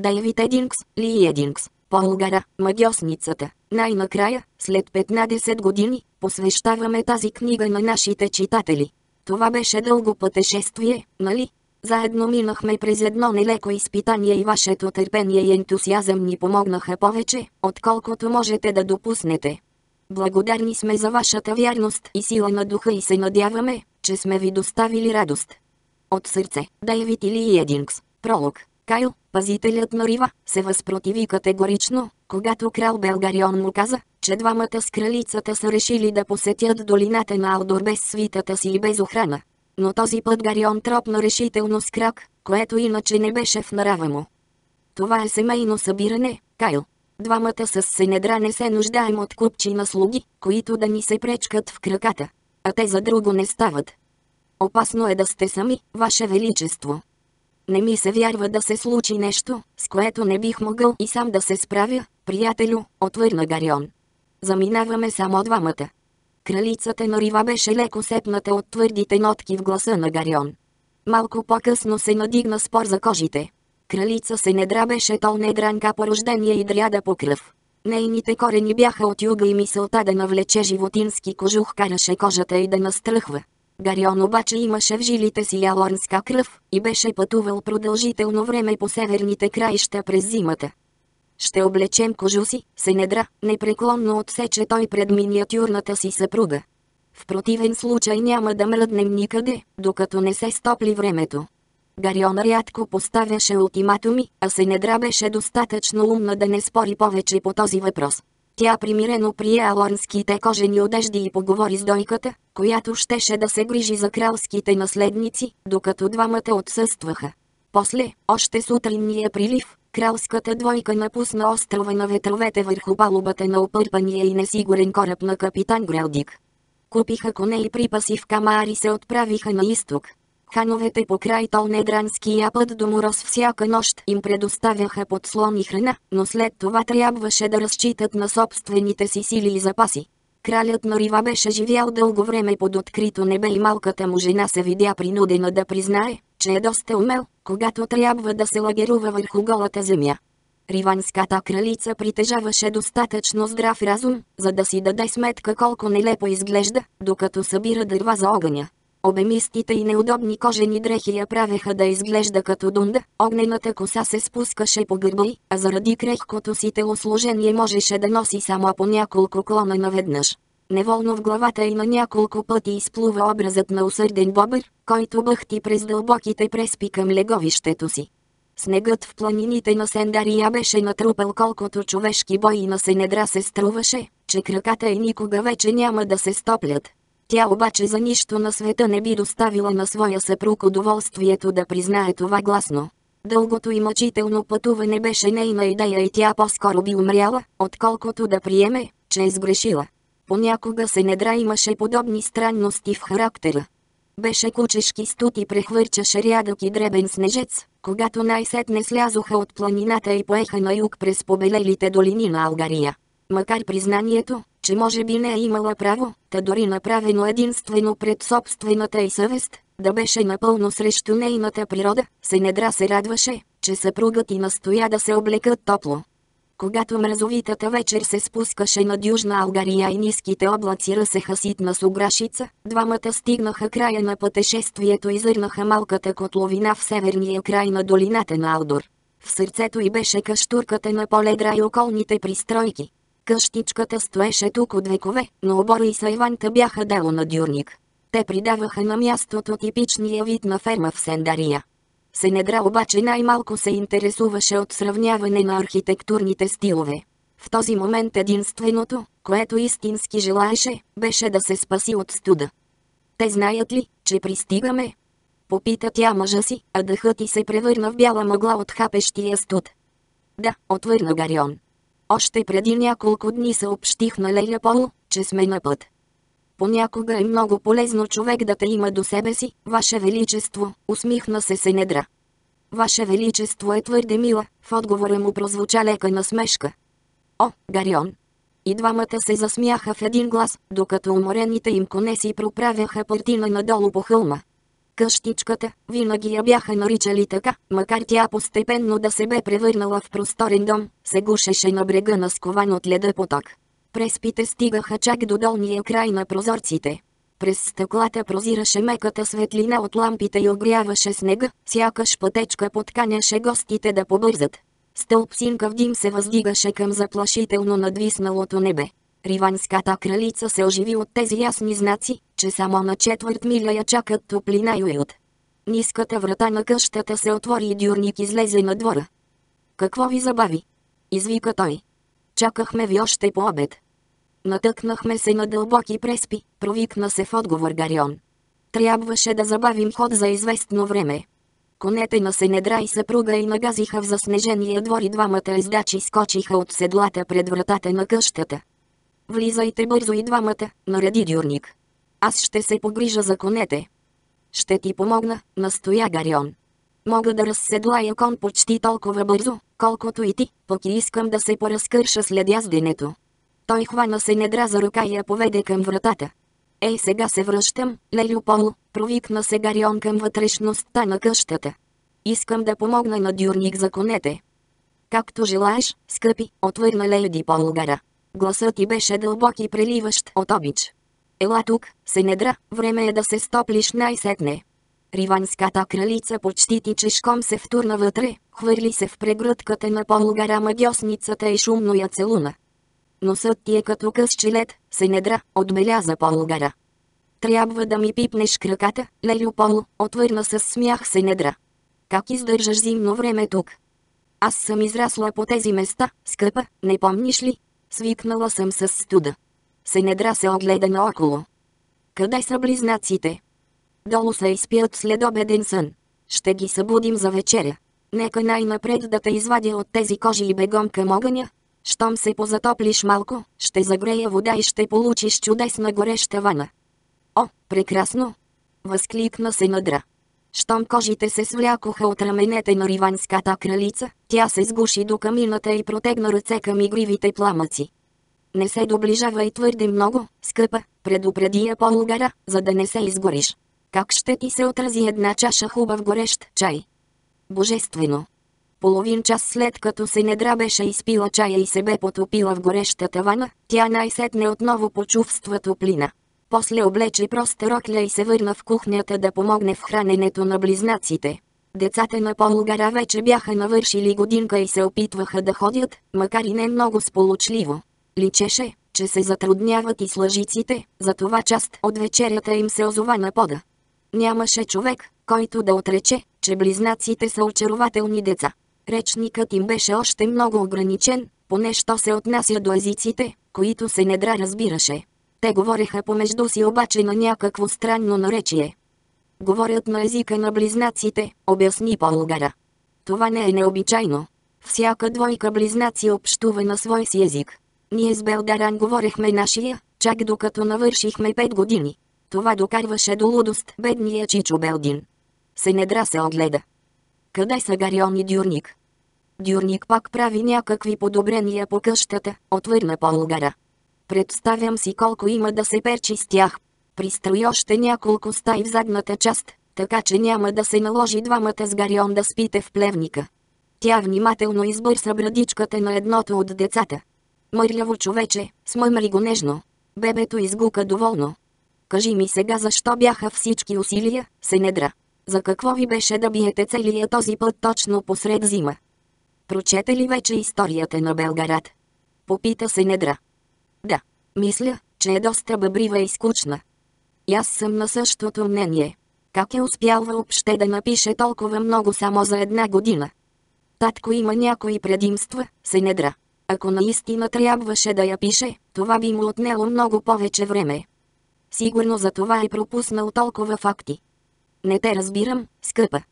Дайвид Едингс, Ли Едингс, Полгара, магиосницата. Най-накрая, след 15 години, посвещаваме тази книга на нашите читатели. Това беше дълго пътешествие, нали? Заедно минахме през едно нелеко изпитание и вашето търпение и ентусиазъм ни помогнаха повече, отколкото можете да допуснете. Благодарни сме за вашата вярност и сила на духа и се надяваме, че сме ви доставили радост. От сърце, Дайвид или Едингс, пролог. Кайл, пазителят на Рива, се възпротиви категорично, когато крал Белгарион му каза, че двамата с кралицата са решили да посетят долината на Алдор без свитата си и без охрана. Но този път Гарион тропна решително с крак, което иначе не беше в нарава му. Това е семейно събиране, Кайл. Двамата с Сенедра не се нуждаем от купчи на слуги, които да ни се пречкат в краката. А те за друго не стават. Опасно е да сте сами, Ваше Величество. Не ми се вярва да се случи нещо, с което не бих могъл и сам да се справя, приятелю, отвърна Гарион. Заминаваме само двамата. Кралицата на Рива беше леко сепната от твърдите нотки в гласа на Гарион. Малко по-късно се надигна спор за кожите. Кралица се недра беше тол недранка по рождение и дряда по кръв. Нейните корени бяха от юга и мисълта да навлече животински кожух караше кожата и да настръхва. Гарион обаче имаше в жилите си ялорнска кръв и беше пътувал продължително време по северните краища през зимата. Ще облечем кожуси, се недра, непреклонно отсече той пред миниатюрната си съпруга. В противен случай няма да мръднем никъде, докато не се стопли времето. Гарион рядко поставяше ултиматуми, а се недра беше достатъчно умна да не спори повече по този въпрос. Тя примирено прие алонските кожени одежди и поговори с дойката, която щеше да се грижи за кралските наследници, докато двамата отсъстваха. После, още сутринния прилив, кралската двойка напусна острова на ветровете върху палубата на опърпания и несигурен кораб на капитан Грелдик. Купиха коне и припаси в камари се отправиха на изток. Хановете по край Толнедранския път до Мороз всяка нощ им предоставяха подслон и храна, но след това трябваше да разчитат на собствените си сили и запаси. Кралят на Рива беше живял дълго време под открито небе и малката му жена се видя принудена да признае, че е доста умел, когато трябва да се лагерува върху голата земя. Риванската кралица притежаваше достатъчно здрав разум, за да си даде сметка колко нелепо изглежда, докато събира дърва за огъня. Обемистите и неудобни кожени дрехи я правеха да изглежда като дунда, огнената коса се спускаше по гърба й, а заради крехкото си телосложение можеше да носи само по няколко клона наведнъж. Неволно в главата и на няколко пъти изплува образът на усърден бобър, който бъхти през дълбоките преспи към леговището си. Снегът в планините на Сендария беше натрупал колкото човешки бои на Сенедра се струваше, че краката и никога вече няма да се стоплят. Тя обаче за нищо на света не би доставила на своя съпруг удоволствието да признае това гласно. Дългото и мъчително пътуване беше нейна идея и тя по-скоро би умряла, отколкото да приеме, че е сгрешила. Понякога се недра имаше подобни странности в характера. Беше кучешки студ и прехвърчаше рядък и дребен снежец, когато най-сетне слязоха от планината и поеха на юг през побелелите долини на Алгария. Макар признанието, че може би не е имала право, та дори направено единствено пред собствената й съвест, да беше напълно срещу нейната природа, се недра се радваше, че съпругът и настоя да се облекат топло. Когато мразовитата вечер се спускаше над Южна Алгария и ниските облаци ръсеха ситна с ограшица, двамата стигнаха края на пътешествието и зърнаха малката котловина в северния край на долината на Алдор. В сърцето й беше каштурката на поледра и околните пристройки. Къщичката стоеше тук от векове, но обора и сайванта бяха дело на дюрник. Те придаваха на мястото типичния вид на ферма в Сендария. Сенедра обаче най-малко се интересуваше от сравняване на архитектурните стилове. В този момент единственото, което истински желаеше, беше да се спаси от студа. Те знаят ли, че пристигаме? Попита тя мъжа си, а дъхът ти се превърна в бяла мъгла от хапещия студ. Да, отвърна Гарион. Още преди няколко дни съобщих на Леля Пол, че сме на път. Понякога е много полезно човек да те има до себе си, Ваше Величество, усмихна се Сенедра. Ваше Величество е твърде мила, в отговора му прозвуча лека насмешка. О, Гарион! И двамата се засмяха в един глас, докато уморените им коне си проправяха партина надолу по хълма. Къщичката, винаги я бяха наричали така, макар тя постепенно да се бе превърнала в просторен дом, се гушеше на брега на скован от леда поток. Преспите стигаха чак до долния край на прозорците. През стъклата прозираше меката светлина от лампите и огряваше снега, сякаш пътечка подканяше гостите да побързат. Стълб синкав дим се въздигаше към заплашително надвисналото небе. Риванската кралица се оживи от тези ясни знаци, че само на четвърт миля я чакат топлина и уют. Ниската врата на къщата се отвори и дюрник излезе на двора. Какво ви забави? Извика той. Чакахме ви още по обед. Натъкнахме се на дълбоки преспи, провикна се в отговор Гарион. Трябваше да забавим ход за известно време. Конете на Сенедра и съпруга и нагазиха в заснежения двор и двамата издачи скочиха от седлата пред вратата на къщата. Влизайте бързо и двамата, нареди Дюрник. Аз ще се погрижа за конете. Ще ти помогна, настоя Гарион. Мога да разседлая кон почти толкова бързо, колкото и ти, пък и искам да се поразкърша след язденето. Той хвана се недра за ръка и я поведе към вратата. Ей сега се връщам, Лелю Пол, провикна се Гарион към вътрешността на къщата. Искам да помогна на дюрник за конете. Както желаеш, скъпи, отвърна Леди Полгара. Гласът ти беше дълбок и преливащ от обич. Ела тук, се недра, време е да се стоплиш най-сетне. Риванската кралица почти тичешком се втурна вътре, хвърли се в прегръдката на полугара магиосницата и шумно я целуна. Носът ти е като къс челет, се недра, отбеляза полугара. Трябва да ми пипнеш краката, Лелю Пол, отвърна с смях се недра. Как издържаш зимно време тук? Аз съм израсла по тези места, скъпа, не помниш ли? Свикнала съм с студа. Сенедра се огледа наоколо. Къде са близнаците? Долу се изпият след обеден сън. Ще ги събудим за вечеря. Нека най-напред да те извадя от тези кожи и бегом към огъня. Щом се позатоплиш малко, ще загрея вода и ще получиш чудесна гореща вана. О, прекрасно! Възкликна се надра. Щом кожите се свлякоха от раменете на риванската кралица, тя се сгуши до камината и протегна ръце към игривите пламъци. Не се доближавай твърде много, скъпа, предупреди я полугара, за да не се изгориш. Как ще ти се отрази една чаша хубав горещ чай? Божествено! Половин час след като се недра беше изпила чая и се бе потопила в горещата вана, тя най-сетне отново почувства топлина. После облече проста рокля и се върна в кухнята да помогне в храненето на близнаците. Децата на Полугара вече бяха навършили годинка и се опитваха да ходят, макар и не много сполучливо. Личеше, че се затрудняват и с лъжиците, затова част от вечерята им се озова на пода. Нямаше човек, който да отрече, че близнаците са очарователни деца. Речникът им беше още много ограничен, поне що се отнася до езиците, които се недра разбираше. Те говореха помежду си обаче на някакво странно наречие. Говорят на езика на близнаците, обясни Полгара. Това не е необичайно. Всяка двойка близнаци общува на свой си език. Ние с Белдаран говорехме нашия, чак докато навършихме 5 години. Това докарваше до лудост бедния Чичо Белдин. Сенедра се огледа. Къде са Гарион и Дюрник? Дюрник пак прави някакви подобрения по къщата, отвърна Полгара. Представям си колко има да се перчи с тях. Пристрои още няколко стаи в задната част, така че няма да се наложи двамата с Гарион да спите в плевника. Тя внимателно избърса брадичката на едното от децата. Мърляво човече, смъмри го нежно. Бебето изгука доволно. Кажи ми сега защо бяха всички усилия, се недра. За какво ви беше да биете целия този път точно посред зима? Прочете ли вече историята на Белгарат? Попита се недра. Да, мисля, че е доста бъбрива и скучна. И аз съм на същото мнение. Как е успял въобще да напише толкова много само за една година? Татко има някои предимства, се недра. Ако наистина трябваше да я пише, това би му отнело много повече време. Сигурно за това е пропуснал толкова факти. Не те разбирам, скъпа.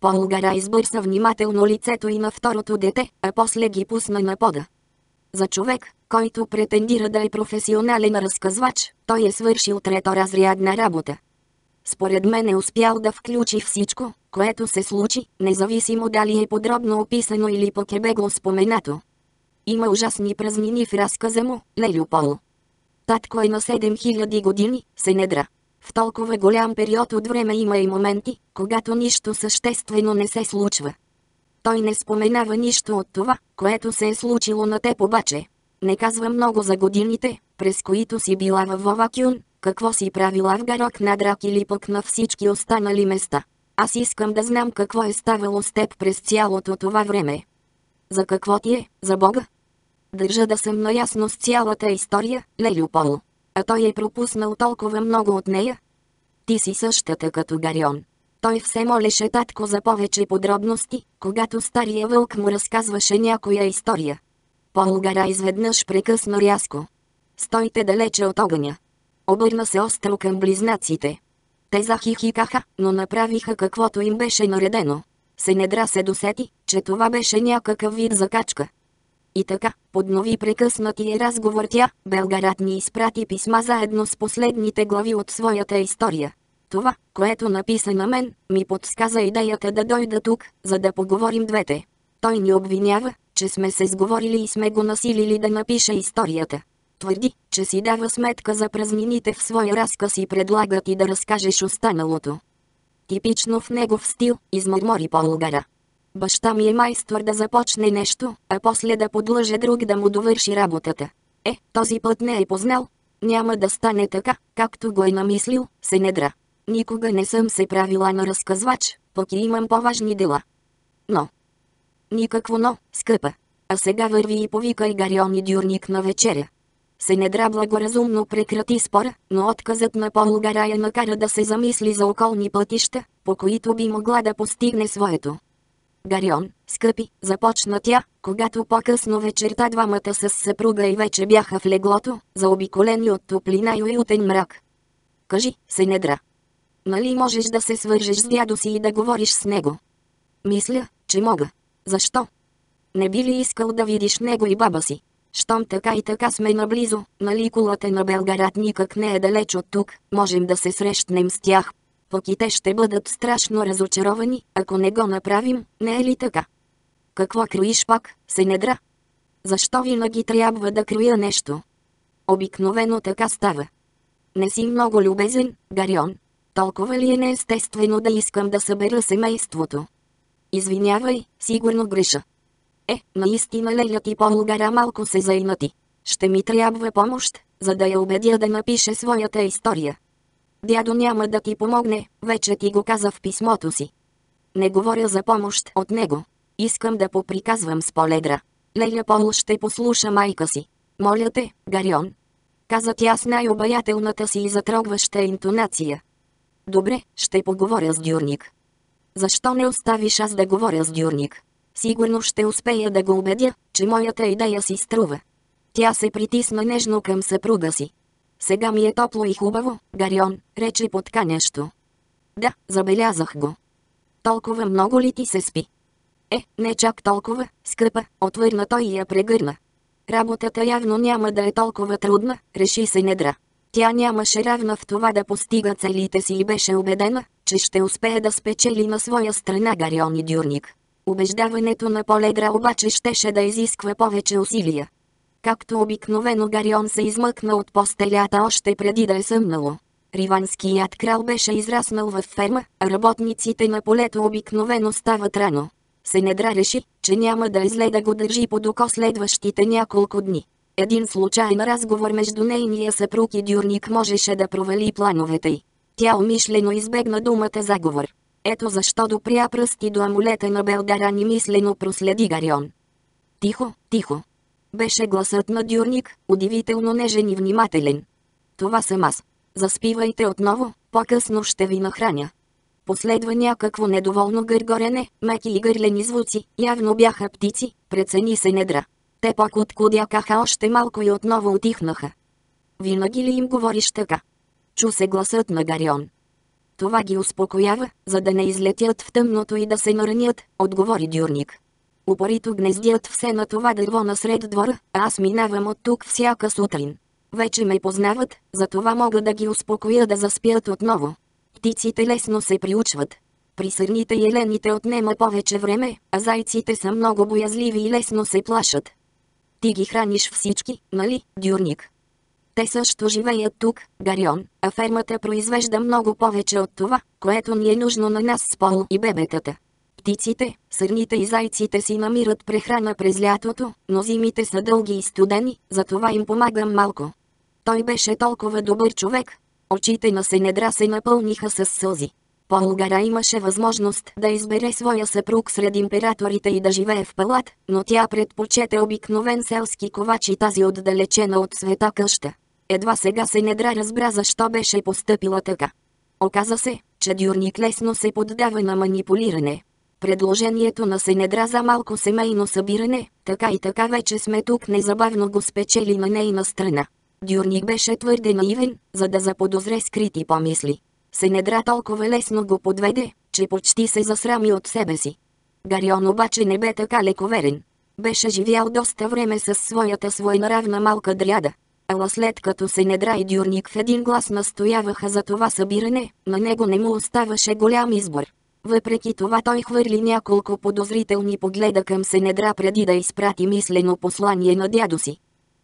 Полгара избърса внимателно лицето и на второто дете, а после ги пусна на пода. За човек, който претендира да е професионален разказвач, той е свършил треторазрядна работа. Според мен е успял да включи всичко, което се случи, независимо дали е подробно описано или пък е бегло споменато. Има ужасни празнини в разказа му, Лелю Пол. Татко е на 7000 години, се недра. В толкова голям период от време има и моменти, когато нищо съществено не се случва. Той не споменава нищо от това, което се е случило на теб обаче. Не казва много за годините, през които си била в Вовакюн, какво си правила в Гарок на Драк или пък на всички останали места. Аз искам да знам какво е ставало с теб през цялото това време. За какво ти е, за Бога? Държа да съм наясно с цялата история, Лелю Пол. А той е пропуснал толкова много от нея. Ти си същата като Гарион. Той все молеше татко за повече подробности, когато стария вълк му разказваше някоя история. Полгара изведнъж прекъсна рязко. Стойте далече от огъня. Обърна се остро към близнаците. Те захихикаха, но направиха каквото им беше наредено. Сенедра се досети, че това беше някакъв вид закачка. И така, поднови прекъснатия разговор тя, Белгарат ни изпрати писма заедно с последните глави от своята история. Това, което написа на мен, ми подсказа идеята да дойда тук, за да поговорим двете. Той ни обвинява, че сме се сговорили и сме го насилили да напише историята. Твърди, че си дава сметка за празнините в своя разказ и предлага ти да разкажеш останалото. Типично в негов стил, измърмори Полгара. Баща ми е майстор да започне нещо, а после да подлъже друг да му довърши работата. Е, този път не е познал. Няма да стане така, както го е намислил, се недра. Никога не съм се правила на разказвач, пък и имам по-важни дела. Но. Никакво но, скъпа. А сега върви и повикай Гарион и Дюрник на вечеря. Сенедра благоразумно прекрати спора, но отказът на Полгара я накара да се замисли за околни пътища, по които би могла да постигне своето. Гарион, скъпи, започна тя, когато по-късно вечерта двамата с съпруга и вече бяха в леглото, заобиколени от топлина и уютен мрак. Кажи, Сенедра. Нали можеш да се свържеш с дядо си и да говориш с него? Мисля, че мога. Защо? Не би ли искал да видиш него и баба си? Щом така и така сме наблизо, нали кулата на Белгарат никак не е далеч от тук, можем да се срещнем с тях. Пък и те ще бъдат страшно разочаровани, ако не го направим, не е ли така? Какво кроиш пак, се недра? Защо винаги трябва да кроя нещо? Обикновено така става. Не си много любезен, Гарион. Толкова ли е неестествено да искам да събера семейството? Извинявай, сигурно греша. Е, наистина Леля ти по-лугара малко се заинати. Ще ми трябва помощ, за да я убедя да напише своята история. Дядо няма да ти помогне, вече ти го каза в писмото си. Не говоря за помощ от него. Искам да поприказвам с Поледра. Леля Пол ще послуша майка си. Моля те, Гарион. Каза тя с най-обаятелната си и затрогваща интонация. Добре, ще поговоря с Дюрник. Защо не оставиш аз да говоря с Дюрник? Сигурно ще успея да го убедя, че моята идея си струва. Тя се притисна нежно към съпруга си. Сега ми е топло и хубаво, Гарион, рече подканящо. Да, забелязах го. Толкова много ли ти се спи? Е, не чак толкова, скъпа, отвърна той и я прегърна. Работата явно няма да е толкова трудна, реши се недра. Тя нямаше равна в това да постига целите си и беше убедена, че ще успее да спечели на своя страна Гарион и Дюрник. Убеждаването на Поледра обаче щеше да изисква повече усилия. Както обикновено Гарион се измъкна от постелята още преди да е съмнало. Риванският крал беше израснал в ферма, а работниците на полето обикновено стават рано. Сенедра реши, че няма да е да го държи под око следващите няколко дни. Един случайен разговор между нейния съпруг и Дюрник можеше да провали плановете й. Тя умишлено избегна думата заговор. Ето защо допря пръсти до амулета на Белдаран и мислено проследи Гарион. Тихо, тихо. Беше гласът на Дюрник, удивително нежен и внимателен. Това съм аз. Заспивайте отново, по-късно ще ви нахраня. Последва някакво недоволно гъргорене, меки и гърлени звуци, явно бяха птици, прецени се недра. Те пак откудякаха още малко и отново отихнаха. Винаги ли им говориш така? Чу се гласът на Гарион. Това ги успокоява, за да не излетят в тъмното и да се наранят, отговори Дюрник. Упорито гнездят все на това дърво насред двора, а аз минавам от тук всяка сутрин. Вече ме познават, затова мога да ги успокоя да заспят отново. Птиците лесно се приучват. При сърните и елените отнема повече време, а зайците са много боязливи и лесно се плашат. Ти ги храниш всички, нали, Дюрник? Те също живеят тук, Гарион, а фермата произвежда много повече от това, което ни е нужно на нас с Пол и бебетата. Птиците, сърните и зайците си намират прехрана през лятото, но зимите са дълги и студени, затова им помагам малко. Той беше толкова добър човек. Очите на Сенедра се напълниха с сълзи. Полгара имаше възможност да избере своя съпруг сред императорите и да живее в палат, но тя предпочете обикновен селски ковач и тази отдалечена от света къща. Едва сега Сенедра разбра защо беше постъпила така. Оказа се, че Дюрник лесно се поддава на манипулиране. Предложението на Сенедра за малко семейно събиране, така и така вече сме тук незабавно го спечели на нейна страна. Дюрник беше твърде наивен, за да заподозре скрити помисли. Сенедра толкова лесно го подведе, че почти се засрами от себе си. Гарион обаче не бе така лековерен. Беше живял доста време с своята своенравна малка дряда. Ала след като Сенедра и Дюрник в един глас настояваха за това събиране, на него не му оставаше голям избор. Въпреки това той хвърли няколко подозрителни погледа към Сенедра преди да изпрати мислено послание на дядо си.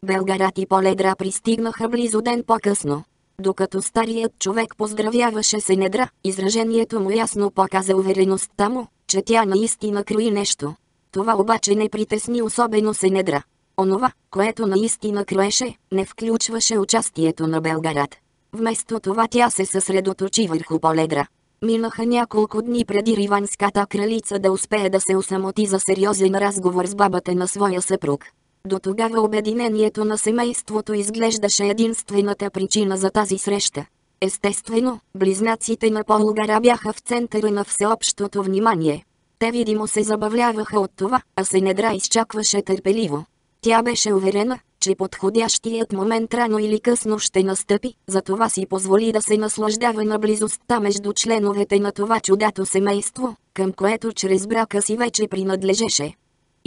Белгарат и Поледра пристигнаха близо ден по-късно. Докато старият човек поздравяваше Сенедра, изражението му ясно показа увереността му, че тя наистина крои нещо. Това обаче не притесни особено Сенедра. Онова, което наистина кроеше, не включваше участието на Белгарат. Вместо това тя се съсредоточи върху Поледра. Минаха няколко дни преди риванската кралица да успее да се усамоти за сериозен разговор с бабата на своя съпруг. До тогава обединението на семейството изглеждаше единствената причина за тази среща. Естествено, близнаците на Полгара бяха в центъра на всеобщото внимание. Те видимо се забавляваха от това, а Сенедра изчакваше търпеливо. Тя беше уверена, че подходящият момент рано или късно ще настъпи, затова си позволи да се наслаждава на близостта между членовете на това чудато семейство, към което чрез брака си вече принадлежеше.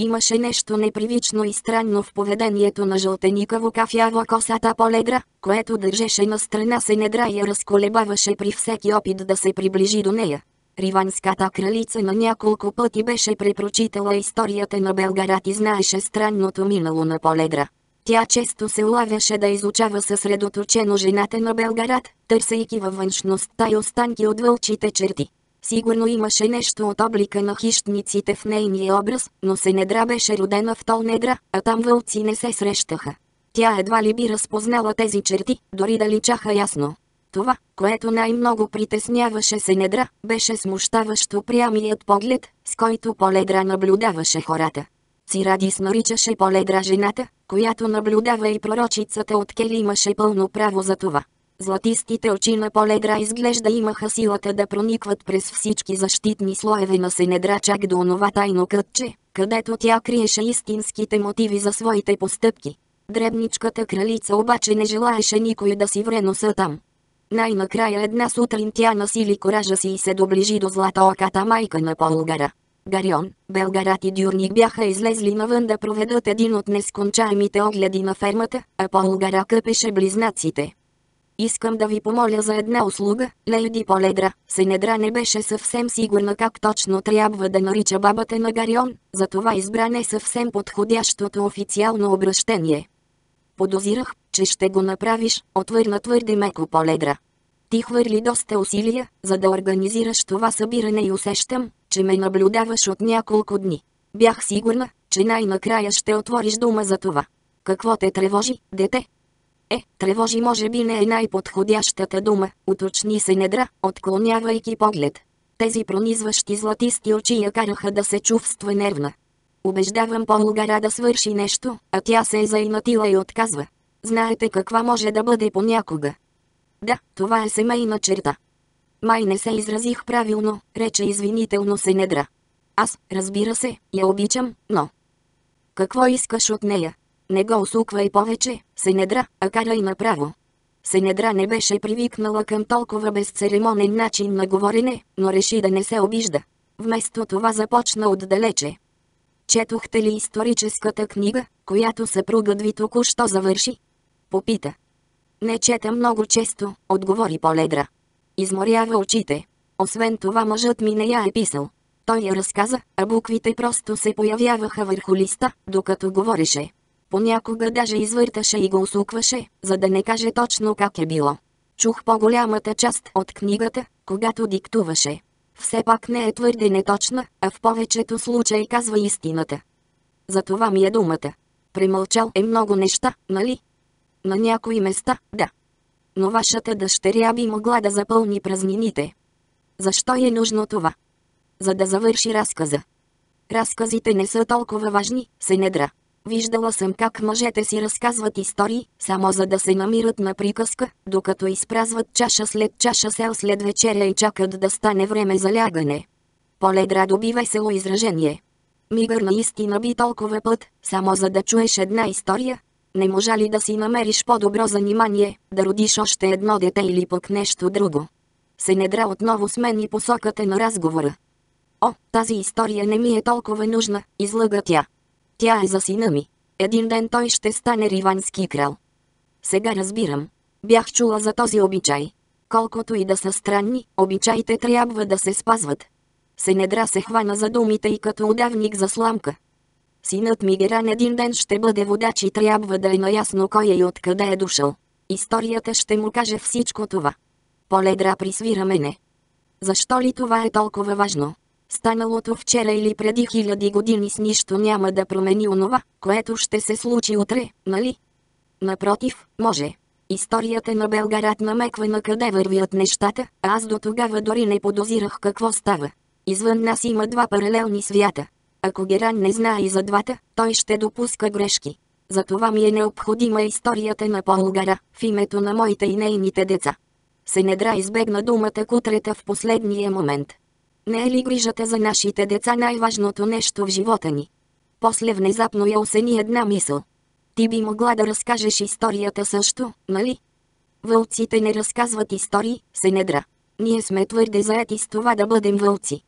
Имаше нещо непривично и странно в поведението на жълтеникаво кафяво косата поледра, което държеше на страна се недра и я разколебаваше при всеки опит да се приближи до нея. Риванската кралица на няколко пъти беше препрочитала историята на Белгарат и знаеше странното минало на Поледра. Тя често се улавяше да изучава съсредоточено жената на Белгарат, търсейки във външността и останки от вълчите черти. Сигурно имаше нещо от облика на хищниците в нейния образ, но Сенедра беше родена в Толнедра, а там вълци не се срещаха. Тя едва ли би разпознала тези черти, дори да личаха ясно. Това, което най-много притесняваше Сенедра, беше смущаващо прямият поглед, с който Поледра наблюдаваше хората. Сирадис наричаше Поледра жената, която наблюдава и пророчицата от Кели имаше пълно право за това. Златистите очи на Поледра изглежда имаха силата да проникват през всички защитни слоеве на Сенедра чак до онова тайно кътче, където тя криеше истинските мотиви за своите постъпки. Дребничката кралица обаче не желаеше никой да си вре носа там. Най-накрая една сутрин тя насили коража си и се доближи до златооката майка на Полгара. Гарион, Белгарат и Дюрник бяха излезли навън да проведат един от нескончаемите огледи на фермата, а Полгара къпеше близнаците. Искам да ви помоля за една услуга, лейди Поледра. Сенедра не беше съвсем сигурна как точно трябва да нарича бабата на Гарион, затова избра не съвсем подходящото официално обращение. Подозирах, че ще го направиш, отвърна твърде меко Поледра. Ти хвърли доста усилия, за да организираш това събиране и усещам, че ме наблюдаваш от няколко дни. Бях сигурна, че най-накрая ще отвориш дума за това. Какво те тревожи, дете? Е, тревожи може би не е най-подходящата дума, уточни се недра, отклонявайки поглед. Тези пронизващи златисти очи я караха да се чувства нервна. Убеждавам Полгара да свърши нещо, а тя се е заинатила и отказва. Знаете каква може да бъде понякога. Да, това е семейна черта. Май не се изразих правилно, рече извинително се недра. Аз, разбира се, я обичам, но... Какво искаш от нея? Не го усуквай повече, Сенедра, а карай направо. Сенедра не беше привикнала към толкова безцеремонен начин на говорене, но реши да не се обижда. Вместо това започна отдалече. Четохте ли историческата книга, която съпругът ви току-що завърши? Попита. Не чета много често, отговори Поледра. Изморява очите. Освен това мъжът ми не я е писал. Той я разказа, а буквите просто се появяваха върху листа, докато говореше. Понякога даже извърташе и го усукваше, за да не каже точно как е било. Чух по-голямата част от книгата, когато диктуваше. Все пак не е твърде неточна, а в повечето случаи казва истината. За това ми е думата. Премълчал е много неща, нали? На някои места, да. Но вашата дъщеря би могла да запълни празнините. Защо е нужно това? За да завърши разказа. Разказите не са толкова важни, се недра. Виждала съм как мъжете си разказват истории, само за да се намират на приказка, докато изпразват чаша след чаша сел след вечеря и чакат да стане време за лягане. Поледра доби весело изражение. Мигър наистина би толкова път, само за да чуеш една история. Не можа ли да си намериш по-добро занимание, да родиш още едно дете или пък нещо друго? Сенедра отново смени посоката на разговора. О, тази история не ми е толкова нужна, излъга тя. Тя е за сина ми. Един ден той ще стане ривански крал. Сега разбирам. Бях чула за този обичай. Колкото и да са странни, обичаите трябва да се спазват. Сенедра се хвана за думите и като удавник за сламка. Синът ми Геран един ден ще бъде водач и трябва да е наясно кой е и откъде е дошъл. Историята ще му каже всичко това. Поледра присвира мене. Защо ли това е толкова важно? Станалото вчера или преди хиляди години с нищо няма да промени онова, което ще се случи утре, нали? Напротив, може. Историята на Белгарат намеква на къде вървят нещата, а аз до тогава дори не подозирах какво става. Извън нас има два паралелни свята. Ако Геран не знае и за двата, той ще допуска грешки. Затова ми е необходима историята на Полгара, в името на моите и нейните деца. Сенедра избегна думата кутрета в последния момент. Не е ли грижата за нашите деца най-важното нещо в живота ни? После внезапно я осени една мисъл. Ти би могла да разкажеш историята също, нали? Вълците не разказват истории, се недра. Ние сме твърде заети с това да бъдем вълци.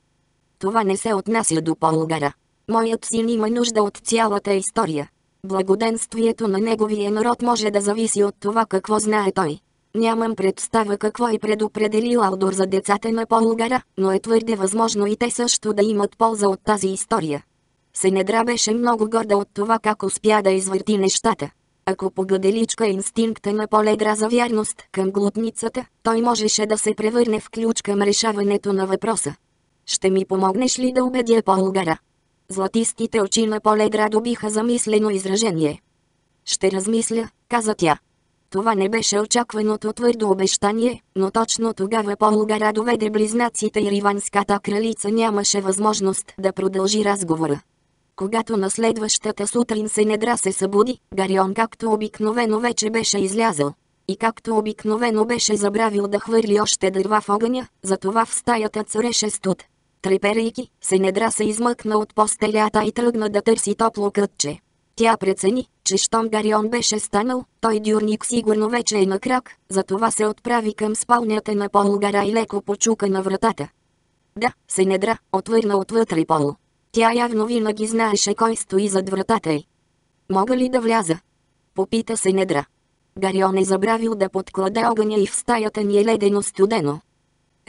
Това не се отнася до Полгара. Моят син има нужда от цялата история. Благоденствието на неговия народ може да зависи от това какво знае той. Нямам представа какво е предопределил Алдор за децата на Полгара, но е твърде възможно и те също да имат полза от тази история. Сенедра беше много горда от това как успя да извърти нещата. Ако погаделичка инстинкта на Поледра за вярност към глутницата, той можеше да се превърне в ключ към решаването на въпроса. Ще ми помогнеш ли да убедя Полгара? Златистите очи на Поледра добиха замислено изражение. Ще размисля, каза тя. Това не беше очакваното твърдо обещание, но точно тогава Полгара доведе близнаците и риванската кралица нямаше възможност да продължи разговора. Когато на следващата сутрин се недра се събуди, Гарион както обикновено вече беше излязъл. И както обикновено беше забравил да хвърли още дърва в огъня, затова в стаята цареше студ. Треперейки, се недра се измъкна от постелята и тръгна да търси топло кътче. Тя прецени, че щом Гарион беше станал, той дюрник сигурно вече е на крак, затова се отправи към спалнята на Полгара и леко почука на вратата. Да, се недра, отвърна отвътре Пол. Тя явно винаги знаеше кой стои зад вратата й. Мога ли да вляза? Попита се недра. Гарион е забравил да подкладе огъня и в стаята ни е ледено студено.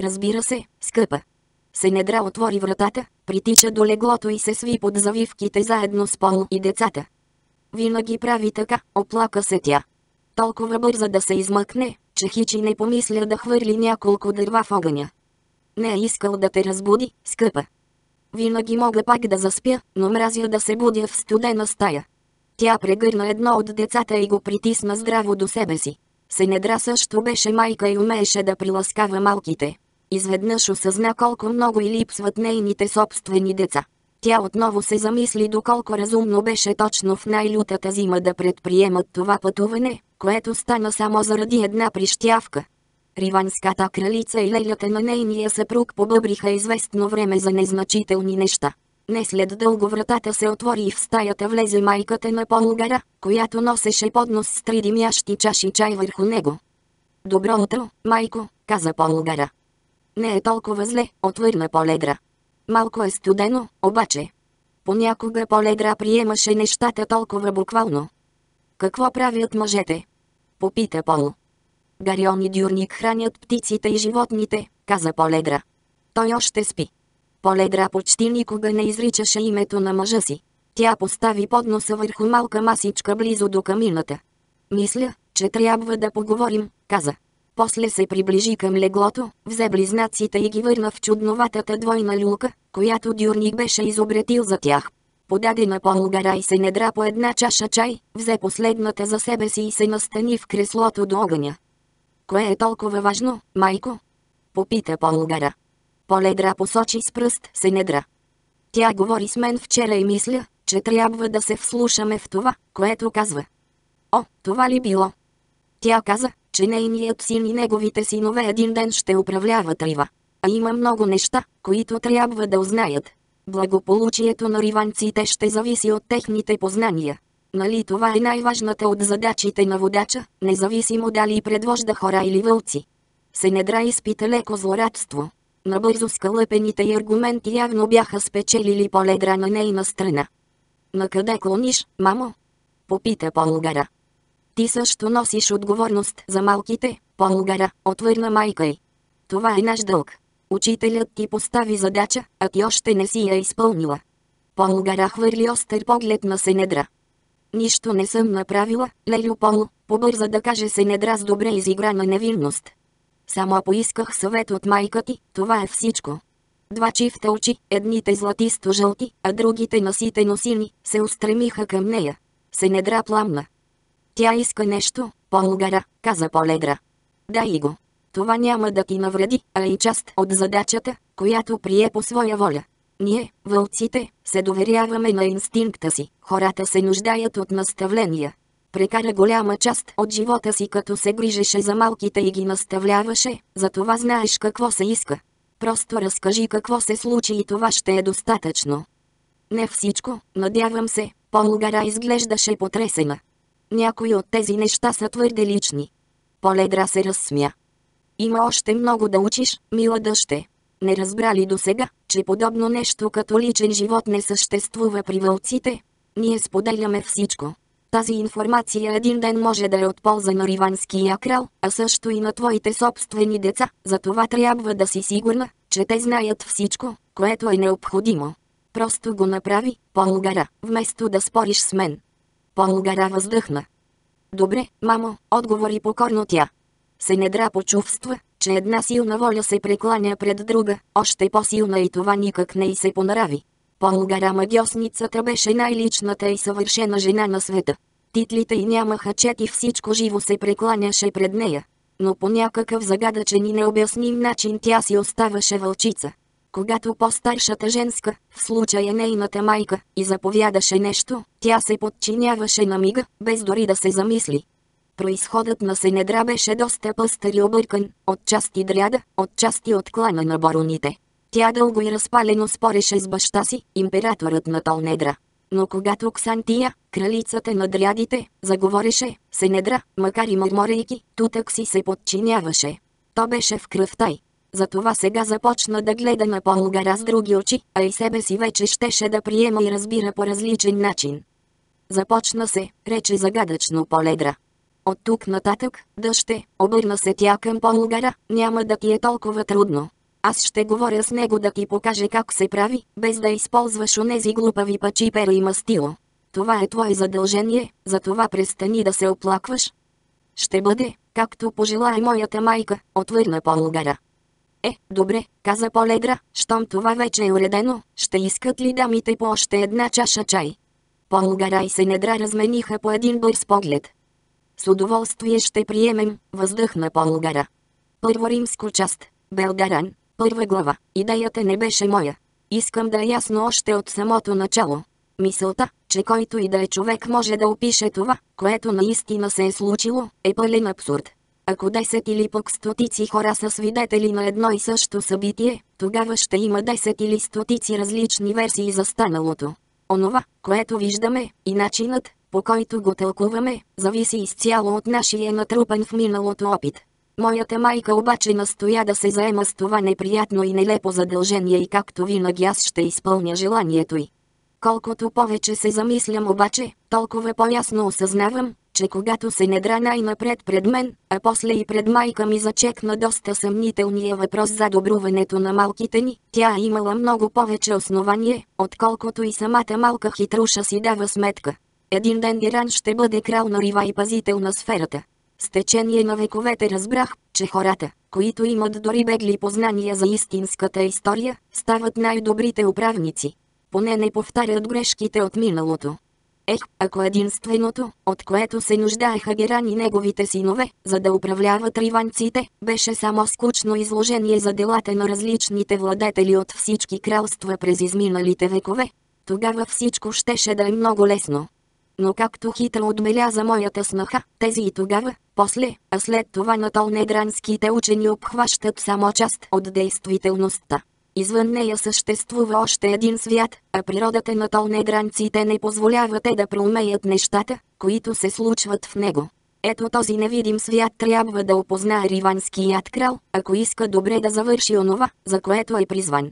Разбира се, скъпа. Сенедра отвори вратата, притича до леглото и се сви под завивките заедно с Пол и децата. Винаги прави така, оплака се тя. Толкова бърза да се измъкне, че Хичи не помисля да хвърли няколко дърва в огъня. Не е искал да те разбуди, скъпа. Винаги мога пак да заспя, но мразя да се будя в студена стая. Тя прегърна едно от децата и го притисна здраво до себе си. Сенедра също беше майка и умееше да приласкава малките. Изведнъж осъзна колко много и липсват нейните собствени деца. Тя отново се замисли доколко разумно беше точно в най-лютата зима да предприемат това пътуване, което стана само заради една прищявка. Риванската кралица и лелята на нейния съпруг побъбриха известно време за незначителни неща. Не след дълго вратата се отвори и в стаята влезе майката на Полгара, която носеше поднос с три димящи чаши чай върху него. Добро утро, майко, каза Полгара. Не е толкова зле, отвърна Поледра. Малко е студено, обаче. Понякога Поледра приемаше нещата толкова буквално. Какво правят мъжете? Попита Пол. Гарион и Дюрник хранят птиците и животните, каза Поледра. Той още спи. Поледра почти никога не изричаше името на мъжа си. Тя постави подноса върху малка масичка близо до камината. Мисля, че трябва да поговорим, каза. После се приближи към леглото, взе близнаците и ги върна в чудноватата двойна люлка, която Дюрник беше изобретил за тях. Подаде на Полгара и се недра по една чаша чай, взе последната за себе си и се настани в креслото до огъня. Кое е толкова важно, майко? Попита Полгара. Поледра посочи с пръст се недра. Тя говори с мен вчера и мисля, че трябва да се вслушаме в това, което казва. О, това ли било? Тя каза, че нейният син и неговите синове един ден ще управляват Рива. А има много неща, които трябва да узнаят. Благополучието на риванците ще зависи от техните познания. Нали това е най-важната от задачите на водача, независимо дали предвожда хора или вълци. Сенедра изпита леко злорадство. Набързо скълъпените й аргументи явно бяха спечелили поледра на нейна страна. На къде клониш, мамо? Попита Полгара. Ти също носиш отговорност за малките, Полгара, отвърна майка й. Това е наш дълг. Учителят ти постави задача, а ти още не си я изпълнила. Полгара хвърли остър поглед на Сенедра. Нищо не съм направила, Лелю Пол, побърза да каже Сенедра с добре изиграна невинност. Само поисках съвет от майка ти, това е всичко. Два чифта очи, едните златисто-жълти, а другите наситено сини, се устремиха към нея. Сенедра пламна. Тя иска нещо, Полгара, каза Поледра. Дай го. Това няма да ти навреди, а и част от задачата, която прие по своя воля. Ние, вълците, се доверяваме на инстинкта си, хората се нуждаят от наставления. Прекара голяма част от живота си като се грижеше за малките и ги наставляваше, за това знаеш какво се иска. Просто разкажи какво се случи и това ще е достатъчно. Не всичко, надявам се, Полгара изглеждаше потресена. Някои от тези неща са твърде лични. Поледра се разсмя. Има още много да учиш, мила дъще. Не разбрали до сега, че подобно нещо като личен живот не съществува при вълците? Ние споделяме всичко. Тази информация един ден може да е от полза на риванския крал, а също и на твоите собствени деца, затова трябва да си сигурна, че те знаят всичко, което е необходимо. Просто го направи, Полгара, вместо да спориш с мен. Полгара въздъхна. Добре, мамо, отговори покорно тя. Се недра почувства, че една силна воля се прекланя пред друга, още по-силна и това никак не й се понрави. Полгара магиосницата беше най-личната и съвършена жена на света. Титлите й нямаха чет и всичко живо се прекланяше пред нея. Но по някакъв загадъчен и необясним начин тя си оставаше вълчица. Когато по-старшата женска, в случая нейната майка, и заповядаше нещо, тя се подчиняваше на мига, без дори да се замисли. Произходът на Сенедра беше доста пъстър и объркан, отчасти дряда, отчасти от клана на бароните. Тя дълго и разпалено спореше с баща си, императорът на Толнедра. Но когато Ксантия, кралицата на дрядите, заговореше, Сенедра, макар и мърморейки, тутък си се подчиняваше. То беше в кръвта й. Затова сега започна да гледа на Полгара с други очи, а и себе си вече щеше да приема и разбира по различен начин. Започна се, рече загадъчно Поледра. От тук нататък, дъще, обърна се тя към Полгара, няма да ти е толкова трудно. Аз ще говоря с него да ти покаже как се прави, без да използваш онези глупави пачи перо и мастило. Това е твое задължение, затова престани да се оплакваш. Ще бъде, както пожелая моята майка, отвърна Полгара. Е, добре, каза Поледра, щом това вече е уредено, ще искат ли дамите по още една чаша чай? Полгара и се недра размениха по един бърз поглед. С удоволствие ще приемем, въздъхна Полгара. Първо римско част, Белгаран, първа глава, идеята не беше моя. Искам да е ясно още от самото начало. Мисълта, че който и да е човек може да опише това, което наистина се е случило, е пълен абсурд. Ако 10 или пък стотици хора са свидетели на едно и също събитие, тогава ще има 10 или стотици различни версии за станалото. Онова, което виждаме, и начинът, по който го тълкуваме, зависи изцяло от нашия натрупан в миналото опит. Моята майка обаче настоя да се заема с това неприятно и нелепо задължение и както винаги аз ще изпълня желанието й. Колкото повече се замислям обаче, толкова по-ясно осъзнавам, че когато се недра най-напред пред мен, а после и пред майка ми зачекна доста съмнителния въпрос за добруването на малките ни, тя е имала много повече основание, отколкото и самата малка хитруша си дава сметка. Един ден Иран ще бъде крал на рива и пазител на сферата. С течение на вековете разбрах, че хората, които имат дори бегли познания за истинската история, стават най-добрите управници. Поне не повтарят грешките от миналото. Ех, ако единственото, от което се нуждаеха Геран и неговите синове, за да управляват риванците, беше само скучно изложение за делата на различните владетели от всички кралства през изминалите векове, тогава всичко щеше да е много лесно. Но както хитро отбеляза моята снаха, тези и тогава, после, а след това на толнедранските учени обхващат само част от действителността. Извън нея съществува още един свят, а природата на толнедранците не позволява те да проумеят нещата, които се случват в него. Ето този невидим свят трябва да опознае риванският крал, ако иска добре да завърши онова, за което е призван.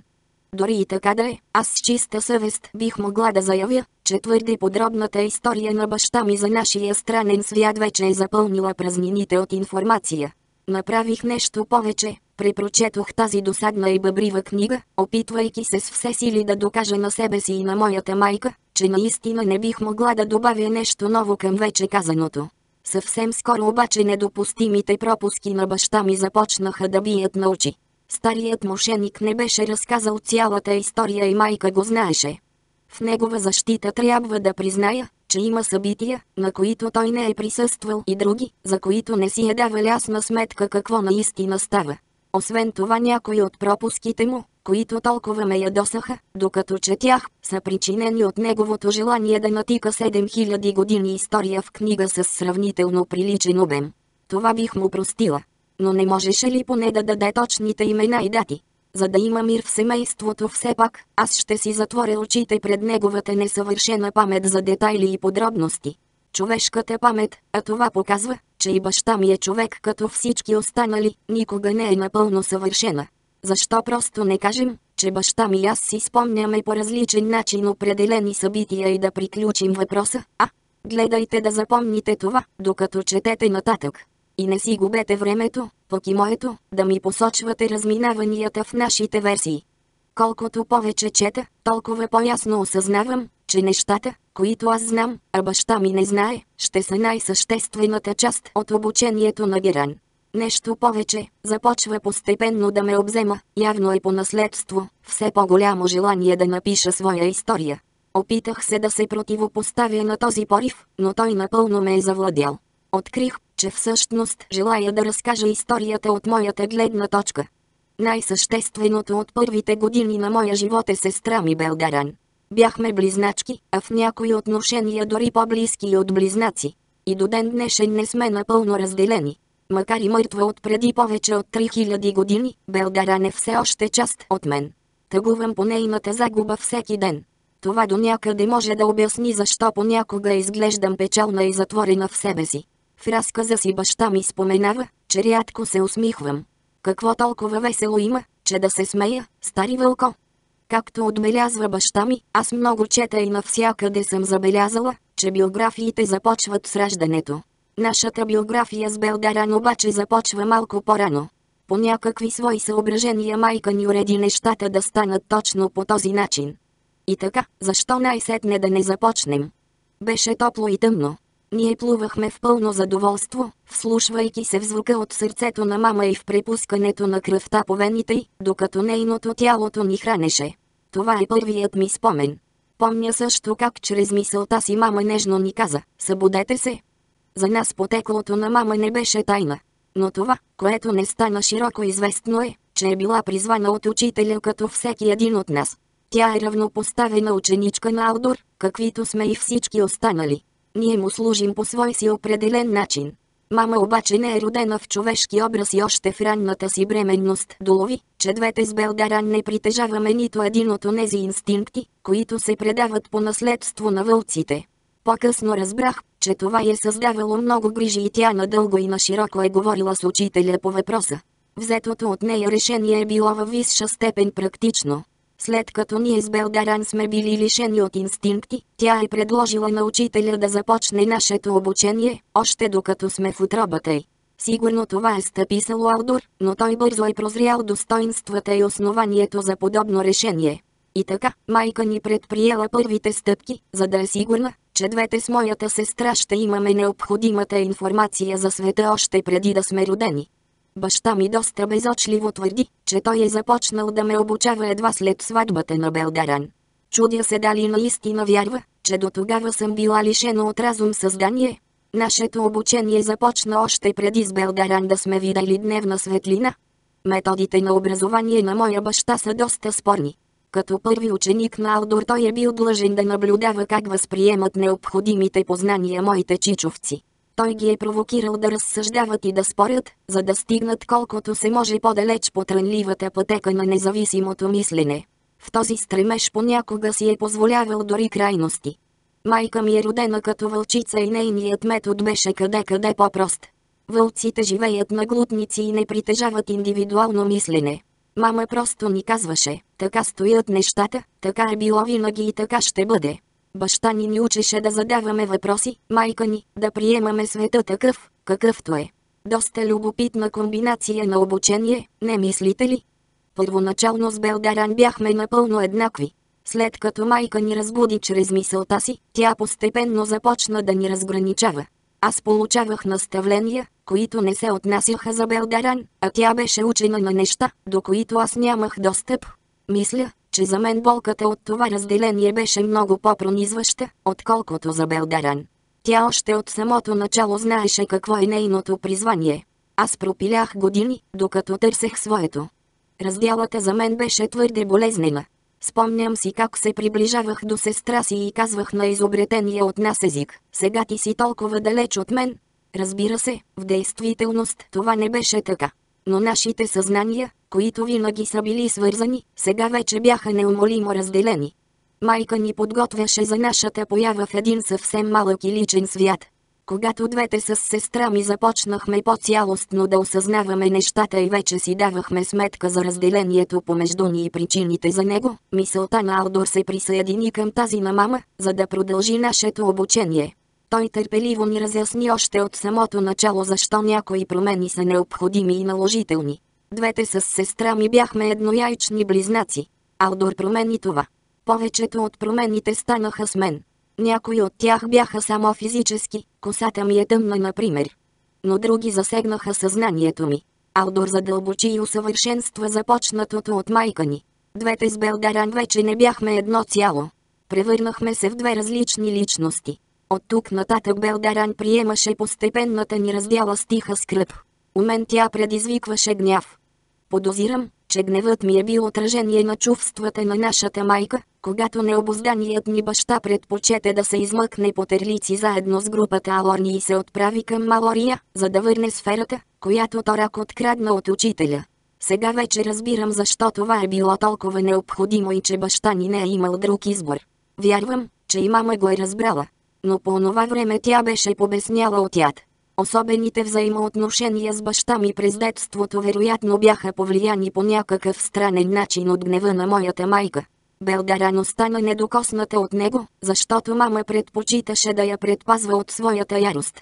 Дори и така да е, аз с чиста съвест бих могла да заявя, че твърде подробната история на баща ми за нашия странен свят вече е запълнила празнините от информация. Направих нещо повече, препрочетох тази досадна и бъбрива книга, опитвайки се с все сили да докажа на себе си и на моята майка, че наистина не бих могла да добавя нещо ново към вече казаното. Съвсем скоро обаче недопустимите пропуски на баща ми започнаха да бият на очи. Старият мошеник не беше разказал цялата история и майка го знаеше. В негова защита трябва да призная, че има събития, на които той не е присъствал и други, за които не си е давал ясна сметка какво наистина става. Освен това някои от пропуските му, които толкова ме ядосаха, докато четях, са причинени от неговото желание да натика 7000 години история в книга с сравнително приличен обем. Това бих му простила. Но не можеше ли поне да даде точните имена и дати? За да има мир в семейството все пак, аз ще си затворя очите пред неговата несъвършена памет за детайли и подробности. Човешката памет, а това показва, че и баща ми е човек като всички останали, никога не е напълно съвършена. Защо просто не кажем, че баща ми и аз си спомняме по различен начин определени събития и да приключим въпроса, а? Гледайте да запомните това, докато четете нататък. И не си губете времето, пък и моето, да ми посочвате разминаванията в нашите версии. Колкото повече чета, толкова по-ясно осъзнавам, че нещата, които аз знам, а баща ми не знае, ще са най-съществената част от обучението на Геран. Нещо повече, започва постепенно да ме обзема, явно е по наследство, все по-голямо желание да напиша своя история. Опитах се да се противопоставя на този порив, но той напълно ме е завладял. Открих, че всъщност желая да разкажа историята от моята гледна точка. Най-същественото от първите години на моя живот е сестра ми Белдаран. Бяхме близначки, а в някои отношения дори по-близки от близнаци. И до ден днешен не сме напълно разделени. Макар и мъртва от преди повече от 3000 години, Белдаран е все още част от мен. Тъгувам по нейната загуба всеки ден. Това до някъде може да обясни защо понякога изглеждам печална и затворена в себе си. В разказа си баща ми споменава, че рядко се усмихвам. Какво толкова весело има, че да се смея, стари вълко? Както отбелязва баща ми, аз много чета и навсякъде съм забелязала, че биографиите започват с раждането. Нашата биография с Белдаран обаче започва малко по-рано. По някакви свои съображения майка ни уреди нещата да станат точно по този начин. И така, защо най-сетне да не започнем? Беше топло и тъмно. Ние плувахме в пълно задоволство, вслушвайки се в звука от сърцето на мама и в препускането на кръвта по вените й, докато нейното тялото ни хранеше. Това е първият ми спомен. Помня също как чрез мисълта си мама нежно ни каза, събудете се. За нас потеклото на мама не беше тайна. Но това, което не стана широко известно е, че е била призвана от учителя като всеки един от нас. Тя е равнопоставена ученичка на Алдор, каквито сме и всички останали. Ние му служим по свой си определен начин. Мама обаче не е родена в човешки образ и още в ранната си бременност долови, че двете с Белдаран не притежаваме нито един от онези инстинкти, които се предават по наследство на вълците. По-късно разбрах, че това е създавало много грижи и тя надълго и на широко е говорила с учителя по въпроса. Взетото от нея решение е било във висша степен практично. След като ние с Белдаран сме били лишени от инстинкти, тя е предложила на учителя да започне нашето обучение, още докато сме в отробата й. Сигурно това е стъписал Алдор, но той бързо е прозрял достоинствата и основанието за подобно решение. И така, майка ни предприела първите стъпки, за да е сигурна, че двете с моята сестра ще имаме необходимата информация за света още преди да сме родени. Баща ми доста безочливо твърди, че той е започнал да ме обучава едва след сватбата на Белдаран. Чудя се дали наистина вярва, че до тогава съм била лишена от разум създание. Нашето обучение започна още преди с Белдаран да сме видели дневна светлина. Методите на образование на моя баща са доста спорни. Като първи ученик на Алдор той е бил длъжен да наблюдава как възприемат необходимите познания моите чичовци. Той ги е провокирал да разсъждават и да спорят, за да стигнат колкото се може по-далеч по трънливата пътека на независимото мислене. В този стремеж понякога си е позволявал дори крайности. Майка ми е родена като вълчица и нейният метод беше къде-къде по-прост. Вълците живеят на глутници и не притежават индивидуално мислене. Мама просто ни казваше, така стоят нещата, така е било винаги и така ще бъде. Баща ни ни учеше да задаваме въпроси, майка ни, да приемаме света такъв, какъвто е. Доста любопитна комбинация на обучение, не мислите ли? Първоначално с Белдаран бяхме напълно еднакви. След като майка ни разбуди чрез мисълта си, тя постепенно започна да ни разграничава. Аз получавах наставления, които не се отнасяха за Белдаран, а тя беше учена на неща, до които аз нямах достъп. Мисля, че за мен болката от това разделение беше много по-пронизваща, отколкото за Белдаран. Тя още от самото начало знаеше какво е нейното призвание. Аз пропилях години, докато търсех своето. Разделата за мен беше твърде болезнена. Спомням си как се приближавах до сестра си и казвах на изобретения от нас език. Сега ти си толкова далеч от мен. Разбира се, в действителност това не беше така. Но нашите съзнания, които винаги са били свързани, сега вече бяха неумолимо разделени. Майка ни подготвяше за нашата поява в един съвсем малък и личен свят. Когато двете с сестра ми започнахме по-цялостно да осъзнаваме нещата и вече си давахме сметка за разделението помежду ни и причините за него, мисълта на Алдор се присъедини към тази на мама, за да продължи нашето обучение. Той търпеливо ни разясни още от самото начало защо някои промени са необходими и наложителни. Двете с сестра ми бяхме еднояйчни близнаци. Алдор промени това. Повечето от промените станаха с мен. Някои от тях бяха само физически, косата ми е тъмна например. Но други засегнаха съзнанието ми. Алдор задълбочи и усъвършенства започнатото от майка ни. Двете с Белдаран вече не бяхме едно цяло. Превърнахме се в две различни личности. От тук нататък Белдаран приемаше постепенната ни раздяла стиха скръп. У мен тя предизвикваше гняв. Подозирам, че гневът ми е бил отражение на чувствата на нашата майка, когато необозданият ни баща предпочете да се измъкне по терлици заедно с групата Алорни и се отправи към Малория, за да върне сферата, която Торак открадна от учителя. Сега вече разбирам защо това е било толкова необходимо и че баща ни не е имал друг избор. Вярвам, че и мама го е разбрала. Но по онова време тя беше побесняла от яд. Особените взаимоотношения с баща ми през детството вероятно бяха повлияни по някакъв странен начин от гнева на моята майка. Белдаран остана недокосната от него, защото мама предпочиташе да я предпазва от своята ярост.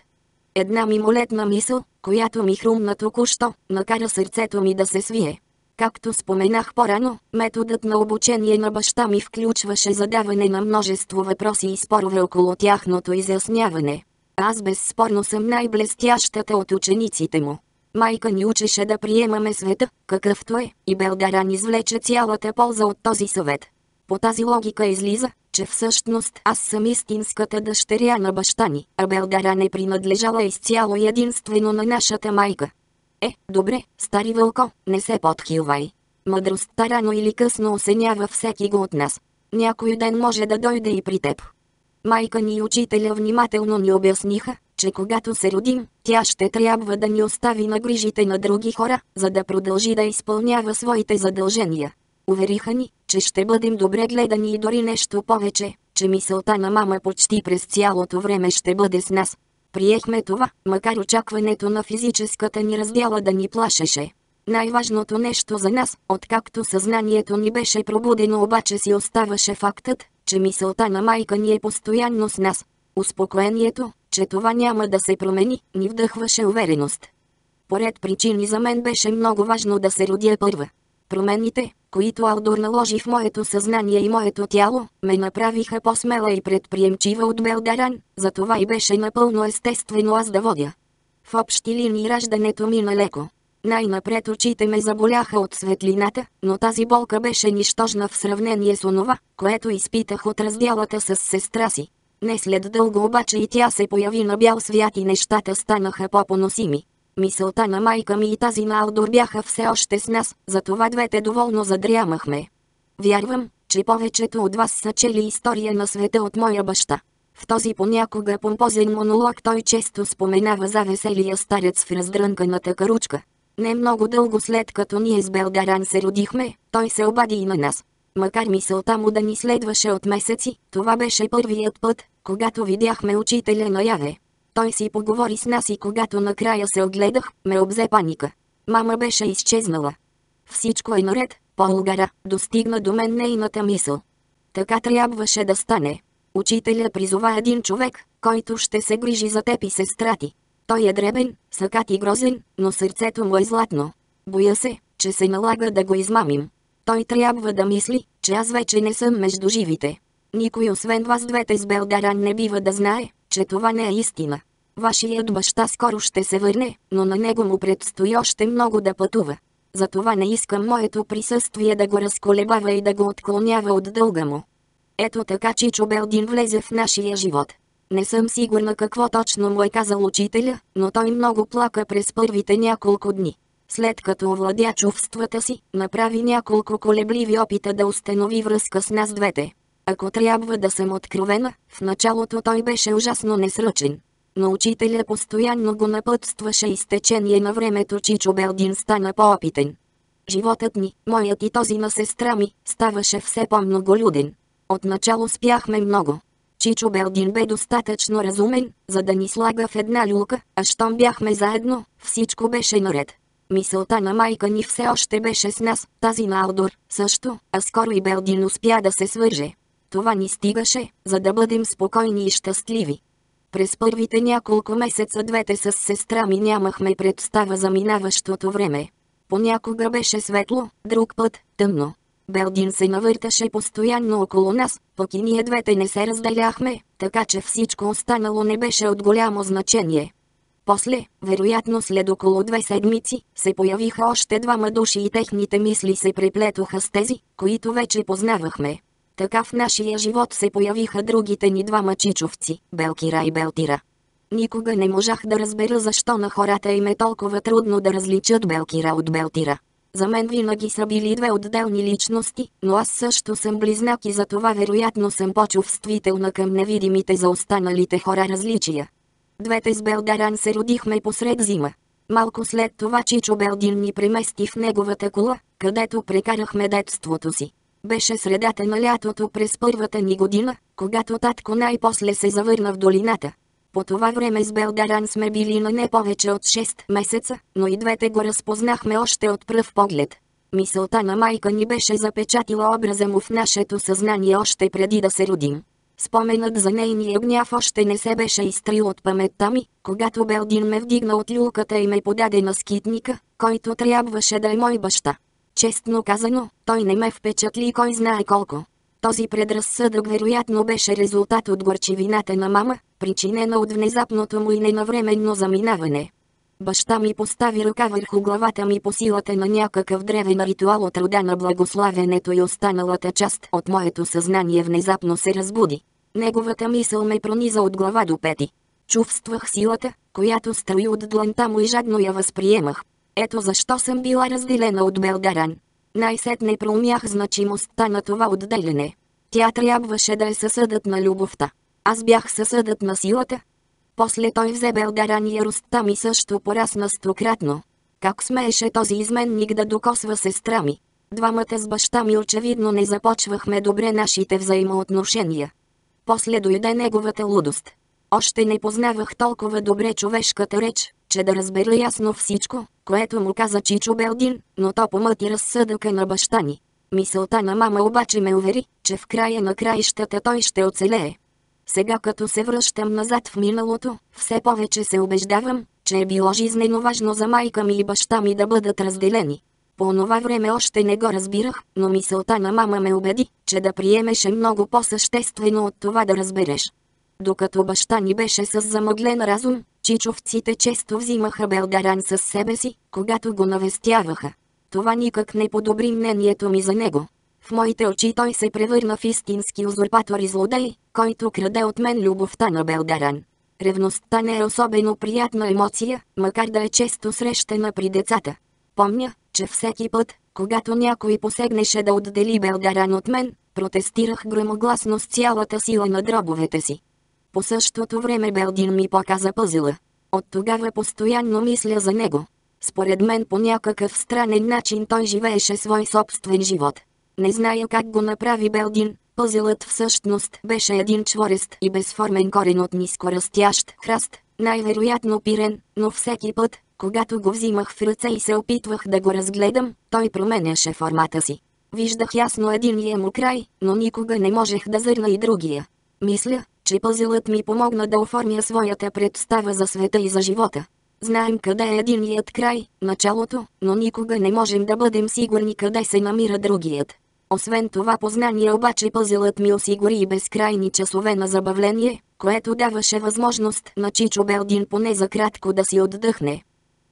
Една мимолетна мисъл, която ми хрумна току-що, накара сърцето ми да се свие. Както споменах по-рано, методът на обучение на баща ми включваше задаване на множество въпроси и спорове около тяхното изясняване. Аз безспорно съм най-блестящата от учениците му. Майка ни учеше да приемаме света, какъвто е, и Белдаран извлече цялата полза от този съвет. По тази логика излиза, че всъщност аз съм истинската дъщеря на баща ни, а Белдаран е принадлежала изцяло единствено на нашата майка. Е, добре, стари вълко, не се подхилвай. Мъдростта рано или късно осенява всеки го от нас. Някой ден може да дойде и при теб. Майка ни и учителя внимателно ни обясниха, че когато се родим, тя ще трябва да ни остави на грижите на други хора, за да продължи да изпълнява своите задължения. Увериха ни, че ще бъдем добре гледани и дори нещо повече, че мисълта на мама почти през цялото време ще бъде с нас. Приехме това, макар очакването на физическата ни раздяла да ни плашеше. Най-важното нещо за нас, откакто съзнанието ни беше пробудено обаче си оставаше фактът, че мисълта на майка ни е постоянно с нас. Успокоението, че това няма да се промени, ни вдъхваше увереност. Поред причини за мен беше много важно да се родя първа. Промените, които Алдор наложи в моето съзнание и моето тяло, ме направиха по-смела и предприемчива от Белдаран, затова и беше напълно естествено аз да водя. В общи линии раждането ми налеко. Най-напред очите ме заболяха от светлината, но тази болка беше нищожна в сравнение с онова, което изпитах от разделата с сестра си. Не след дълго обаче и тя се появи на бял свят и нещата станаха по-поносими. Мисълта на майка ми и тази на Алдор бяха все още с нас, затова двете доволно задрямахме. Вярвам, че повечето от вас са чели история на света от моя баща. В този понякога помпозен монолог той често споменава за веселия старец в раздрънканата каручка. Не много дълго след като ние с Белдаран се родихме, той се обади и на нас. Макар мисълта му да ни следваше от месеци, това беше първият път, когато видяхме учителя наяве. Той си поговори с нас и когато накрая се огледах, ме обзе паника. Мама беше изчезнала. Всичко е наред, Полгара, достигна до мен нейната мисъл. Така трябваше да стане. Учителя призова един човек, който ще се грижи за теб и сестра ти. Той е дребен, сакат и грозен, но сърцето му е златно. Боя се, че се налага да го измамим. Той трябва да мисли, че аз вече не съм между живите. Никой освен вас двете с Белдаран не бива да знае, че това не е истина. Вашият баща скоро ще се върне, но на него му предстои още много да пътува. Затова не искам моето присъствие да го разколебава и да го отклонява от дълга му. Ето така Чичо Белдин влезе в нашия живот. Не съм сигурна какво точно му е казал учителя, но той много плака през първите няколко дни. След като овладя чувствата си, направи няколко колебливи опита да установи връзка с нас двете. Ако трябва да съм откровена, в началото той беше ужасно несръчен. Но учителя постоянно го напътстваше и с течение на времето Чичо Белдин стана по-опитен. Животът ни, моят и този на сестра ми, ставаше все по-многолюден. Отначало спяхме много. Чичо Белдин бе достатъчно разумен, за да ни слага в една люлка, а щом бяхме заедно, всичко беше наред. Мисълта на майка ни все още беше с нас, тази на Алдор, също, а скоро и Белдин успя да се свърже. Това ни стигаше, за да бъдем спокойни и щастливи. През първите няколко месеца двете с сестра ми нямахме представа за минаващото време. Понякога беше светло, друг път – тъмно. Белдин се навърташе постоянно около нас, пък и ние двете не се разделяхме, така че всичко останало не беше от голямо значение. После, вероятно след около две седмици, се появиха още двама души и техните мисли се преплетоха с тези, които вече познавахме. Така в нашия живот се появиха другите ни двама чичовци, Белкира и Белтира. Никога не можах да разбера защо на хората им е толкова трудно да различат Белкира от Белтира. За мен винаги са били две отделни личности, но аз също съм близнак и за това вероятно съм по-чувствителна към невидимите за останалите хора различия. Двете с Белдаран се родихме посред зима. Малко след това Чичо Белдин ни премести в неговата кола, където прекарахме детството си. Беше средата на лятото през първата ни година, когато татко най-после се завърна в долината. По това време с Белдаран сме били на не повече от 6 месеца, но и двете го разпознахме още от пръв поглед. Мисълта на майка ни беше запечатила образа му в нашето съзнание още преди да се родим. Споменът за нейния гняв още не се беше изтрил от паметта ми, когато Белдин ме вдигна от люлката и ме подаде на скитника, който трябваше да е мой баща. Честно казано, той не ме впечатли кой знае колко. Този предразсъдък вероятно беше резултат от горчивината на мама, причинена от внезапното му и ненавременно заминаване. Баща ми постави ръка върху главата ми по силата на някакъв древен ритуал от рода на благославянето и останалата част от моето съзнание внезапно се разбуди. Неговата мисъл ме прониза от глава до пети. Чувствах силата, която строи от дланта му и жадно я възприемах. Ето защо съм била разделена от Белдаран. Най-сетне проумях значимостта на това отделяне. Тя трябваше да е съсъдът на любовта. Аз бях съсъдът на силата. После той взе Белдаран и яростта ми също порасна стократно. Как смееше този изменник да докосва сестра ми? Двамата с баща ми очевидно не започвахме добре нашите взаимоотношения. После дойде неговата лудост. Още не познавах толкова добре човешката реч, че да разбера ясно всичко, което му каза Чичо Белдин, но то помъти разсъдъка на баща ни. Мисълта на мама обаче ме увери, че в края на краищата той ще оцелее. Сега като се връщам назад в миналото, все повече се убеждавам, че е било жизнено важно за майка ми и баща ми да бъдат разделени. По онова време още не го разбирах, но мисълта на мама ме убеди, че да приемеш е много по-съществено от това да разбереш. Докато баща ни беше с замъглен разум, чичовците често взимаха Белдаран с себе си, когато го навестяваха. Това никак не подобри мнението ми за него. В моите очи той се превърна в истински узурпатор и злодей, който краде от мен любовта на Белдаран. Ревността не е особено приятна емоция, макар да е често срещана при децата. Помня, че всеки път, когато някой посегнеше да отдели Белдаран от мен, протестирах громогласно с цялата сила на дробовете си. По същото време Белдин ми показа пъзела. От тогава постоянно мисля за него. Според мен по някакъв странен начин той живееше свой собствен живот. Не зная как го направи Белдин, пъзелът всъщност беше един чворест и безформен корен от нискорастящ храст, най-вероятно пирен, но всеки път, когато го взимах в ръце и се опитвах да го разгледам, той променяше формата си. Виждах ясно единия му край, но никога не можех да зърна и другия. Мисля, че пъзелът ми помогна да оформя своята представа за света и за живота. Знаем къде е единият край, началото, но никога не можем да бъдем сигурни къде се намира другият. Освен това познание обаче пъзелът ми осигури и безкрайни часове на забавление, което даваше възможност на Чичо Белдин поне за кратко да си отдъхне.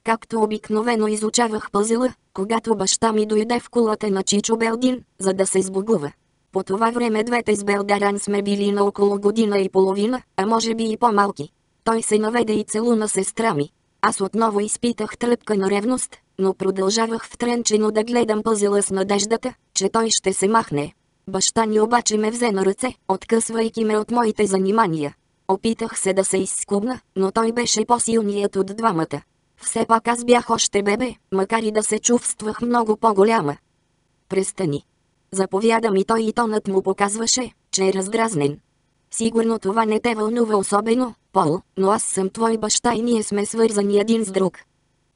Както обикновено изучавах пъзела, когато баща ми дойде в кулата на Чичо Белдин, за да се сбогува. По това време двете с Белдаран сме били на около година и половина, а може би и по-малки. Той се наведе и целуна сестра ми. Аз отново изпитах тръпка на ревност, но продължавах втренчено да гледам пъзела с надеждата, че той ще се махне. Баща ни обаче ме взе на ръце, откъсвайки ме от моите занимания. Опитах се да се изскубна, но той беше по-силният от двамата. Все пак аз бях още бебе, макар и да се чувствах много по-голяма. Престани. Заповяда ми той и тонът му показваше, че е раздразнен. Сигурно това не те вълнува особено, Пол, но аз съм твой баща и ние сме свързани един с друг.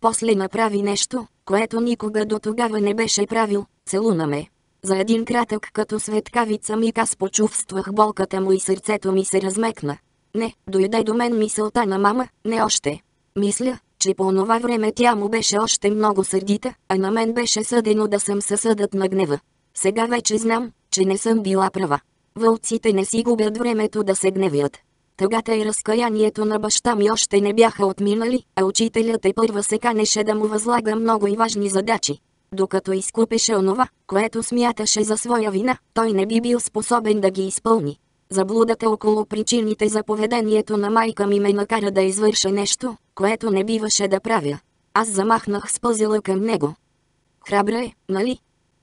После направи нещо, което никога до тогава не беше правил, целуна ме. За един кратък като светкавица миг аз почувствах болката му и сърцето ми се размекна. Не, дойде до мен мисълта на мама, не още. Мисля, че по онова време тя му беше още много сърдита, а на мен беше съдено да съм съсъдът на гнева. Сега вече знам, че не съм била права. Вълците не си губят времето да се гневят. Тъгата и разкаянието на баща ми още не бяха отминали, а учителят е първа се канеше да му възлага много и важни задачи. Докато изкупеше онова, което смяташе за своя вина, той не би бил способен да ги изпълни. Заблудата около причините за поведението на майка ми ме накара да извърша нещо, което не биваше да правя. Аз замахнах с пъзела към него. Храбра е, нали?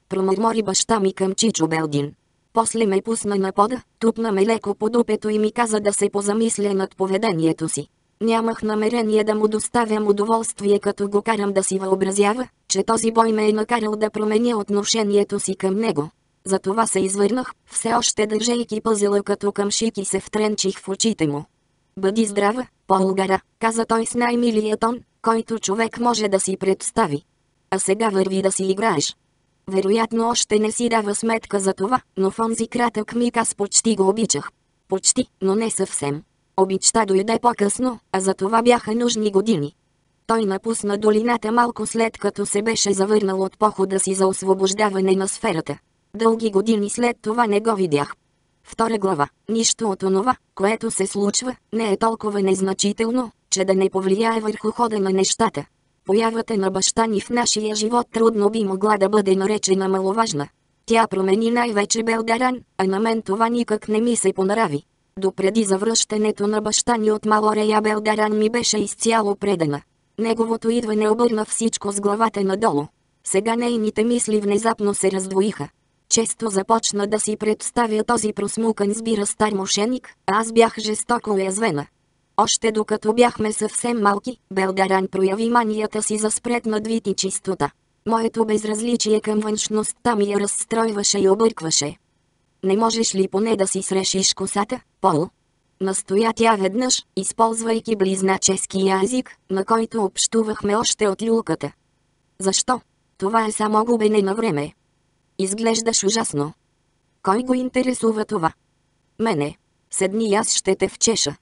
Промърмори баща ми към Чичо Белдин. После ме пусна на пода, тупна ме леко по дупето и ми каза да се позамисля над поведението си. Нямах намерение да му доставям удоволствие като го карам да си въобразява, че този бой ме е накарал да променя отношението си към него. Затова се извърнах, все още държейки пъзела като към шик и се втренчих в очите му. Бъди здрава, Полгара, каза той с най-милия тон, който човек може да си представи. А сега върви да си играеш. Вероятно още не си дава сметка за това, но в онзи кратък миг аз почти го обичах. Почти, но не съвсем. Обичта дойде по-късно, а за това бяха нужни години. Той напусна долината малко след като се беше завърнал от похода си за освобождаване на сферата. Дълги години след това не го видях. Втора глава. Нищо от онова, което се случва, не е толкова незначително, че да не повлияе върху хода на нещата. Появата на баща ни в нашия живот трудно би могла да бъде наречена маловажна. Тя промени най-вече Белдаран, а на мен това никак не ми се понрави. Допреди завръщането на баща ни от Малорея Белдаран ми беше изцяло предана. Неговото идване обърна всичко с главата надолу. Сега нейните мисли внезапно се раздвоиха. Често започна да си представя този просмукан сбира стар мошеник, а аз бях жестоко уязвена. Още докато бяхме съвсем малки, Белдаран прояви манията си за спретнат вид и чистота. Моето безразличие към външността ми я разстройваше и объркваше. Не можеш ли поне да си срешиш косата, Пол? настоя тя веднъж, използвайки близначеския език, на който общувахме още от люлката. Защо? Това е само губене на време. Изглеждаш ужасно. Кой го интересува това? Мене. Седни аз ще те вчеша.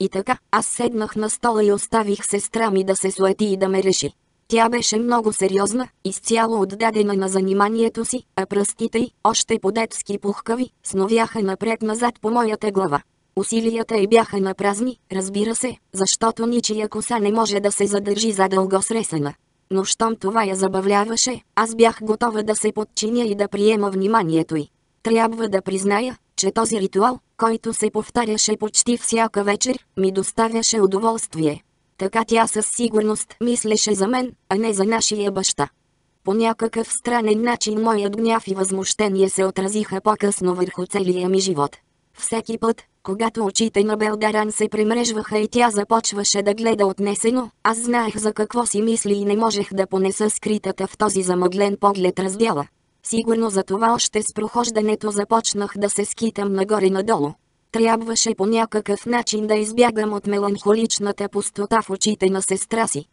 И така, аз седнах на стола и оставих сестра ми да се суети и да ме реши. Тя беше много сериозна, изцяло отдадена на заниманието си, а пръстите й, още по-детски пухкави, сновяха напред-назад по моята глава. Усилията й бяха на празни, разбира се, защото ничия коса не може да се задържи задълго сресена. Но щом това я забавляваше, аз бях готова да се подчиня и да приема вниманието й. Трябва да призная, че този ритуал, който се повтаряше почти всяка вечер, ми доставяше удоволствие. Така тя със сигурност мислеше за мен, а не за нашия баща. По някакъв странен начин моят гняв и възмущение се отразиха по-късно върху целия ми живот. Всеки път, когато очите на Белдаран се премрежваха и тя започваше да гледа отнесено, аз знаех за какво си мисли и не можех да понеса скритата в този замъглен поглед раздяла. Сигурно за това още с прохождането започнах да се скитам нагоре-надолу. Трябваше по някакъв начин да избягам от меланхоличната пустота в очите на сестра си.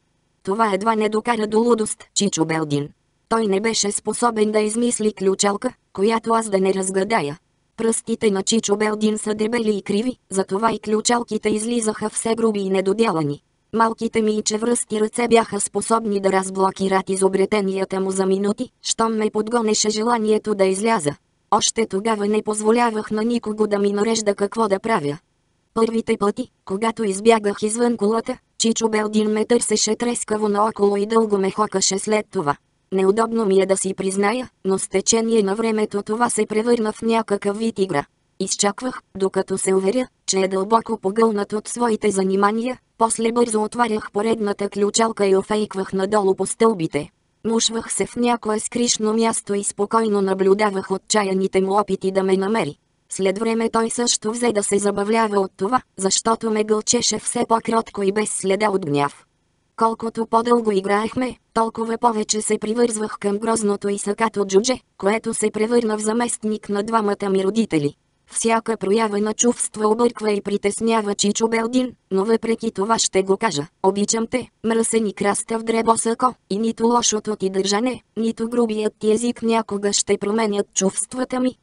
Това едва не докара до лудост Чичо Белдин. Той не беше способен да измисли ключалка, която аз да не разгадая. Пръстите на Чичо Белдин са дебели и криви, затова и ключалките излизаха все груби и недоделани. Малките ми и чевръсти ръце бяха способни да разблокират изобретенията му за минути, щом ме подгонеше желанието да изляза. Още тогава не позволявах на никого да ми нарежда какво да правя. Първите пъти, когато избягах извън колата, Чичо Белдин ме търсеше трескаво наоколо и дълго ме хокаше след това. Неудобно ми е да си призная, но с течение на времето това се превърна в някакъв вид игра. Изчаквах, докато се уверя, че е дълбоко погълнат от своите занимания, после бързо отварях поредната ключалка и офейквах надолу по стълбите. Мушвах се в някое скришно място и спокойно наблюдавах отчаяните му опити да ме намери. След време той също взе да се забавлява от това, защото ме гълчеше все по-кротко и без следа от гняв. Колкото по-дълго играехме, толкова повече се привързвах към грозното и сакато джудже, което се превърна в заместник на двамата ми родители. Всяка проява на чувства обърква и притеснява Чичо Белдин, но въпреки това ще го кажа. Обичам те, мръсен и крастав дребосъко, и нито лошото ти държане, нито грубият ти език някога ще променят чувствата ми.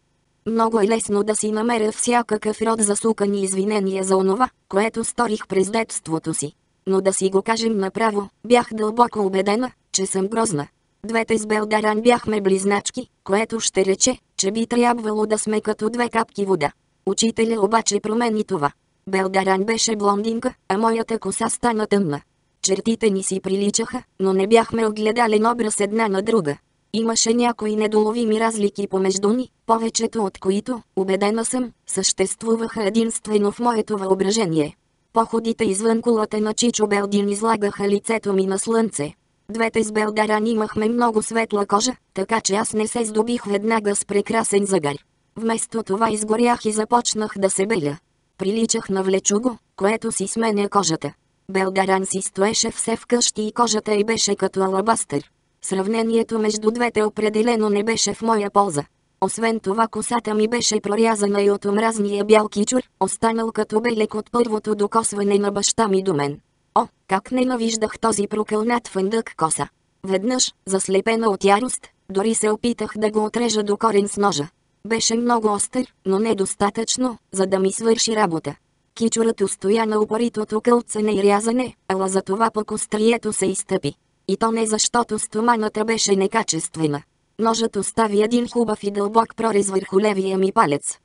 Много е лесно да си намеря всякакъв род засукани извинения за онова, което сторих през детството си. Но да си го кажем направо, бях дълбоко убедена, че съм грозна. Двете с Белдаран бяхме близначки, което ще рече, че би трябвало да сме като две капки вода. Учителя обаче промени това. Белдаран беше блондинка, а моята коса стана тъмна. Чертите ни си приличаха, но не бяхме огледален образ една на друга. Имаше някои недоловими разлики помежду ни, повечето от които, убедена съм, съществуваха единствено в моето въображение. Походите извън кулата на Чичо Белдин излагаха лицето ми на слънце. Двете с Белдаран имахме много светла кожа, така че аз не се здобих веднага с прекрасен загар. Вместо това изгорях и започнах да се беля. Приличах на влечуго, което си сменя кожата. Белдаран си стоеше все вкъщи и кожата й беше като алабастър. Сравнението между двете определено не беше в моя полза. Освен това косата ми беше прорязана и от омразния бял кичур, останал като белек от първото докосване на баща ми до мен. О, как ненавиждах този прокълнат фъндък коса. Веднъж, заслепена от ярост, дори се опитах да го отрежа до корен с ножа. Беше много остър, но недостатъчно, за да ми свърши работа. Кичурът устоя на упоритото кълцане и рязане, ала за това пък острието се изтъпи. И то не защото стоманата беше некачествена. Ножът остави един хубав и дълбок прорез върху левия ми палец.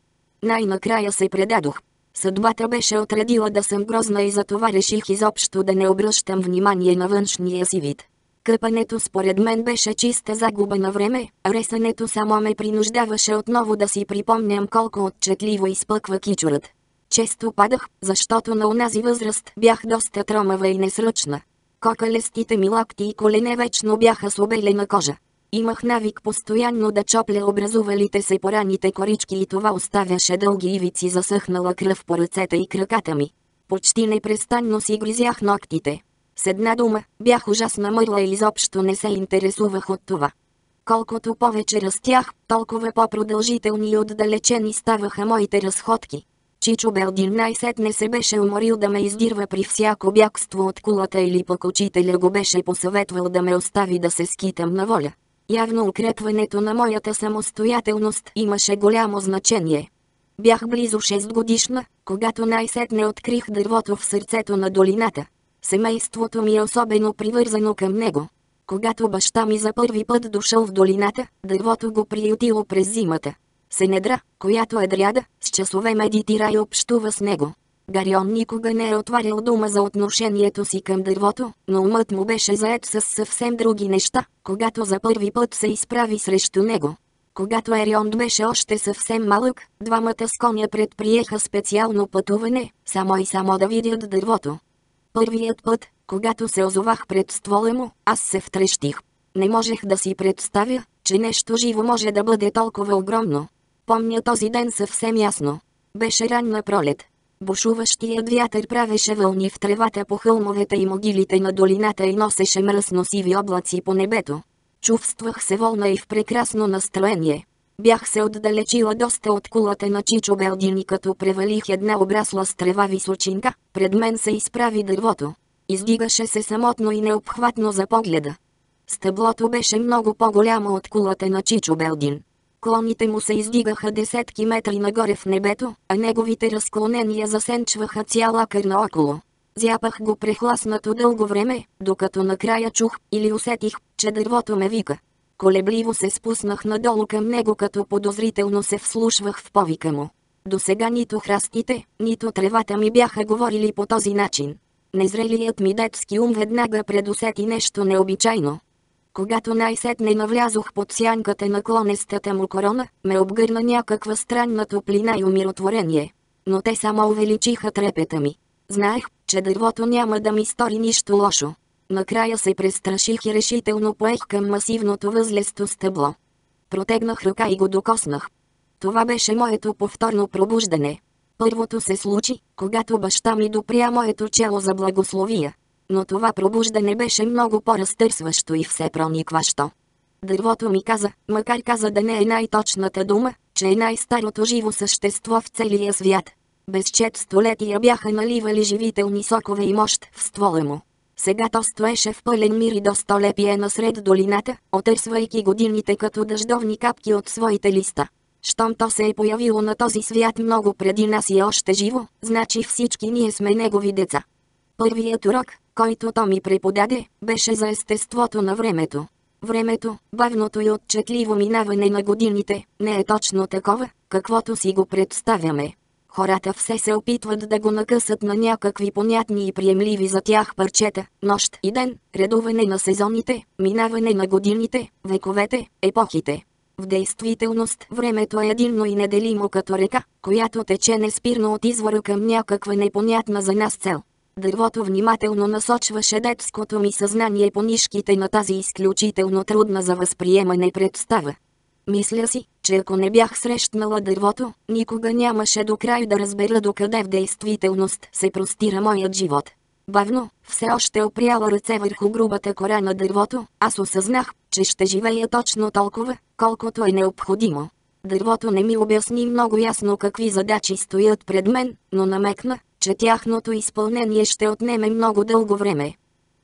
Най-накрая се предадох. Съдбата беше отредила да съм грозна и затова реших изобщо да не обръщам внимание на външния си вид. Къпането според мен беше чиста загуба на време, ресането само ме принуждаваше отново да си припомням колко отчетливо изпъква кичурът. Често падах, защото на унази възраст бях доста тромава и несръчна. Кокалестите ми лакти и колене вечно бяха с обелена кожа. Имах навик постоянно да чопля образувалите се пораните корички и това оставяше дълги ивици засъхнала кръв по ръцете и краката ми. Почти непрестанно си гризях ногтите. С една дума, бях ужасна мърла и изобщо не се интересувах от това. Колкото повече растях, толкова по-продължителни и отдалечени ставаха моите разходки. Чичо Белдин най-сетне се беше уморил да ме издирва при всяко бягство от кулата или пък учителя го беше посъветвал да ме остави да се скитам на воля. Явно укрепването на моята самостоятелност имаше голямо значение. Бях близо 6 годишна, когато най-сетне открих дървото в сърцето на долината. Семейството ми е особено привързано към него. Когато баща ми за първи път дошъл в долината, дървото го приютило през зимата. Сенедра, която е дряда, с часове медитира и общува с него. Гарион никога не е отварял дума за отношението си към дървото, но умът му беше заед с съвсем други неща, когато за първи път се изправи срещу него. Когато Ерион беше още съвсем малък, двамата с коня предприеха специално пътуване, само и само да видят дървото. Първият път, когато се озовах пред ствола му, аз се втрещих. Не можех да си представя, че нещо живо може да бъде толкова огромно. Помня този ден съвсем ясно. Беше ранна пролет. Бушуващият вятър правеше вълни в тревата по хълмовете и могилите на долината и носеше мръсно сиви облаци по небето. Чувствах се волна и в прекрасно настроение. Бях се отдалечила доста от кулата на Чичо Белдини като превалих една обрасла с трева височинка, пред мен се изправи дървото. Издигаше се самотно и необхватно за погледа. Стъблото беше много по-голямо от кулата на Чичо Белдин. Клоните му се издигаха десетки метри нагоре в небето, а неговите разклонения засенчваха цяла кърна около. Зяпах го прехласнато дълго време, докато накрая чух или усетих, че дървото ме вика. Колебливо се спуснах надолу към него като подозрително се вслушвах в повика му. До сега нито храстите, нито тревата ми бяха говорили по този начин. Незрелият ми детски ум веднага предусети нещо необичайно. Когато най-сетне навлязох под сянката на клонестата му корона, ме обгърна някаква странна топлина и умиротворение. Но те само увеличиха трепета ми. Знаех, че дървото няма да ми стори нищо лошо. Накрая се престраших и решително поех към масивното възлесто стъбло. Протегнах ръка и го докоснах. Това беше моето повторно пробуждане. Първото се случи, когато баща ми допря моето чело за благословия но това пробуждане беше много по-разтърсващо и все проникващо. Дървото ми каза, макар каза да не е най-точната дума, че е най-старото живо същество в целия свят. Безчет столетия бяха наливали живителни сокове и мощ в ствола му. Сега то стоеше в пълен мир и до столепие насред долината, отърсвайки годините като дъждовни капки от своите листа. Щом то се е появило на този свят много преди нас и е още живо, значи всички ние сме негови деца. Първият урок, който то ми преподаде, беше за естеството на времето. Времето, бавното и отчетливо минаване на годините, не е точно такова, каквото си го представяме. Хората все се опитват да го накъсат на някакви понятни и приемливи за тях парчета, нощ и ден, редуване на сезоните, минаване на годините, вековете, епохите. В действителност времето е единно и неделимо като река, която тече неспирно от извора към някаква непонятна за нас цел. Дървото внимателно насочваше детското ми съзнание по нишките на тази изключително трудна за възприемане представа. Мисля си, че ако не бях срещнала дървото, никога нямаше до край да разбера докъде в действителност се простира моят живот. Бавно, все още опряла ръце върху грубата кора на дървото, аз осъзнах, че ще живея точно толкова, колкото е необходимо. Дървото не ми обясни много ясно какви задачи стоят пред мен, но намекна, че тяхното изпълнение ще отнеме много дълго време.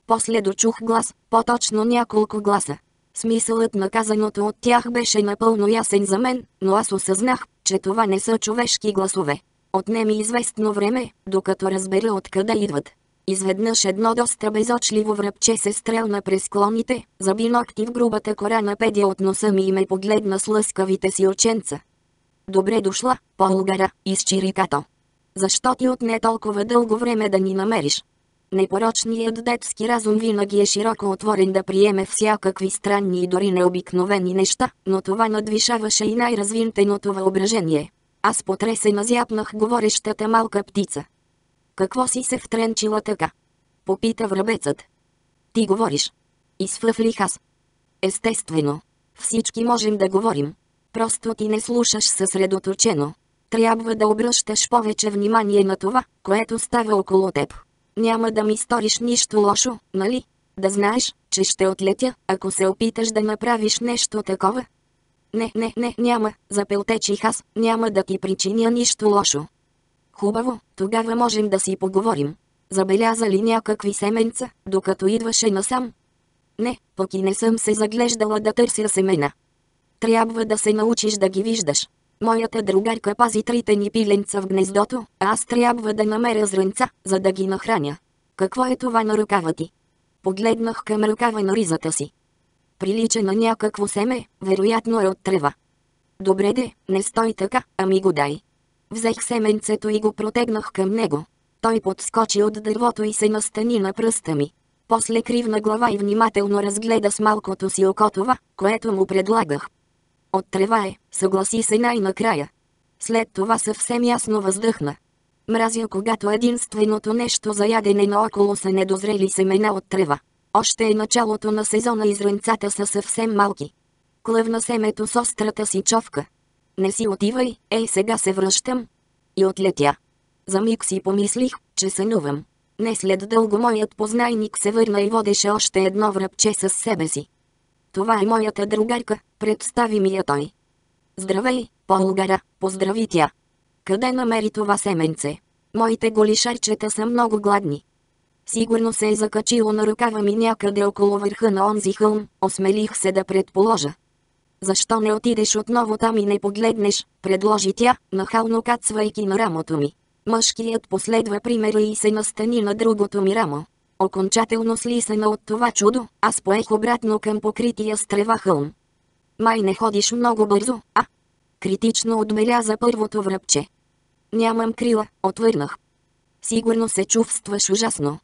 После дочух глас, по-точно няколко гласа. Смисълът на казаното от тях беше напълно ясен за мен, но аз осъзнах, че това не са човешки гласове. Отнеми известно време, докато разбера откъде идват. Изведнъж едно доста безочливо връбче се стрелна през клоните, заби ногти в грубата кора на педя от носа ми и ме погледна с лъскавите си оченца. Добре дошла, Полгара, изчири като. Защо ти отне толкова дълго време да ни намериш? Непорочният детски разум винаги е широко отворен да приеме всякакви странни и дори необикновени неща, но това надвишаваше и най-развинтеното въображение. Аз потресена зяпнах говорещата малка птица. Какво си се втренчила така? Попита врабецът. Ти говориш. Изфъфлих аз. Естествено. Всички можем да говорим. Просто ти не слушаш съсредоточено. Трябва да обръщаш повече внимание на това, което става около теб. Няма да ми сториш нищо лошо, нали? Да знаеш, че ще отлетя, ако се опиташ да направиш нещо такова. Не, не, не, няма, запелтечих аз, няма да ти причиня нищо лошо. Хубаво, тогава можем да си поговорим. Забеляза ли някакви семенца, докато идваше насам? Не, пък и не съм се заглеждала да търся семена. Трябва да се научиш да ги виждаш. Моята другарка пази трите ни пиленца в гнездото, аз трябва да намеря зранца, за да ги нахраня. Какво е това на ръкава ти? Погледнах към ръкава на ризата си. Прилича на някакво семе, вероятно е от трева. Добре де, не стой така, ами го дай. Взех семенцето и го протегнах към него. Той подскочи от дървото и се настани на пръста ми. После кривна глава и внимателно разгледа с малкото си око това, което му предлагах. От трева е, съгласи се най-накрая. След това съвсем ясно въздъхна. Мразя когато единственото нещо за ядене наоколо са недозрели семена от трева. Още е началото на сезона и зранцата са съвсем малки. Клъвна семето с острата си човка. Не си отивай, ей сега се връщам. И отлетя. За миг си помислих, че сънувам. Не след дълго моят познайник се върна и водеше още едно връбче с себе си. Това е моята другарка, представи ми я той. Здравей, Полгара, поздрави тя. Къде намери това семенце? Моите голишарчета са много гладни. Сигурно се е закачило на ръкава ми някъде около върха на онзи хълм, осмелих се да предположа. Защо не отидеш отново там и не погледнеш, предложи тя, нахално кацвайки на рамото ми. Мъжкият последва примера и се настани на другото ми рамо. Окончателно слисана от това чудо, аз поех обратно към покрития с трева хълм. Май не ходиш много бързо, а? Критично отбеляза първото връбче. Нямам крила, отвърнах. Сигурно се чувстваш ужасно.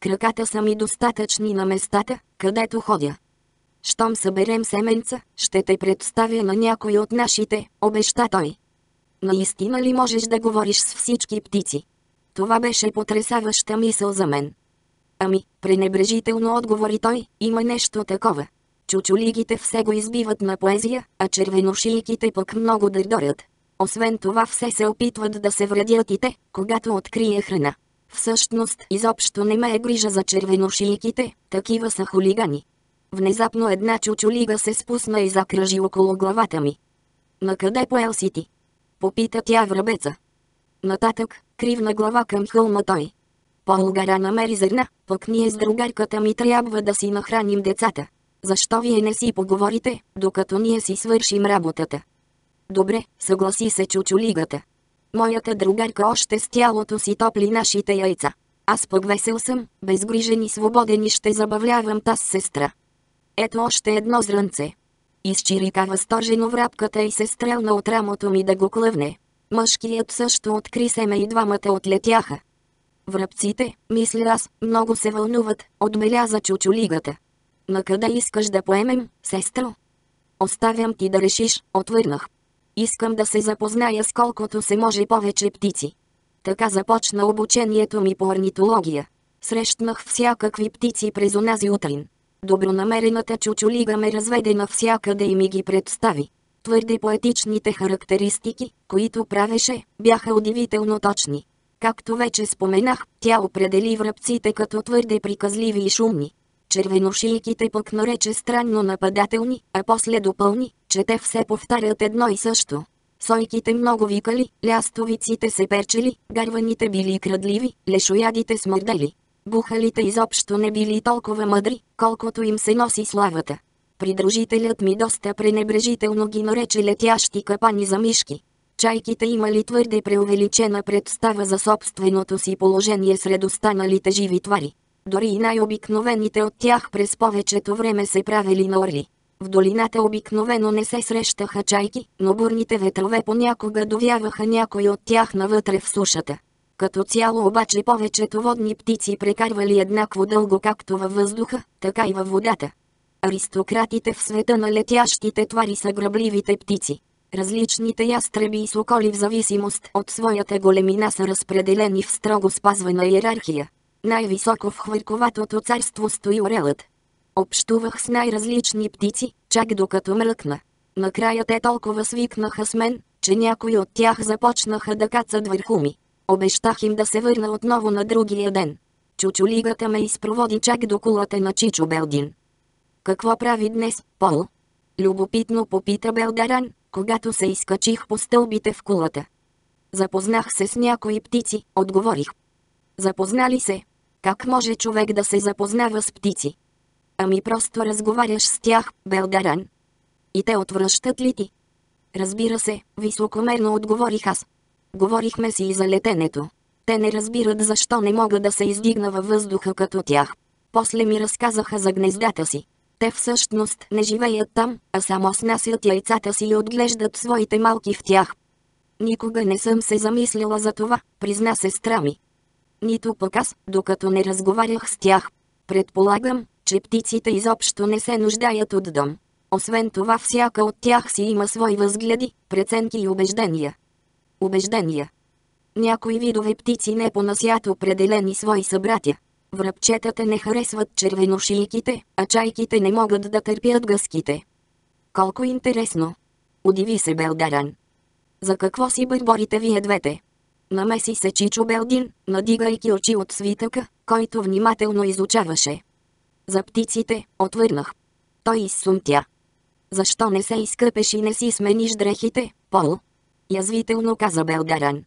Краката са ми достатъчни на местата, където ходя. Щом съберем семенца, ще те представя на някой от нашите, обеща той. Наистина ли можеш да говориш с всички птици? Това беше потрясаваща мисъл за мен. Ами, пренебрежително отговори той, има нещо такова. Чучулигите все го избиват на поезия, а червеношийките пък много дърдорят. Освен това все се опитват да се вредят и те, когато открие храна. Всъщност изобщо не ме е грижа за червеношийките, такива са хулигани. Внезапно една чучулига се спусна и закръжи около главата ми. Накъде поел си ти? Попита тя врабеца. Нататък, кривна глава към хълма той. Полгара намери зърна, пък ние с другарката ми трябва да си нахраним децата. Защо вие не си поговорите, докато ние си свършим работата? Добре, съгласи се чучулигата. Моята другарка още с тялото си топли нашите яйца. Аз пък весел съм, безгрижен и свободен и ще забавлявам таз сестра. Ето още едно зрънце. Изчирика възторжено врабката и се стрелна от рамото ми да го клъвне. Мъжкият също откри семе и двамата отлетяха. Връбците, мисля аз, много се вълнуват, отбеляза чучулигата. Накъде искаш да поемем, сестро? Оставям ти да решиш, отвърнах. Искам да се запозная с колкото се може повече птици. Така започна обучението ми по орнитология. Срещнах всякакви птици през онази утрин. Добронамерената чучулига ме разведе навсякъде и ми ги представи. Твърде поетичните характеристики, които правеше, бяха удивително точни. Както вече споменах, тя определи връбците като твърде приказливи и шумни. Червеношийките пък нарече странно нападателни, а после допълни, че те все повтарят едно и също. Сойките много викали, лястовиците се перчели, гарваните били крадливи, лешоядите смърдели. Бухалите изобщо не били толкова мъдри, колкото им се носи славата. Придружителят ми доста пренебрежително ги нарече летящи капани за мишки. Чайките имали твърде преувеличена представа за собственото си положение сред останалите живи твари. Дори и най-обикновените от тях през повечето време се правили на орли. В долината обикновено не се срещаха чайки, но бурните ветрове понякога довяваха някой от тях навътре в сушата. Като цяло обаче повечето водни птици прекарвали еднакво дълго както във въздуха, така и във водата. Аристократите в света на летящите твари са грабливите птици. Различните ястреби и соколи в зависимост от своята големина са разпределени в строго спазвана иерархия. Най-високо в хвърковатото царство стои орелът. Общувах с най-различни птици, чак докато мръкна. Накрая те толкова свикнаха с мен, че някои от тях започнаха да кацат върху ми. Обещах им да се върна отново на другия ден. Чучулигата ме изпроводи чак до кулата на Чичо Белдин. Какво прави днес, Пол? Любопитно попита Белдаран, когато се изкачих по стълбите в кулата. Запознах се с някои птици, отговорих. Запознали се? Как може човек да се запознава с птици? Ами просто разговаряш с тях, Белдаран. И те отвръщат ли ти? Разбира се, високомерно отговорих аз. Говорихме си и за летенето. Те не разбират защо не мога да се издигна във въздуха като тях. После ми разказаха за гнездата си. Те всъщност не живеят там, а само снасят яйцата си и отглеждат своите малки в тях. Никога не съм се замислила за това, призна сестра ми. Нито пък аз, докато не разговарях с тях. Предполагам, че птиците изобщо не се нуждаят от дом. Освен това всяка от тях си има свои възгледи, преценки и убеждения. Убеждения. Някои видове птици не понасят определени свои събратя. Връбчетата не харесват червеношийките, а чайките не могат да търпят гъските. Колко интересно! Удиви се Белдаран. За какво си бърборите вие двете? Намеси се Чичо Белдин, надигайки очи от свитъка, който внимателно изучаваше. За птиците, отвърнах. Той изсумтя. Защо не се изкъпеш и не си смениш дрехите, Пол? Язвително каза Белдаран.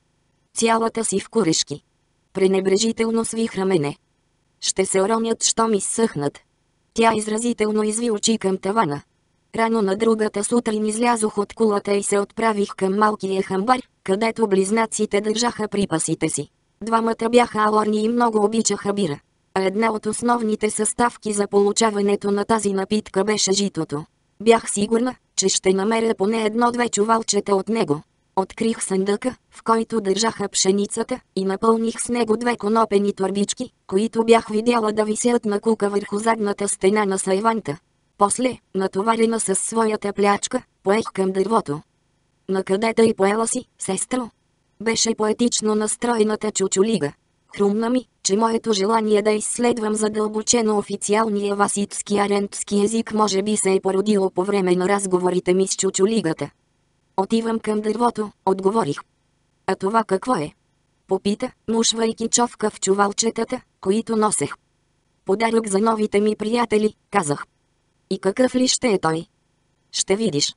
Цялата си в курешки. Пренебрежително свих мене. Ще се уронят, що ми съхнат. Тя изразително изви очи към тавана. Рано на другата сутрин излязох от кулата и се отправих към малкия хамбар, където близнаците държаха припасите си. Двамата бяха алорни и много обичаха бира. А една от основните съставки за получаването на тази напитка беше житото. Бях сигурна, че ще намеря поне едно-две чувалчета от него. Открих съндъка, в който държаха пшеницата, и напълних с него две конопени турбички, които бях видяла да висят на кука върху задната стена на сайванта. После, натоварена с своята плячка, поех към дървото. Накъде и поела си, сестро? Беше поетично настроената чучулига. Хрумна ми, че моето желание да изследвам задълбочено официалния васитски арентски език може би се е породило по време на разговорите ми с чучулигата. Отивам към дървото, отговорих. А това какво е? Попита, мушвайки човка в чувалчетата, които носех. Подарък за новите ми приятели, казах. И какъв ли ще е той? Ще видиш.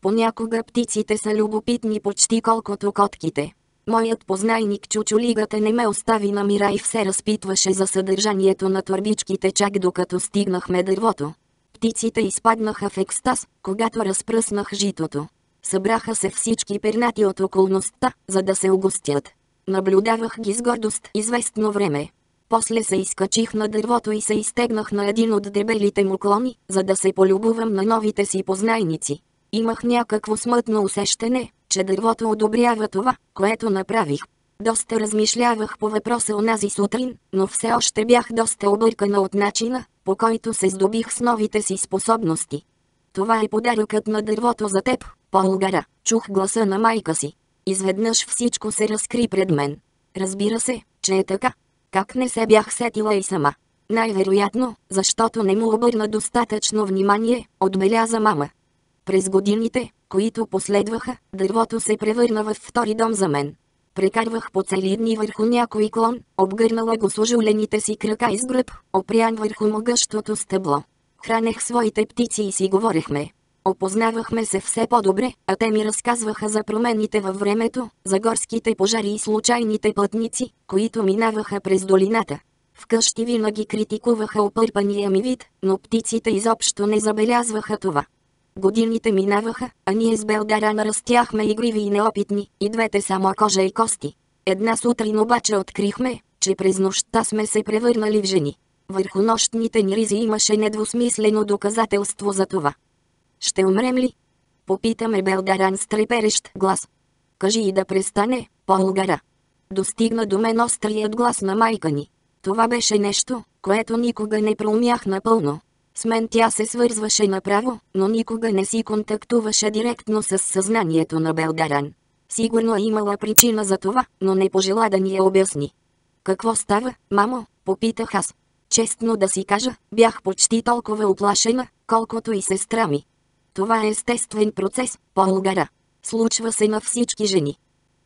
Понякога птиците са любопитни почти колкото котките. Моят познайник чучулигата не ме остави на мира и все разпитваше за съдържанието на турбичките чак докато стигнахме дървото. Птиците изпаднаха в екстаз, когато разпръснах житото. Събраха се всички пернати от околността, за да се огостят. Наблюдавах ги с гордост известно време. После се изкачих на дървото и се изтегнах на един от дебелите му клони, за да се полюбувам на новите си познайници. Имах някакво смътно усещане, че дървото одобрява това, което направих. Доста размишлявах по въпроса онази сутрин, но все още бях доста объркана от начина, по който се здобих с новите си способности. Това е подаръкът на дървото за теб, Полгара, чух гласа на майка си. Изведнъж всичко се разкри пред мен. Разбира се, че е така. Как не се бях сетила и сама. Най-вероятно, защото не му обърна достатъчно внимание, отбеляза мама. През годините, които последваха, дървото се превърна в втори дом за мен. Прекарвах по цели дни върху някой клон, обгърнала го с ожулените си крака из гръб, опрян върху могъщото стъбло. Хранех своите птици и си говорехме. Опознавахме се все по-добре, а те ми разказваха за промените във времето, за горските пожари и случайните пътници, които минаваха през долината. Вкъщи винаги критикуваха опърпания ми вид, но птиците изобщо не забелязваха това. Годините минаваха, а ние с Белдарана растяхме игриви и неопитни, и двете само кожа и кости. Една сутрин обаче открихме, че през нощта сме се превърнали в жени. Върху нощните ни ризи имаше недвусмислено доказателство за това. Ще умрем ли? Попитаме Белдаран с треперещ глас. Кажи и да престане, Полгара. Достигна до мен острият глас на майка ни. Това беше нещо, което никога не проумях напълно. С мен тя се свързваше направо, но никога не си контактуваше директно с съзнанието на Белдаран. Сигурно е имала причина за това, но не пожела да ни я обясни. Какво става, мамо? Попитах аз. Честно да си кажа, бях почти толкова оплашена, колкото и сестра ми. Това е естествен процес, Полгара. Случва се на всички жени.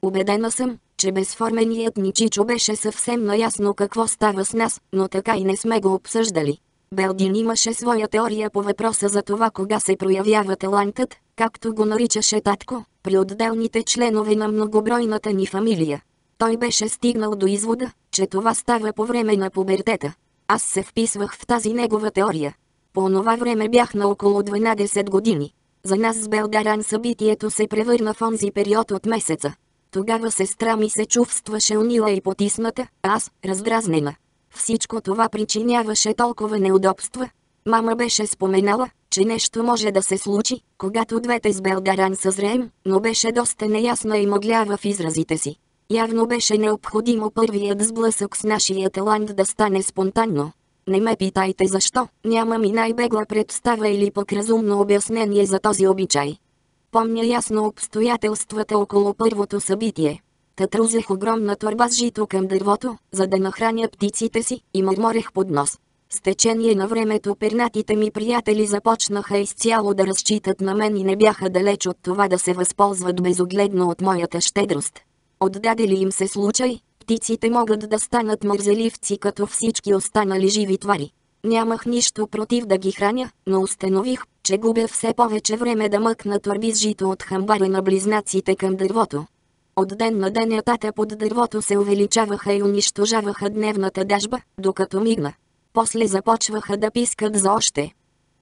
Убедена съм, че безформеният ни Чичо беше съвсем наясно какво става с нас, но така и не сме го обсъждали. Белдин имаше своя теория по въпроса за това кога се проявява талантът, както го наричаше татко, при отделните членове на многобройната ни фамилия. Той беше стигнал до извода, че това става по време на пубертета. Аз се вписвах в тази негова теория. По онова време бях на около 12 години. За нас с Белдаран събитието се превърна в онзи период от месеца. Тогава сестра ми се чувстваше унила и потисната, аз – раздразнена. Всичко това причиняваше толкова неудобства. Мама беше споменала, че нещо може да се случи, когато двете с Белдаран съзреем, но беше доста неясна и мъглява в изразите си. Явно беше необходимо първият сблъсък с нашия талант да стане спонтанно. Не ме питайте защо, нямам и най-бегла представа или пък разумно обяснение за този обичай. Помня ясно обстоятелствата около първото събитие. Татрузех огромна торба с жито към дървото, за да нахраня птиците си, и мърморех под нос. С течение на времето пернатите ми приятели започнаха изцяло да разчитат на мен и не бяха далеч от това да се възползват безогледно от моята щедрост. Отдаде ли им се случай, птиците могат да станат мързеливци като всички останали живи твари. Нямах нищо против да ги храня, но установих, че губя все повече време да мъкна турби с жито от хамбара на близнаците към дървото. От ден на ден ятата под дървото се увеличаваха и унищожаваха дневната дажба, докато мигна. После започваха да пискат за още.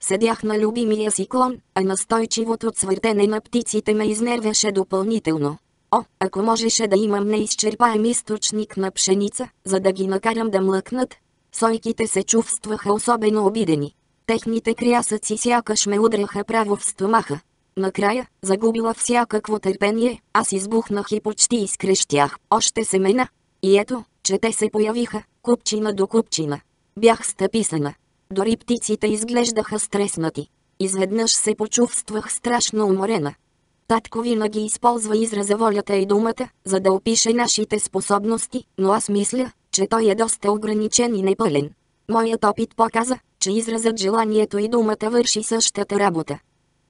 Седях на любимия си клон, а настойчивото цвъртене на птиците ме изнервяше допълнително. О, ако можеше да имам неизчерпаем източник на пшеница, за да ги накарам да млъкнат. Сойките се чувстваха особено обидени. Техните крясъци сякаш ме удряха право в стомаха. Накрая, загубила всякакво търпение, аз избухнах и почти изкрещях още семена. И ето, че те се появиха, купчина до купчина. Бях стъписана. Дори птиците изглеждаха стреснати. Изведнъж се почувствах страшно уморена. Татко винаги използва израза волята и думата, за да опише нашите способности, но аз мисля, че той е доста ограничен и непълен. Моят опит показа, че изразът желанието и думата върши същата работа.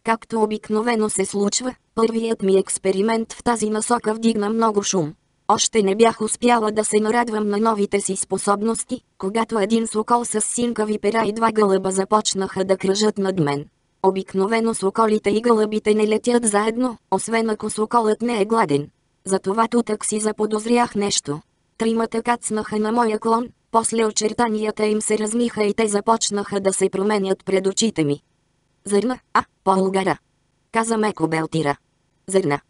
Както обикновено се случва, първият ми експеримент в тази насока вдигна много шум. Още не бях успяла да се нарадвам на новите си способности, когато един сокол с синкави пера и два гълъба започнаха да кръжат над мен. Обикновено соколите и гълъбите не летят заедно, освен ако соколът не е гладен. Затова тутък си заподозрях нещо. Тримата кацнаха на моя клон, после очертанията им се размиха и те започнаха да се променят пред очите ми. Зърна, а, по-лгара. Каза меко Белтира. Зърна.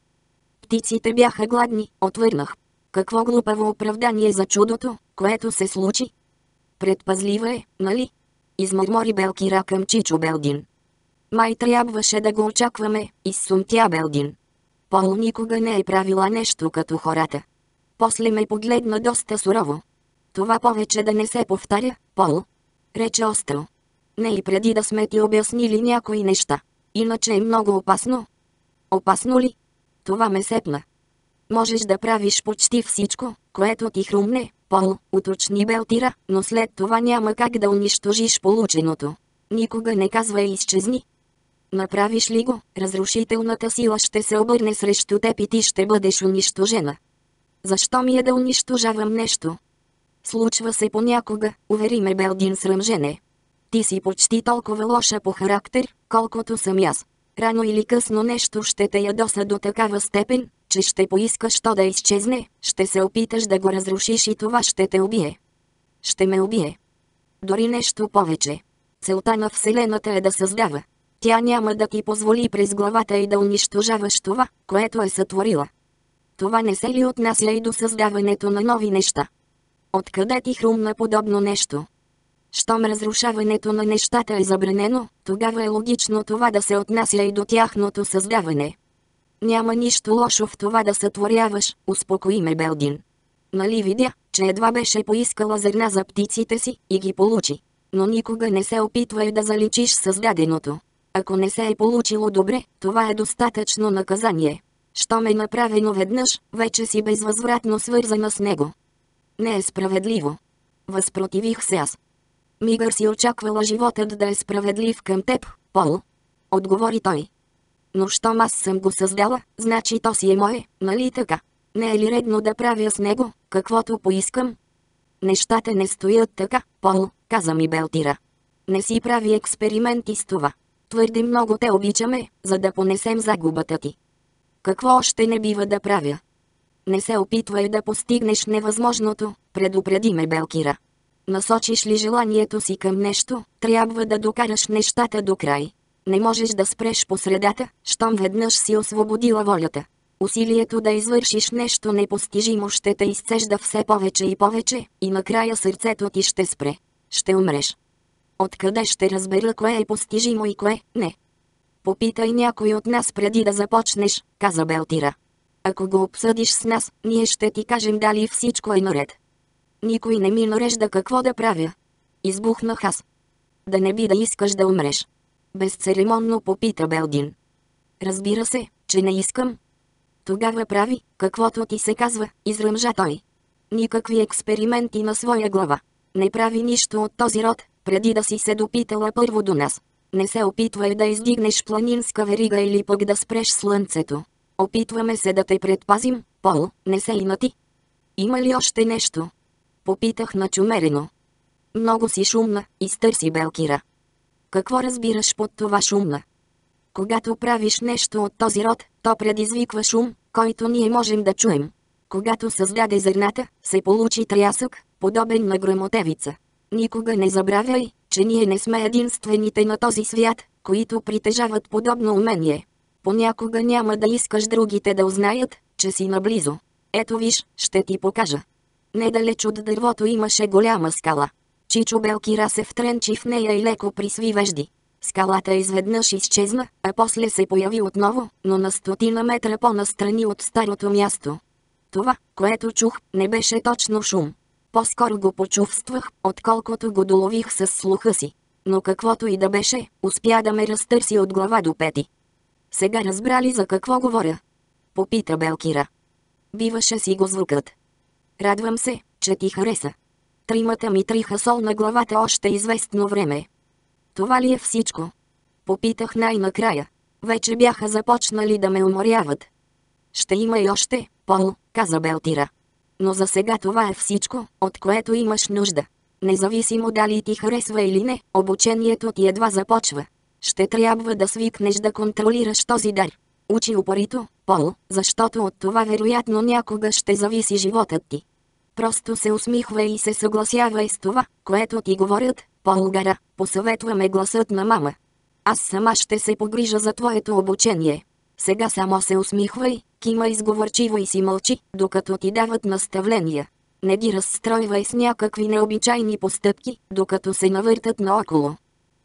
Птиците бяха гладни, отвърнах. Какво глупаво оправдание за чудото, което се случи? Предпазлива е, нали? Измърмори Белкира към Чичо Белдин. Май трябваше да го очакваме, изсумтя Белдин. Пол никога не е правила нещо като хората. После ме погледна доста сурово. Това повече да не се повтаря, Пол. Рече остро. Не и преди да сме ти обяснили някои неща. Иначе е много опасно. Опасно ли? Това ме сепна. Можеш да правиш почти всичко, което ти хрумне, Пол, уточни Белтира, но след това няма как да унищожиш полученото. Никога не казва изчезни. Направиш ли го, разрушителната сила ще се обърне срещу теб и ти ще бъдеш унищожена. Защо ми е да унищожавам нещо? Случва се понякога, увери ме Белдин с ръмжене. Ти си почти толкова лоша по характер, колкото съм аз. Рано или късно нещо ще те ядоса до такава степен, че ще поискаш то да изчезне, ще се опиташ да го разрушиш и това ще те убие. Ще ме убие. Дори нещо повече. Целта на Вселената е да създава. Тя няма да ти позволи през главата и да унищожаваш това, което е сътворила. Това не се ли отнася и до създаването на нови неща? Откъде ти хрумна подобно нещо? Щом разрушаването на нещата е забранено, тогава е логично това да се отнася и до тяхното създаване. Няма нищо лошо в това да сътворяваш, успокои ме Белдин. Нали видя, че едва беше поискала зърна за птиците си и ги получи. Но никога не се опитвай да заличиш създаденото. Ако не се е получило добре, това е достатъчно наказание. Що ме направено веднъж, вече си безвъзвратно свързана с него. Не е справедливо. Възпротивих се аз. Мигър си очаквала животът да е справедлив към теб, Пол. Отговори той. Но щом аз съм го създала, значи то си е мое, нали така? Не е ли редно да правя с него, каквото поискам? Нещата не стоят така, Пол, каза ми Белтира. Не си прави експерименти с това. Твърде много те обичаме, за да понесем загубата ти. Какво още не бива да правя? Не се опитвай да постигнеш невъзможното, предупреди ме Белкира. Насочиш ли желанието си към нещо, трябва да докараш нещата до край. Не можеш да спреш по средата, щом веднъж си освободила волята. Усилието да извършиш нещо непостижимо ще те изцежда все повече и повече, и накрая сърцето ти ще спре. Ще умреш. Откъде ще разбера кое е постижимо и кое не? Попитай някой от нас преди да започнеш, каза Белтира. Ако го обсъдиш с нас, ние ще ти кажем дали всичко е наред. Никой не ми нарежда какво да правя. Избухнах аз. Да не би да искаш да умреш. Безцеремонно попита Белдин. Разбира се, че не искам. Тогава прави, каквото ти се казва, изръмжа той. Никакви експерименти на своя глава. Не прави нищо от този род, преди да си се допитала първо до нас. Не се опитвай да издигнеш планинска верига или пък да спреш слънцето. Опитваме се да те предпазим, Пол, не се и на ти. Има ли още нещо? Попитах начумерено. Много си шумна, изтърси Белкира. Какво разбираш под това шумна? Когато правиш нещо от този род, то предизвиква шум, който ние можем да чуем. Когато създаде зърната, се получи трясък, подобен на громотевица. Никога не забравяй, че ние не сме единствените на този свят, които притежават подобно умение. Понякога няма да искаш другите да узнаят, че си наблизо. Ето виж, ще ти покажа. Недалеч от дървото имаше голяма скала. Чичо Белкира се втренчи в нея и леко присви вежди. Скалата изведнъж изчезна, а после се появи отново, но на стотина метра по-настрани от старото място. Това, което чух, не беше точно шум. По-скоро го почувствах, отколкото го долових с слуха си. Но каквото и да беше, успя да ме разтърси от глава до пети. Сега разбрали за какво говоря? Попита Белкира. Биваше си го звукът. Радвам се, че ти хареса. Тримата ми триха сол на главата още известно време. Това ли е всичко? Попитах най-накрая. Вече бяха започнали да ме уморяват. Ще има и още, Пол, каза Белтира. Но за сега това е всичко, от което имаш нужда. Независимо дали ти харесва или не, обучението ти едва започва. Ще трябва да свикнеш да контролираш този дар. Учи упорито, Пол, защото от това вероятно някога ще зависи животът ти. Просто се усмихва и се съгласява с това, което ти говорят, Полгара, посъветваме гласът на мама. Аз сама ще се погрижа за твоето обучение. Сега само се усмихвай, кима изговорчиво и си мълчи, докато ти дават наставления. Не ги разстройвай с някакви необичайни постъпки, докато се навъртат наоколо.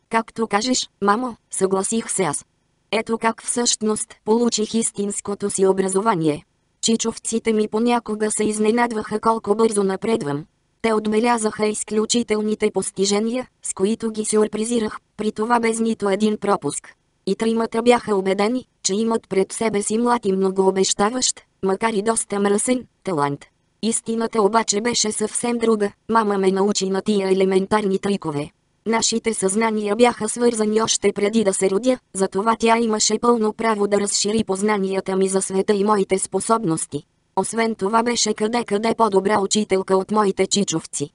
Както кажеш, мамо, съгласих се аз. Ето как всъщност получих истинското си образование. Чичовците ми понякога се изненадваха колко бързо напредвам. Те отбелязаха изключителните постижения, с които ги сюрпризирах, при това без нито един пропуск. И тримата бяха убедени, че имат пред себе си млад и многообещаващ, макар и доста мръсен, талант. Истината обаче беше съвсем друга, мама ме научи на тия елементарни трикове. Нашите съзнания бяха свързани още преди да се родя, затова тя имаше пълно право да разшири познанията ми за света и моите способности. Освен това беше къде-къде по-добра учителка от моите чичовци.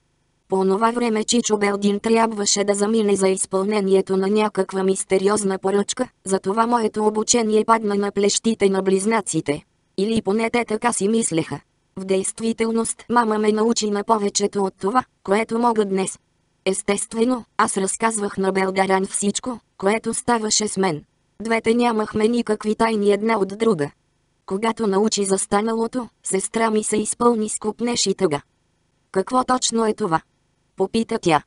По онова време Чичо Белдин трябваше да замине за изпълнението на някаква мистериозна поръчка, затова моето обучение падна на плещите на близнаците. Или поне те така си мислеха. В действителност мама ме научи на повечето от това, което мога днес. Естествено, аз разказвах на Белдаран всичко, което ставаше с мен. Двете нямахме никакви тайни една от друга. Когато научи за станалото, сестра ми се изпълни с купнеш и тъга. Какво точно е това? Попита тя.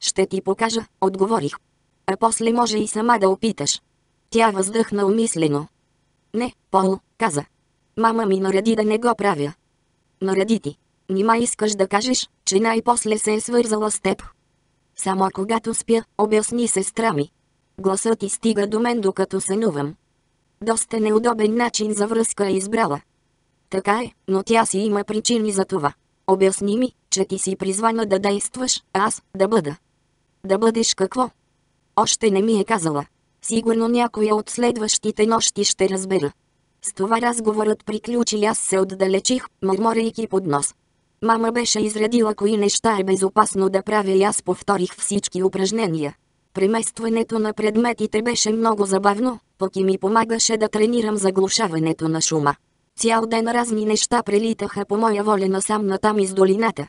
Ще ти покажа, отговорих. А после може и сама да опиташ. Тя въздъхна умислено. Не, Пол, каза. Мама ми нареди да не го правя. Нареди ти. Нима искаш да кажеш, че най-после се е свързала с теб. Само когато спя, обясни сестра ми. Гласът ти стига до мен докато сънувам. Доста неудобен начин за връзка е избрала. Така е, но тя си има причини за това. Обясни ми, че ти си призвана да действаш, аз да бъда. Да бъдеш какво? Още не ми е казала. Сигурно някоя от следващите нощи ще разбера. С това разговорът приключи и аз се отдалечих, мърморейки под нос. Мама беше изредила кои неща е безопасно да правя и аз повторих всички упражнения. Преместването на предметите беше много забавно, пък и ми помагаше да тренирам заглушаването на шума. Цял ден разни неща прелитаха по моя воля насам натам из долината.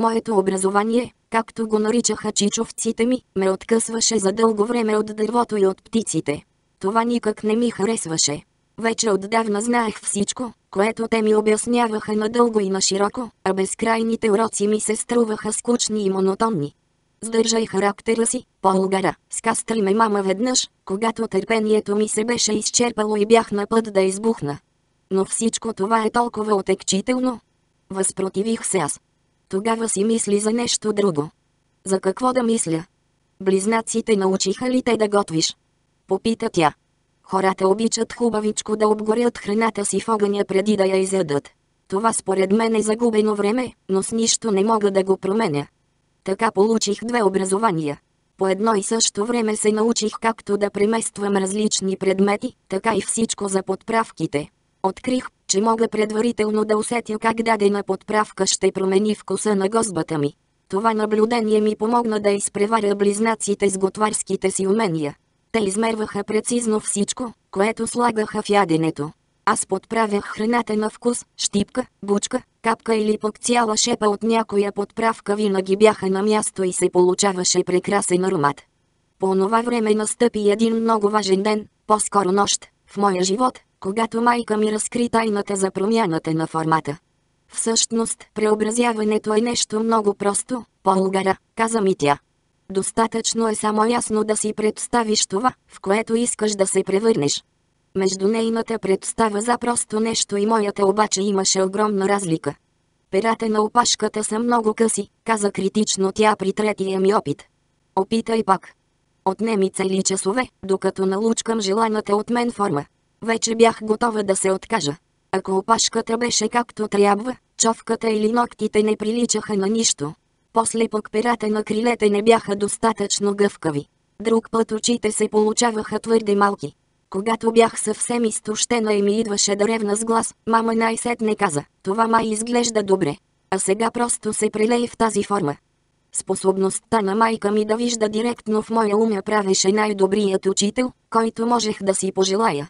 Моето образование, както го наричаха чичовците ми, ме откъсваше за дълго време от дървото и от птиците. Това никак не ми харесваше. Вече отдавна знаех всичко, което те ми обясняваха надълго и на широко, а безкрайните уроци ми се струваха скучни и монотонни. Сдържай характера си, Полгара, скастри ме мама веднъж, когато търпението ми се беше изчерпало и бях на път да избухна. Но всичко това е толкова отекчително. Възпротивих се аз. Тогава си мисли за нещо друго. За какво да мисля? Близнаците научиха ли те да готвиш? Попита тя. Хората обичат хубавичко да обгорят храната си в огъня преди да я изядат. Това според мен е загубено време, но с нищо не мога да го променя. Така получих две образования. По едно и също време се научих както да премествам различни предмети, така и всичко за подправките. Открих, че мога предварително да усетя как дадена подправка ще промени вкуса на гозбата ми. Това наблюдение ми помогна да изпреваря близнаците с готварските си умения. Те измерваха прецизно всичко, което слагаха в яденето. Аз подправях храната на вкус, щипка, бучка, капка или пък цяла шепа от някоя подправка винаги бяха на място и се получаваше прекрасен аромат. По това време настъпи един много важен ден, по-скоро нощ, в моя живот, когато майка ми разкри тайната за промяната на формата. Всъщност, преобразяването е нещо много просто, по-лгара, каза ми тя. Достатъчно е само ясно да си представиш това, в което искаш да се превърнеш. Между нейната представа за просто нещо и моята обаче имаше огромна разлика. Перата на опашката са много къси, каза критично тя при третия ми опит. Опитай пак. Отнеми цели часове, докато налучкам желаната от мен форма. Вече бях готова да се откажа. Ако опашката беше както трябва, човката или ногтите не приличаха на нищо. После пък перата на крилете не бяха достатъчно гъвкави. Друг път очите се получаваха твърде малки. Когато бях съвсем изтощена и ми идваше да ревна с глас, мама най-сетне каза, това май изглежда добре. А сега просто се прелее в тази форма. Способността на майка ми да вижда директно в моя ум я правеше най-добрият учител, който можех да си пожелая.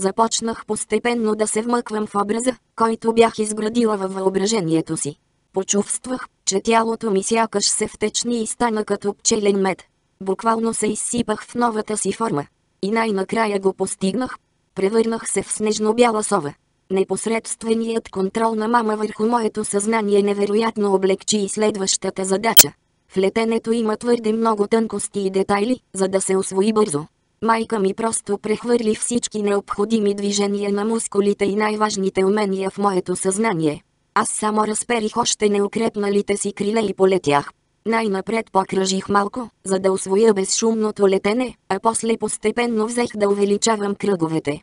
Започнах постепенно да се вмъквам в образа, който бях изградила във въображението си. Почувствах, че тялото ми сякаш се втечни и стана като пчелен мед. Буквално се изсипах в новата си форма. И най-накрая го постигнах. Превърнах се в снежно-бяла сова. Непосредственият контрол на мама върху моето съзнание невероятно облегчи и следващата задача. В летенето има твърде много тънкости и детайли, за да се освои бързо. Майка ми просто прехвърли всички необходими движения на мускулите и най-важните умения в моето съзнание. Аз само разперих още неукрепналите си криле и полетях. Най-напред покръжих малко, за да освоя безшумното летене, а после постепенно взех да увеличавам кръговете.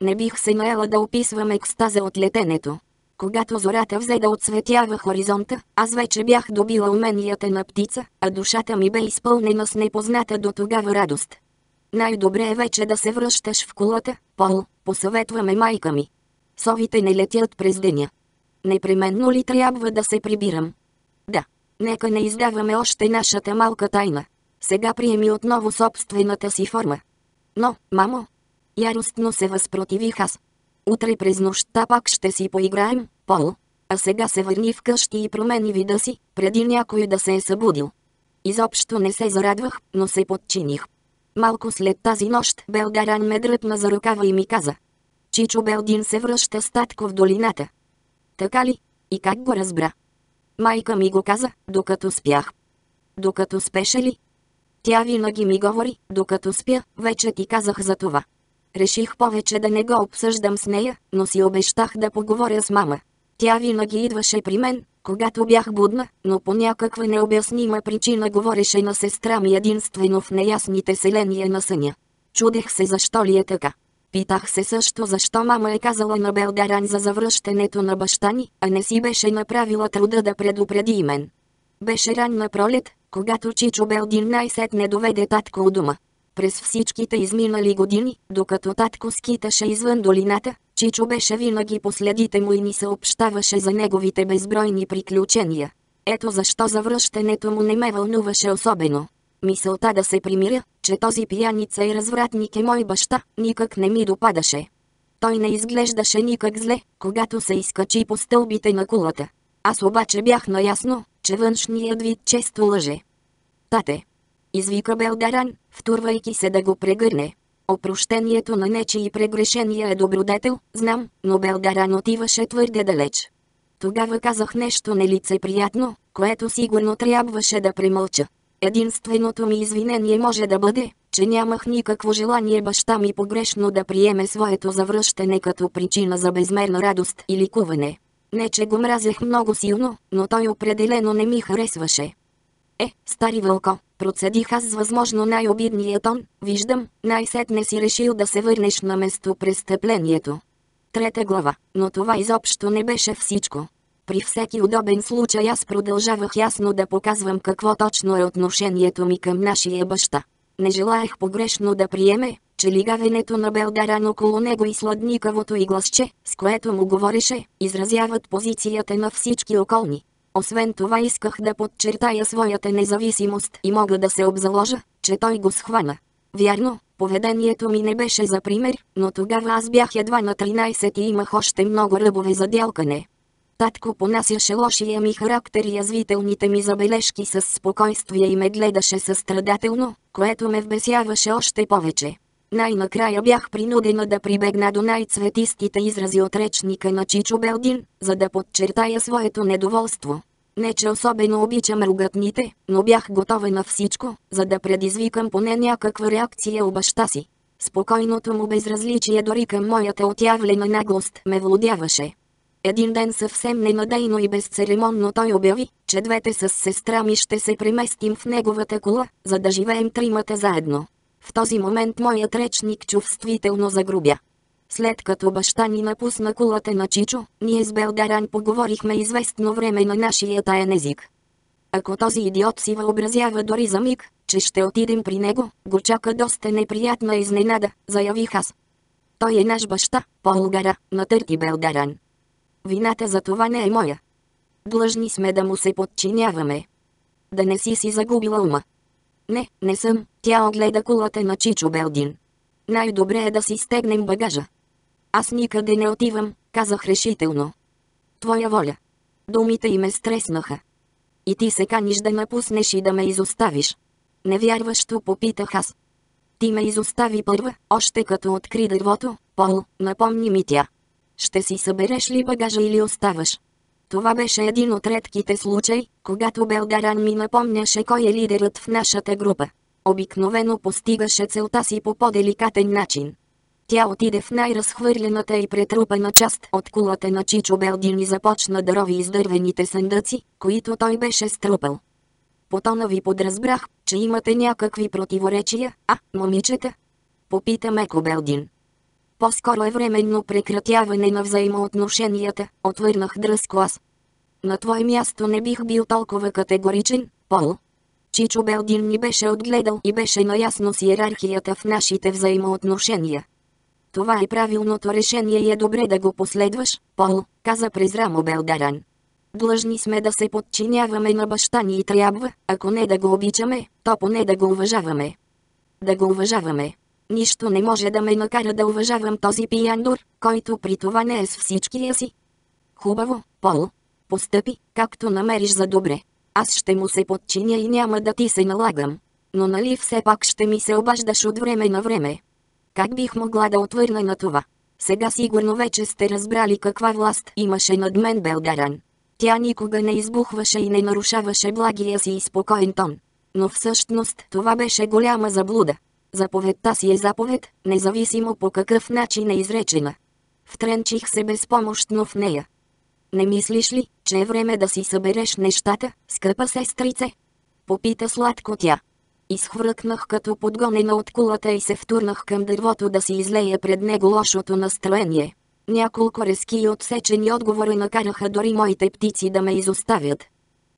Не бих се наела да описвам екстаза от летенето. Когато зората взе да отсветява хоризонта, аз вече бях добила уменията на птица, а душата ми бе изпълнена с непозната до тогава радост. Най-добре е вече да се връщаш в колата, Пол, посъветваме майка ми. Совите не летят през деня. Непременно ли трябва да се прибирам? Да. Нека не издаваме още нашата малка тайна. Сега приеми отново собствената си форма. Но, мамо, яростно се възпротивих аз. Утре през нощта пак ще си поиграем, Пол. А сега се върни вкъщи и промени вида си, преди някой да се е събудил. Изобщо не се зарадвах, но се подчиних. Малко след тази нощ Белдаран ме дръпна за ръкава и ми каза. Чичо Белдин се връща с татко в долината. Така ли? И как го разбра? Майка ми го каза, докато спях. Докато спеше ли? Тя винаги ми говори, докато спя, вече ти казах за това. Реших повече да не го обсъждам с нея, но си обещах да поговоря с мама. Тя винаги идваше при мен, когато бях будна, но по някаква необяснима причина говореше на сестра ми единствено в неясните селения на съня. Чудех се защо ли е така. Питах се също защо мама е казала на Белдаран за завръщането на баща ни, а не си беше направила труда да предупреди мен. Беше ранна пролет, когато Чичо Белдин най-сетне доведе татко у дома. През всичките изминали години, докато татко скиташе извън долината, Чичо беше винаги последите му и ни съобщаваше за неговите безбройни приключения. Ето защо завръщането му не ме вълнуваше особено. Мисълта да се примиря, че този пияница и развратник е мой баща, никак не ми допадаше. Той не изглеждаше никак зле, когато се изкачи по стълбите на кулата. Аз обаче бях наясно, че външният вид често лъже. Тате! Извика Белдаран, втурвайки се да го прегърне. Опрощението на нечи и прегрешения е добродетел, знам, но Белдаран отиваше твърде далеч. Тогава казах нещо нелицеприятно, което сигурно трябваше да премълча. Единственото ми извинение може да бъде, че нямах никакво желание баща ми погрешно да приеме своето завръщане като причина за безмерна радост и ликуване. Не че го мразех много силно, но той определено не ми харесваше. Е, стари вълко, процедих аз с възможно най-обидния тон, виждам, най-сетне си решил да се върнеш на место престъплението. Трета глава, но това изобщо не беше всичко. При всеки удобен случай аз продължавах ясно да показвам какво точно е отношението ми към нашия баща. Не желаях погрешно да приеме, че лигавенето на Белдаран около него и сладникавото и гласче, с което му говореше, изразяват позицията на всички околни. Освен това исках да подчертая своята независимост и мога да се обзаложа, че той го схвана. Вярно, поведението ми не беше за пример, но тогава аз бях едва на 13 и имах още много ръбове за дялкане. Татко понасяше лошия ми характер и язвителните ми забележки с спокойствие и ме гледаше състрадателно, което ме вбесяваше още повече. Най-накрая бях принудена да прибегна до най-цветистите изрази от речника на Чичо Белдин, за да подчертая своето недоволство. Не че особено обичам ругатните, но бях готова на всичко, за да предизвикам поне някаква реакция у баща си. Спокойното му безразличие дори към моята отявлена наглост ме владяваше. Един ден съвсем ненадейно и безцеремонно той обяви, че двете с сестра ми ще се преместим в неговата кола, за да живеем тримата заедно. В този момент моят речник чувствително загрубя. След като баща ни напусна кулата на Чичо, ние с Белдаран поговорихме известно време на нашия таен език. Ако този идиот си въобразява дори за миг, че ще отидем при него, го чака доста неприятна изненада, заявих аз. Той е наш баща, Полгара, натърти Белдаран. Вината за това не е моя. Длъжни сме да му се подчиняваме. Да не си си загубила ума. Не, не съм, тя огледа кулата на Чичо Белдин. Най-добре е да си стегнем багажа. Аз никъде не отивам, казах решително. Твоя воля. Думите им ме стреснаха. И ти се каниш да напуснеш и да ме изоставиш. Невярващо попитах аз. Ти ме изостави първа, още като откри дървото, Пол, напомни ми тя. Ще си събереш ли багажа или оставаш? Това беше един от редките случаи, когато Белдаран ми напомняше кой е лидерът в нашата група. Обикновено постигаше целта си по по-деликатен начин. Тя отиде в най-разхвърлената и претрупана част от кулата на Чичо Белдин и започна да рови издървените съндъци, които той беше струпал. По тона ви подразбрах, че имате някакви противоречия, а, момичета? Попита Меко Белдин. По-скоро е временно прекратяване на взаимоотношенията, отвърнах дръзко аз. На твое място не бих бил толкова категоричен, Пол. Чичо Белдин ни беше отгледал и беше наясно с иерархията в нашите взаимоотношения. Това е правилното решение и е добре да го последваш, Пол, каза през рамо Белдаран. Длъжни сме да се подчиняваме на баща ни и трябва, ако не да го обичаме, то поне да го уважаваме. Да го уважаваме. Нищо не може да ме накара да уважавам този пияндор, който при това не е с всичкия си. Хубаво, Пол. Постъпи, както намериш за добре. Аз ще му се подчиня и няма да ти се налагам. Но нали все пак ще ми се обаждаш от време на време. Как бих могла да отвърна на това? Сега сигурно вече сте разбрали каква власт имаше над мен Белдаран. Тя никога не избухваше и не нарушаваше благия си и спокоен тон. Но всъщност това беше голяма заблуда. Заповедта си е заповед, независимо по какъв начин е изречена. Втренчих се безпомощно в нея. Не мислиш ли, че е време да си събереш нещата, скъпа сестрице? Попита сладко тя. Изхвъркнах като подгонена от кулата и се втурнах към дървото да си излея пред него лошото настроение. Няколко резки и отсечени отговори накараха дори моите птици да ме изоставят.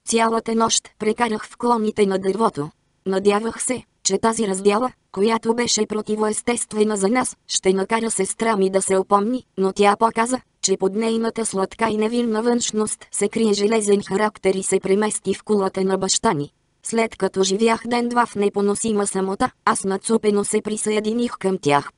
Цялата нощ прекарах в клоните на дървото. Надявах се, че тази раздяла, която беше противоестествена за нас, ще накара сестра ми да се опомни, но тя показа, че под нейната сладка и невинна външност се крие железен характер и се премести в кулата на баща ни. След като живях ден-два в непоносима самота, аз нацупено се присъединих към тях.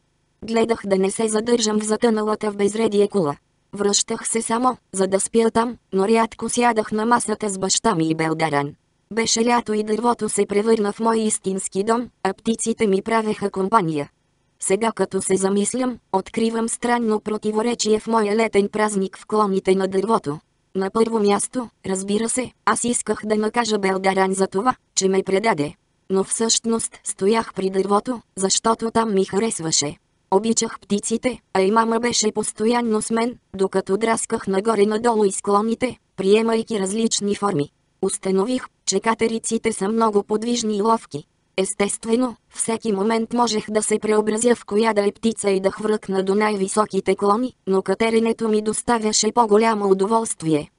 Гледах да не се задържам в затъналата в безредие кула. Връщах се само, за да спя там, но рядко сядах на масата с баща ми и Белдаран. Беше лято и дървото се превърна в мой истински дом, а птиците ми правеха компания. Сега като се замислям, откривам странно противоречие в моя летен празник в клоните на дървото. На първо място, разбира се, аз исках да накажа Белдаран за това, че ме предаде. Но всъщност стоях при дървото, защото там ми харесваше. Обичах птиците, а и мама беше постоянно с мен, докато драсках нагоре-надолу и склоните, приемайки различни форми. Установих, че катериците са много подвижни и ловки. Естествено, всеки момент можех да се преобразя в коя да е птица и да хвъркна до най-високите клони, но катеренето ми доставяше по-голямо удоволствие.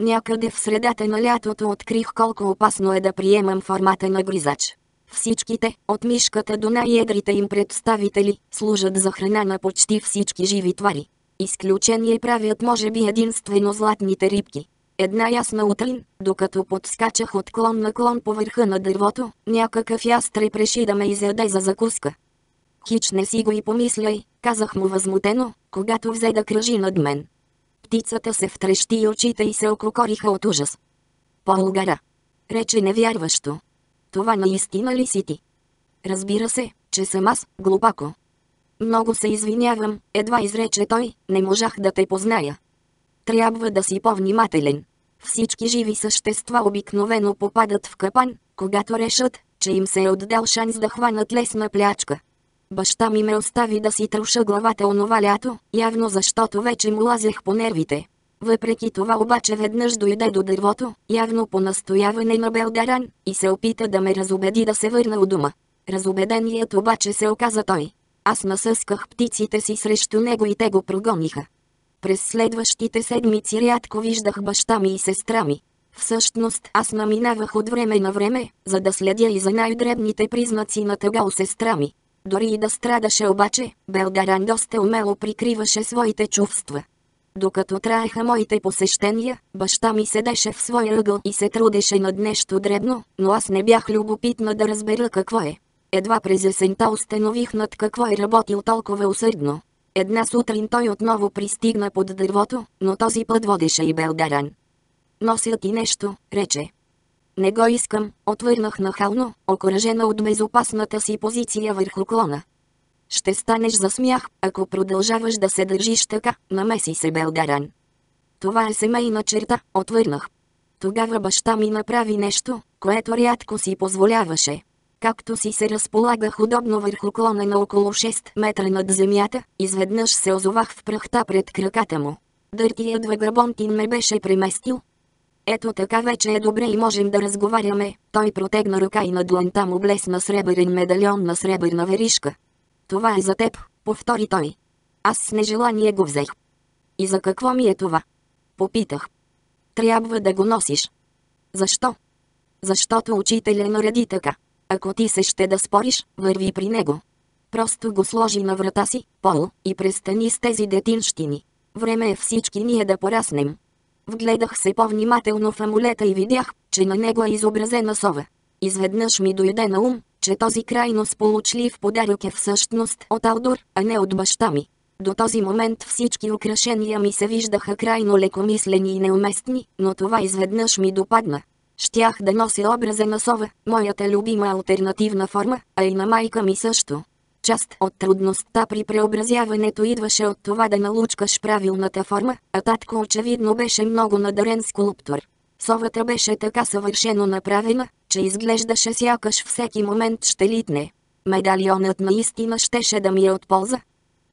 Някъде в средата на лятото открих колко опасно е да приемам формата на гризач. Всичките, от мишката до най-едрите им представители, служат за храна на почти всички живи твари. Изключение правят може би единствено златните рибки. Една ясна утрин, докато подскачах от клон на клон по върха на дървото, някакъв ястреб реши да ме изяде за закуска. Хич не си го и помисляй, казах му възмутено, когато взе да кръжи над мен. Птицата се втрещи и очите и се ококориха от ужас. Полгара. Рече невярващо. Това наистина ли си ти? Разбира се, че съм аз, глупако. Много се извинявам, едва изрече той, не можах да те позная. Трябва да си по-внимателен. Всички живи същества обикновено попадат в капан, когато решат, че им се е отдал шанс да хванат лесна плячка. Баща ми ме остави да си труша главата онова лято, явно защото вече му лазех по нервите. Въпреки това обаче веднъж дойде до дървото, явно по настояване на Белдаран, и се опита да ме разобеди да се върна у дома. Разобеденият обаче се оказа той. Аз насъсках птиците си срещу него и те го прогониха. През следващите седмици рядко виждах баща ми и сестра ми. Всъщност аз наминавах от време на време, за да следя и за най-дребните признаци на тъга у сестра ми. Дори и да страдаше обаче, Белдаран доста умело прикриваше своите чувства. Докато траеха моите посещения, баща ми седеше в своя ъгъл и се трудеше над нещо дребно, но аз не бях любопитна да разбера какво е. Едва през есента установих над какво е работил толкова усърдно. Една сутрин той отново пристигна под дървото, но този път водеше и Белдаран. Нося ти нещо, рече. Не го искам, отвърнах нахално, окоръжена от безопасната си позиция върху клона. Ще станеш за смях, ако продължаваш да се държиш така, намеси се Белдаран. Това е семейна черта, отвърнах. Тогава баща ми направи нещо, което рядко си позволяваше. Както си се разполагах удобно върху клона на около 6 метра над земята, изведнъж се озовах в прахта пред краката му. Дъртият вагабонтин ме беше преместил. Ето така вече е добре и можем да разговаряме. Той протегна ръка и на дланта му блесна сребърен медальон на сребърна веришка. Това е за теб, повтори той. Аз с нежелание го взех. И за какво ми е това? Попитах. Трябва да го носиш. Защо? Защото учителя нареди така. Ако ти се ще да спориш, върви при него. Просто го сложи на врата си, Пол, и престани с тези детинщини. Време е всички ние да пораснем. Вгледах се по-внимателно в амулета и видях, че на него е изобразена сова. Изведнъж ми дойде на ум, че този крайно сполучлив подарък е всъщност от Алдор, а не от баща ми. До този момент всички украшения ми се виждаха крайно лекомислени и неуместни, но това изведнъж ми допадна. Щях да нося образа на сова, моята любима альтернативна форма, а и на майка ми също. Част от трудността при преобразяването идваше от това да налучкаш правилната форма, а татко очевидно беше много надарен скулптор. Совата беше така съвършено направена, че изглеждаше сякаш всеки момент ще литне. Медалионът наистина щеше да ми е от полза.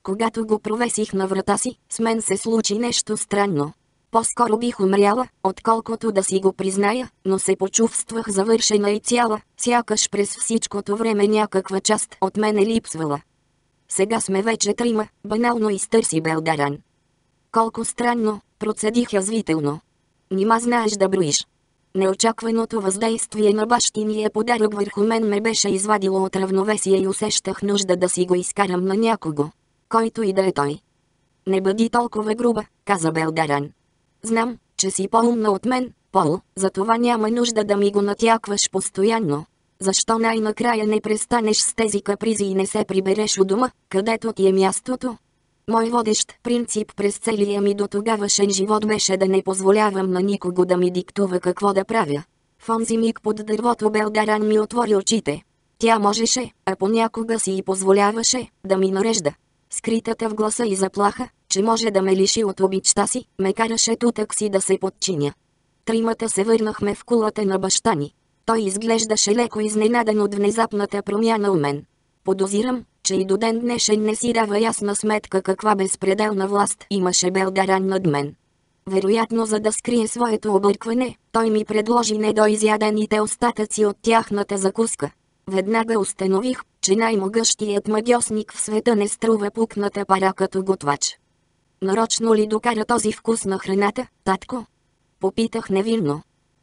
Когато го провесих на врата си, с мен се случи нещо странно. По-скоро бих умряла, отколкото да си го призная, но се почувствах завършена и цяла, сякаш през всичкото време някаква част от мен е липсвала. Сега сме вече трима, банално изтърси Белдаран. Колко странно, процедих язвително. Нима знаеш да броиш. Неочакваното въздействие на бащиния подарък върху мен ме беше извадило от равновесие и усещах нужда да си го изкарам на някого. Който и да е той. Не бъди толкова груба, каза Белдаран. Знам, че си по-умна от мен, Пол, затова няма нужда да ми го натякваш постоянно. Защо най-накрая не престанеш с тези капризи и не се прибереш у дома, където ти е мястото? Мой водещ принцип през целия ми до тогавашен живот беше да не позволявам на никого да ми диктува какво да правя. В онзи миг под дървото Белдаран ми отвори очите. Тя можеше, а понякога си и позволяваше, да ми нарежда. Скритата в гласа и заплаха, че може да ме лиши от обичта си, ме караше тутък си да се подчиня. Тримата се върнахме в кулата на баща ни. Той изглеждаше леко изненадан от внезапната промяна у мен. Подозирам, че и до ден днешен не си дава ясна сметка каква безпределна власт имаше Белдаран над мен. Вероятно за да скрие своето объркване, той ми предложи недоизядените остатъци от тяхната закуска. Веднага установих, че най-могъщият магиосник в света не струва пукната пара като готвач. Нарочно ли докара този вкус на храната, татко? Попитах невинно.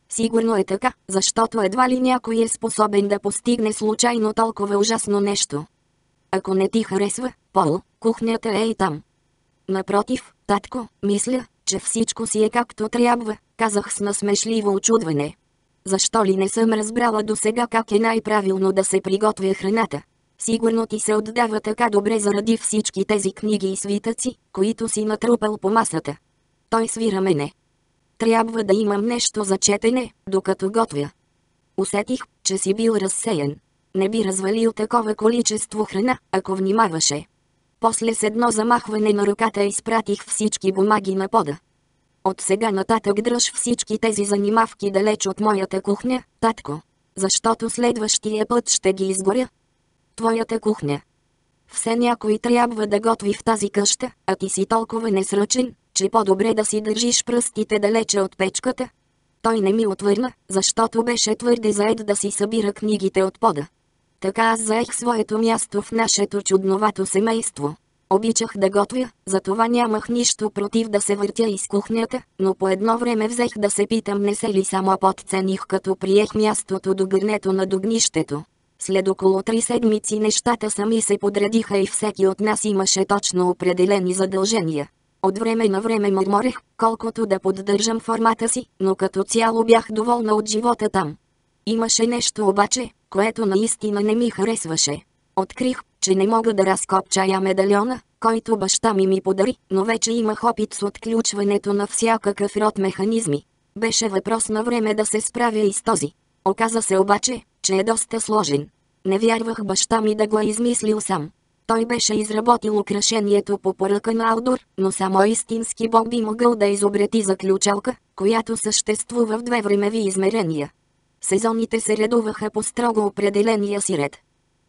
Сигурно е така, защото едва ли някой е способен да постигне случайно толкова ужасно нещо. Ако не ти харесва, Пол, кухнята е и там. Напротив, татко, мисля, че всичко си е както трябва, казах с насмешливо очудване. Защо ли не съм разбрала до сега как е най-правилно да се приготвя храната? Сигурно ти се отдава така добре заради всички тези книги и свитъци, които си натрупал по масата. Той свира мене. Трябва да имам нещо за четене, докато готвя. Усетих, че си бил разсеян. Не би развалил такова количество храна, ако внимаваше. После с едно замахване на ръката изпратих всички бумаги на пода. От сега нататък дръж всички тези занимавки далеч от моята кухня, татко. Защото следващия път ще ги изгоря. Твоята кухня. Все някой трябва да готви в тази къща, а ти си толкова несръчен, че по-добре да си държиш пръстите далече от печката. Той не ми отвърна, защото беше твърде заед да си събира книгите от пода. Така аз заех своето място в нашето чудновато семейство. Обичах да готвя, затова нямах нищо против да се въртя из кухнята, но по едно време взех да се питам не се ли само подцених като приех мястото до гърнето на догнището. След около три седмици нещата сами се подредиха и всеки от нас имаше точно определени задължения. От време на време мърморех, колкото да поддържам формата си, но като цяло бях доволна от живота там. Имаше нещо обаче, което наистина не ми харесваше. Открих, че не мога да разкопчая медальона, който баща ми ми подари, но вече имах опит с отключването на всякакъв род механизми. Беше въпрос на време да се справя и с този. Оказа се обаче, че е доста сложен. Не вярвах баща ми да го е измислил сам. Той беше изработил украшението по поръка на Алдор, но само истински бог би могъл да изобрети заключалка, която съществува в две времеви измерения. Сезоните се редуваха по строго определения си ред.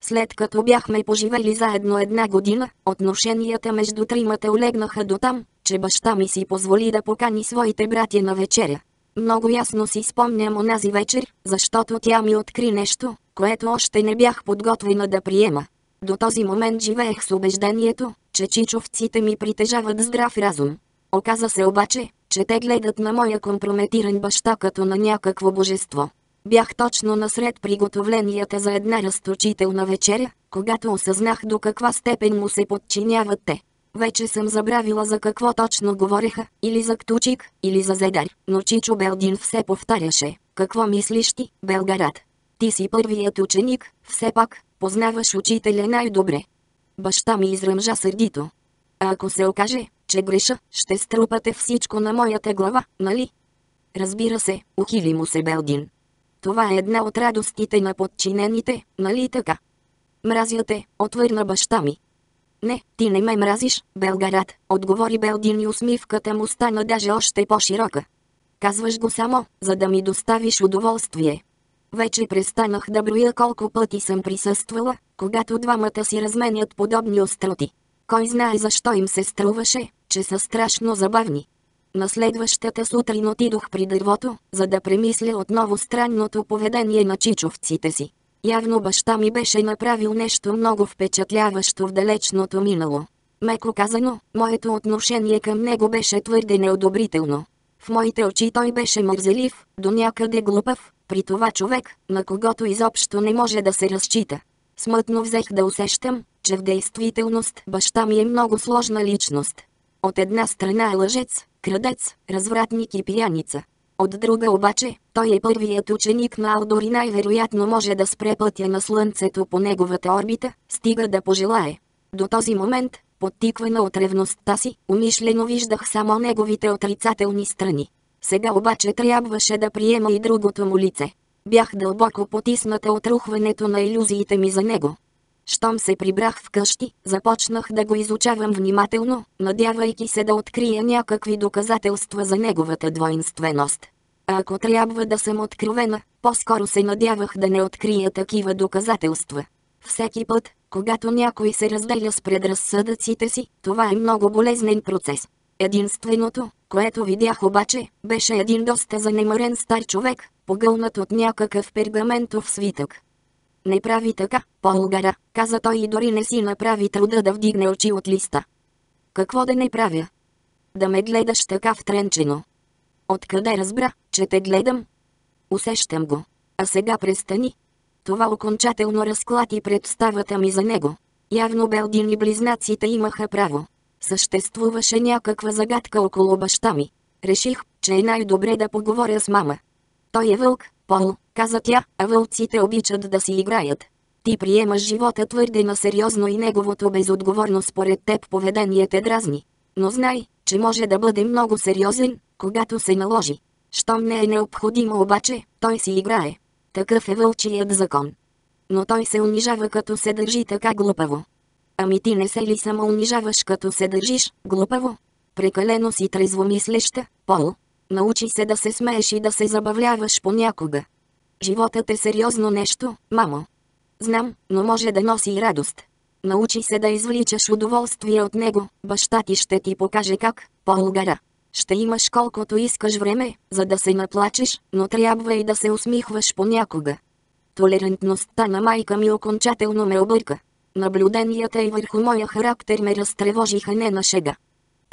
След като бяхме поживели заедно една година, отношенията между тримата олегнаха до там, че баща ми си позволи да покани своите братя на вечеря. Много ясно си спомням онази вечер, защото тя ми откри нещо, което още не бях подготвена да приема. До този момент живеех с убеждението, че чичовците ми притежават здрав разум. Оказа се обаче, че те гледат на моя компрометиран баща като на някакво божество. Бях точно насред приготовленията за една разточителна вечеря, когато осъзнах до каква степен му се подчиняват те. Вече съм забравила за какво точно говореха, или за Ктучик, или за Зедар, но Чичо Белдин все повтаряше. Какво мислиш ти, Белгарат? Ти си първият ученик, все пак, познаваш учителя най-добре. Баща ми изръмжа сърдито. А ако се окаже, че греша, ще струпате всичко на моята глава, нали? Разбира се, ухили му се Белдин. Това е една от радостите на подчинените, нали така? Мразя те, отвърна баща ми. Не, ти не ме мразиш, Белгарат, отговори Белдин и усмивката му стана даже още по-широка. Казваш го само, за да ми доставиш удоволствие. Вече престанах да броя колко пъти съм присъствала, когато двамата си разменят подобни остроти. Кой знае защо им се струваше, че са страшно забавни. На следващата сутрин отидох при дървото, за да премисля отново странното поведение на чичовците си. Явно баща ми беше направил нещо много впечатляващо в далечното минало. Меко казано, моето отношение към него беше твърде неодобрително. В моите очи той беше мързелив, до някъде глупав, при това човек, на когото изобщо не може да се разчита. Смътно взех да усещам, че в действителност баща ми е много сложна личност. От една страна е лъжец, крадец, развратник и пияница. От друга обаче, той е първият ученик на Алдор и най-вероятно може да спре пътя на Слънцето по неговата орбита, стига да пожелае. До този момент, подтиквана от ревността си, умишлено виждах само неговите отрицателни страни. Сега обаче трябваше да приема и другото му лице. Бях дълбоко потисната от рухването на иллюзиите ми за него. Щом се прибрах вкъщи, започнах да го изучавам внимателно, надявайки се да открия някакви доказателства за неговата двойнственост. А ако трябва да съм откровена, по-скоро се надявах да не открия такива доказателства. Всеки път, когато някой се разделя с предразсъдъците си, това е много болезнен процес. Единственото, което видях обаче, беше един доста занемарен стар човек, погълнат от някакъв пергаментов свитък. Не прави така, Полгара, каза той и дори не си направи труда да вдигне очи от листа. Какво да не правя? Да ме гледаш така втренчено. Откъде разбра, че те гледам? Усещам го. А сега престани. Това окончателно разклати представата ми за него. Явно Белдин и близнаците имаха право. Съществуваше някаква загадка около баща ми. Реших, че е най-добре да поговоря с мама. Той е вълк, Пол, каза тя, а вълците обичат да си играят. Ти приемаш живота твърде на сериозно и неговото безотговорно според теб поведение те дразни. Но знай, че може да бъде много сериозен, когато се наложи. Щом не е необходимо обаче, той си играе. Такъв е вълчият закон. Но той се унижава като се държи така глупаво. Ами ти не се ли само унижаваш като се държиш, глупаво? Прекалено си трезвомислеща, Пол. Научи се да се смееш и да се забавляваш понякога. Животът е сериозно нещо, мамо. Знам, но може да носи и радост. Научи се да извличаш удоволствие от него, баща ти ще ти покаже как, Полгара. Ще имаш колкото искаш време, за да се наплачеш, но трябва и да се усмихваш понякога. Толерантността на майка ми окончателно ме обърка. Наблюденията и върху моя характер ме разтревожиха не на шега.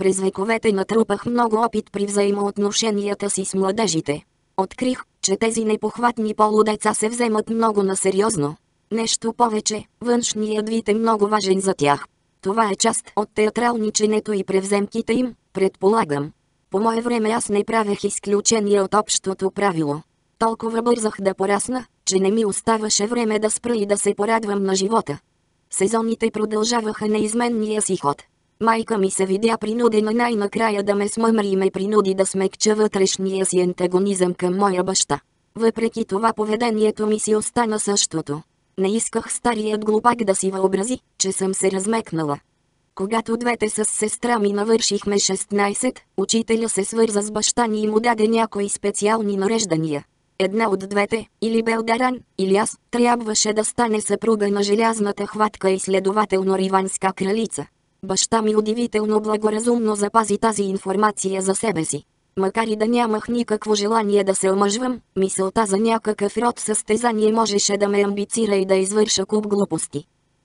През вековете натрупах много опит при взаимоотношенията си с младежите. Открих, че тези непохватни полудеца се вземат много насериозно. Нещо повече, външният вид е много важен за тях. Това е част от театралниченето и превземките им, предполагам. По мое време аз не правех изключение от общото правило. Толкова бързах да порасна, че не ми оставаше време да спра и да се порадвам на живота. Сезоните продължаваха неизменния си ход. Майка ми се видя принудена най-накрая да ме смъмри и ме принуди да смекча вътрешния си антагонизъм към моя баща. Въпреки това поведението ми си остана същото. Не исках старият глупак да си въобрази, че съм се размекнала. Когато двете с сестра ми навършихме 16, учителя се свърза с баща ни и му даде някои специални нареждания. Една от двете, или Белдаран, или аз, трябваше да стане съпруга на желязната хватка и следователно риванска кралица. Баща ми удивително благоразумно запази тази информация за себе си. Макар и да нямах никакво желание да се омъжвам, мисълта за някакъв род състезание можеше да ме амбицира и да извърша куп глупости.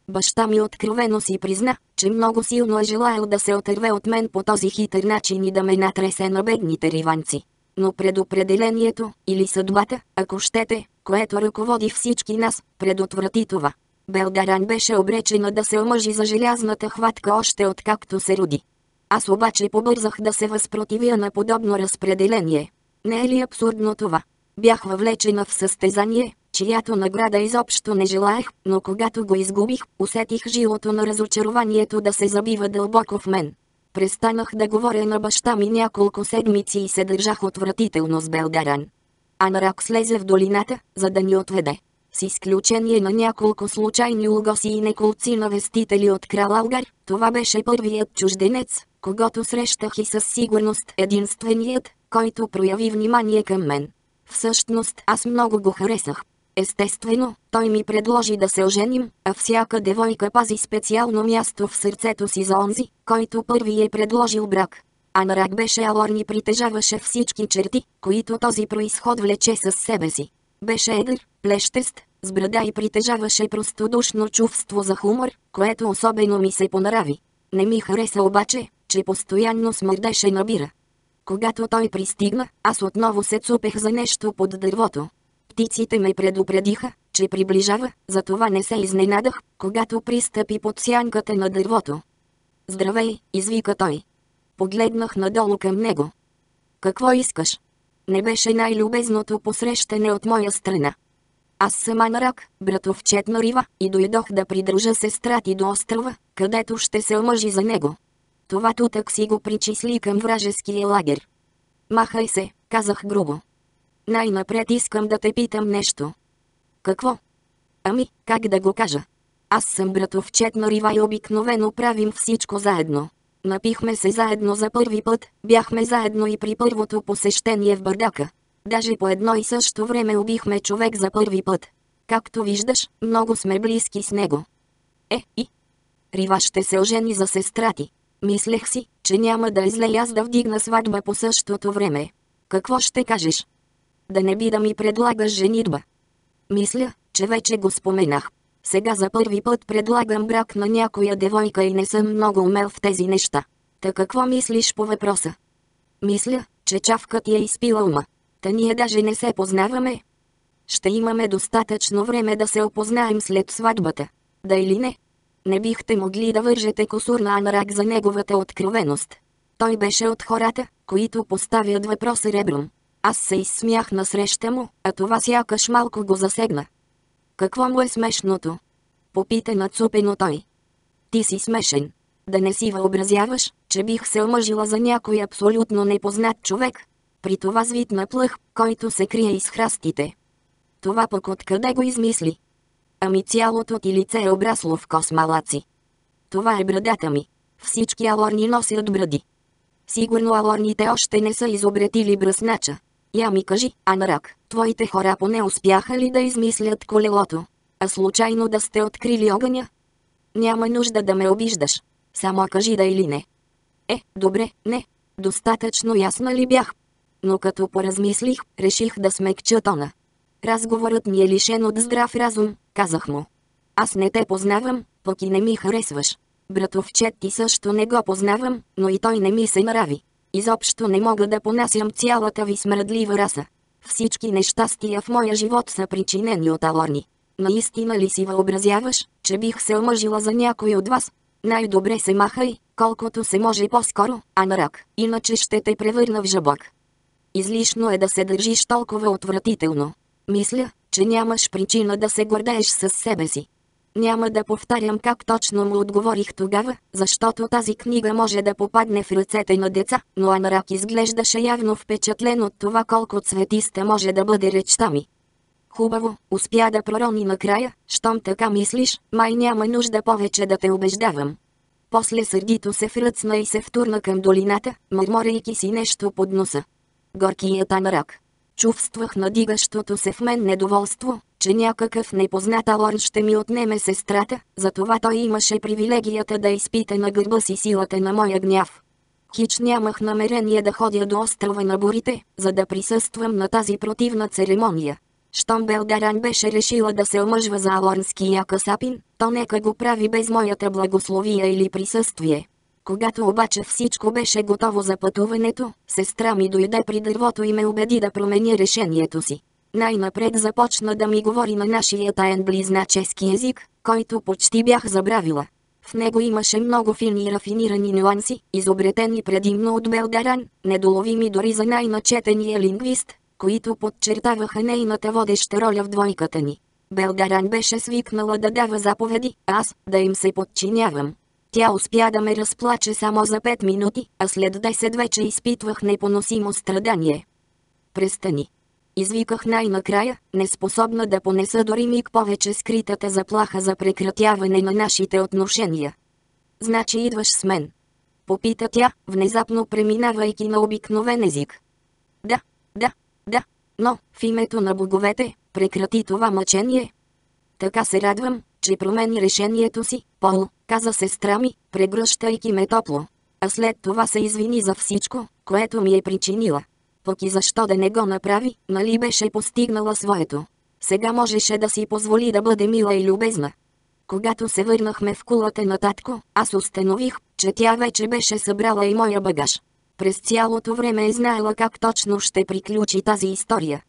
Баща ми откровено си призна, че много силно е желаял да се отърве от мен по този хитър начин и да ме натресе на бедните риванци. Но предопределението, или съдбата, ако щете, което ръководи всички нас, предотврати това. Белдаран беше обречена да се омъжи за желязната хватка още откакто се роди. Аз обаче побързах да се възпротивя на подобно разпределение. Не е ли абсурдно това? Бях въвлечена в състезание, чиято награда изобщо не желаях, но когато го изгубих, усетих жилото на разочарованието да се забива дълбоко в мен. Престанах да говоря на баща ми няколко седмици и се държах отвратително с Белдаран. Анарак слезе в долината, за да ни отведе с изключение на няколко случайни логоси и неколци навестители от крал Алгар, това беше първият чужденец, когато срещах и със сигурност единственият, който прояви внимание към мен. Всъщност аз много го харесах. Естествено, той ми предложи да се оженим, а всяка девойка пази специално място в сърцето си за онзи, който първи е предложил брак. Анарак беше алорни притежаваше всички черти, които този происход влече със себе си. Беше едър, плещест, с брада и притежаваше простодушно чувство за хумор, което особено ми се понрави. Не ми хареса обаче, че постоянно смърдеше на бира. Когато той пристигна, аз отново се цупех за нещо под дървото. Птиците ме предупредиха, че приближава, затова не се изненадах, когато пристъпи под сянката на дървото. Здравей, извика той. Погледнах надолу към него. Какво искаш? Не беше най-любезното посрещане от моя страна. Аз сама на рак, братовчет на Рива, и дойдох да придружа сестра ти до острова, където ще се омъжи за него. Това тутък си го причисли към вражеския лагер. Махай се, казах грубо. Най-напред искам да те питам нещо. Какво? Ами, как да го кажа? Аз съм братовчет на Рива и обикновено правим всичко заедно. Напихме се заедно за първи път, бяхме заедно и при първото посещение в Бардака. Даже по едно и също време убихме човек за първи път. Както виждаш, много сме близки с него. Е, и? Рива ще се ожени за сестра ти. Мислех си, че няма да изле аз да вдигна сватба по същото време. Какво ще кажеш? Да не би да ми предлагаш женитба. Мисля, че вече го споменах. Сега за първи път предлагам брак на някоя девойка и не съм много умел в тези неща. Та какво мислиш по въпроса? Мисля, че чавка ти е изпила ума. Та ние даже не се познаваме. Ще имаме достатъчно време да се опознаем след сватбата. Да или не? Не бихте могли да вържете косур на Анарак за неговата откровеност. Той беше от хората, които поставят въпроса ребром. Аз се изсмях на среща му, а това сякаш малко го засегна. Какво му е смешното? Попита нацупено той. Ти си смешен. Да не си въобразяваш, че бих се омъжила за някой абсолютно непознат човек. При това звит на плъх, който се крие из храстите. Това пък откъде го измисли? Ами цялото ти лице е обрасло в космалаци. Това е брадата ми. Всички алорни носят бради. Сигурно алорните още не са изобретили бръснача. Я ми кажи, Анарак, твоите хора поне успяха ли да измислят колелото? А случайно да сте открили огъня? Няма нужда да ме обиждаш. Само кажи да или не. Е, добре, не. Достатъчно ясна ли бях? Но като поразмислих, реших да смекча тона. Разговорът ми е лишен от здрав разум, казах му. Аз не те познавам, пък и не ми харесваш. Братовчет ти също не го познавам, но и той не ми се нрави. Изобщо не мога да понасям цялата ви смръдлива раса. Всички нещастия в моя живот са причинени от алорни. Наистина ли си въобразяваш, че бих се омъжила за някой от вас? Най-добре се махай, колкото се може по-скоро, а на рак, иначе ще те превърна в жабок. Излишно е да се държиш толкова отвратително. Мисля, че нямаш причина да се гордееш с себе си. Няма да повтарям как точно му отговорих тогава, защото тази книга може да попадне в ръцете на деца, но Анарак изглеждаше явно впечатлен от това колко цветиста може да бъде речта ми. Хубаво, успя да пророни накрая, щом така мислиш, май няма нужда повече да те убеждавам. После сърдито се връцна и се втурна към долината, мърморейки си нещо под носа. Горкият Анарак. Чувствах надигащото се в мен недоволство, че някакъв непознат алор ще ми отнеме сестрата, затова той имаше привилегията да изпита на гърба си силата на моя гняв. Хич нямах намерение да ходя до острова на бурите, за да присъствам на тази противна церемония. Щом Белдаран беше решила да се омъжва за алорнския касапин, то нека го прави без моята благословия или присъствие. Когато обаче всичко беше готово за пътуването, сестра ми дойде при дървото и ме убеди да променя решението си. Най-напред започна да ми говори на нашия таен близначески език, който почти бях забравила. В него имаше много фини и рафинирани нюанси, изобретени предимно от Белдаран, недоловими дори за най-начетения лингвист, които подчертаваха нейната водеща роля в двойката ни. Белдаран беше свикнала да дава заповеди, аз да им се подчинявам. Тя успя да ме разплаче само за 5 минути, а след 10 вече изпитвах непоносимо страдание. Престани. Извиках най-накрая, неспособна да понеса дори миг повече скритата заплаха за прекратяване на нашите отношения. Значи идваш с мен. Попита тя, внезапно преминавайки на обикновен език. Да, да, да, но, в името на боговете, прекрати това мъчение. Така се радвам, че промени решението си, Пол, каза сестра ми, прегръщайки ме топло. А след това се извини за всичко, което ми е причинила. Пък и защо да не го направи, нали беше постигнала своето. Сега можеше да си позволи да бъде мила и любезна. Когато се върнахме в кулата на татко, аз установих, че тя вече беше събрала и моя багаж. През цялото време е знаела как точно ще приключи тази история.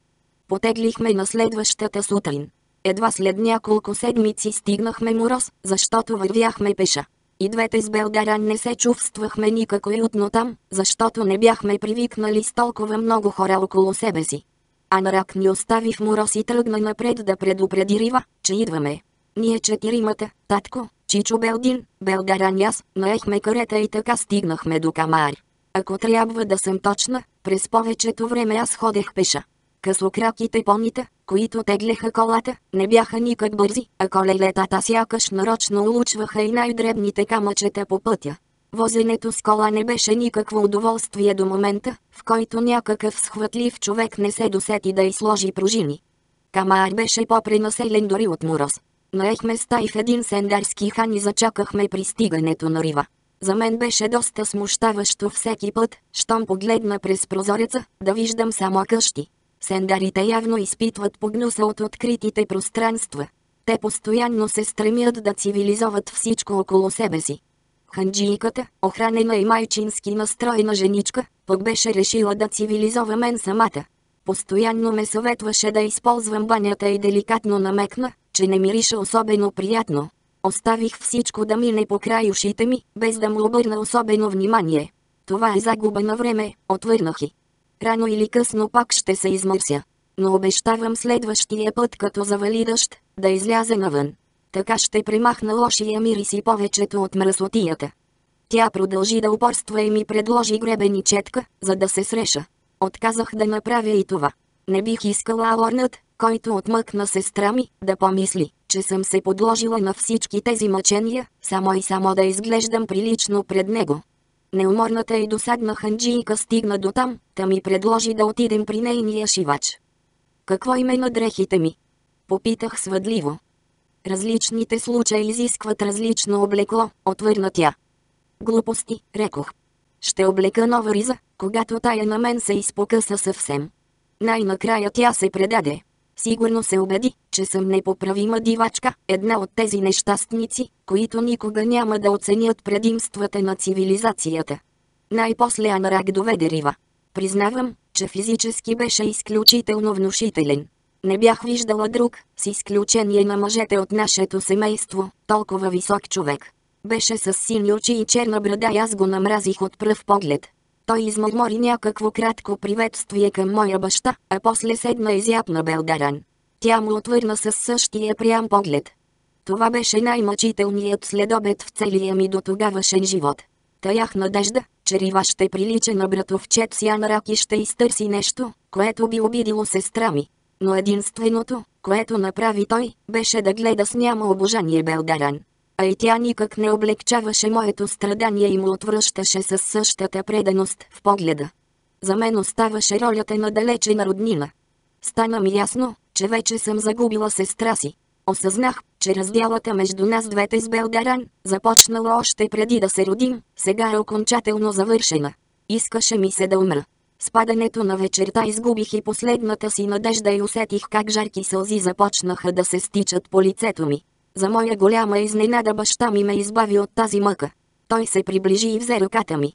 Потеглихме на следващата сутрин. Едва след няколко седмици стигнахме Мороз, защото вървяхме пеша. И двете с Белдаран не се чувствахме никако уютно там, защото не бяхме привикнали с толкова много хора около себе си. Анарак ни остави в мороз и тръгна напред да предупреди Рива, че идваме. Ние четиримата, татко, Чичо Белдин, Белдаран и аз, наехме карета и така стигнахме до Камар. Ако трябва да съм точна, през повечето време аз ходех пеша. Късокраките понита, които теглеха колата, не бяха никак бързи, а колелетата сякаш нарочно улучваха и най-дребните камъчета по пътя. Возенето с кола не беше никакво удоволствие до момента, в който някакъв схватлив човек не се досети да изложи пружини. Камар беше по-пренаселен дори от мороз. Наехме стай в един сендарски хан и зачакахме пристигането на Рива. За мен беше доста смущаващо всеки път, щом погледна през прозореца, да виждам само къщи. Сендарите явно изпитват погнуса от откритите пространства. Те постоянно се стремят да цивилизоват всичко около себе си. Ханджийката, охранена и майчински настроена женичка, пък беше решила да цивилизова мен самата. Постоянно ме съветваше да използвам банята и деликатно намекна, че не мирише особено приятно. Оставих всичко да мине по край ушите ми, без да му обърна особено внимание. Това е загуба на време, отвърнах и. Рано или късно пак ще се измърся. Но обещавам следващия път като завали дъжд, да изляза навън. Така ще премахна лошия мирис и повечето от мръсотията. Тя продължи да упорства и ми предложи гребени четка, за да се среша. Отказах да направя и това. Не бих искала Алорнат, който отмъкна сестра ми, да помисли, че съм се подложила на всички тези мъчения, само и само да изглеждам прилично пред него. Неуморната и досадна ханджийка стигна до там, та ми предложи да отидем при нейния шивач. Какво име на дрехите ми? Попитах свъдливо. Различните случаи изискват различно облекло, отвърна тя. Глупости, рекох. Ще облека нова риза, когато тая на мен се изпокъса съвсем. Най-накрая тя се предаде. Сигурно се убеди, че съм непоправима дивачка, една от тези нещастници, които никога няма да оценят предимствата на цивилизацията. Най-после Анарак доведе Рива. Признавам, че физически беше изключително внушителен. Не бях виждала друг, с изключение на мъжете от нашето семейство, толкова висок човек. Беше с сини очи и черна брада и аз го намразих от пръв поглед. Той измърмори някакво кратко приветствие към моя баща, а после седна и зяпна Белдаран. Тя му отвърна със същия прям поглед. Това беше най-мъчителният следобед в целия ми до тогавашен живот. Таях надежда, че Рива ще прилича на братовчет си Анрак и ще изтърси нещо, което би обидило сестра ми. Но единственото, което направи той, беше да гледа с няма обожание Белдаран а и тя никак не облегчаваше моето страдание и му отвръщаше със същата преданост в погледа. За мен оставаше ролята на далечена роднина. Стана ми ясно, че вече съм загубила сестра си. Осъзнах, че разделата между нас двете с Белдаран, започнала още преди да се родим, сега е окончателно завършена. Искаше ми се да умра. С падането на вечерта изгубих и последната си надежда и усетих как жарки сълзи започнаха да се стичат по лицето ми. За моя голяма изненада баща ми ме избави от тази мъка. Той се приближи и взе ръката ми.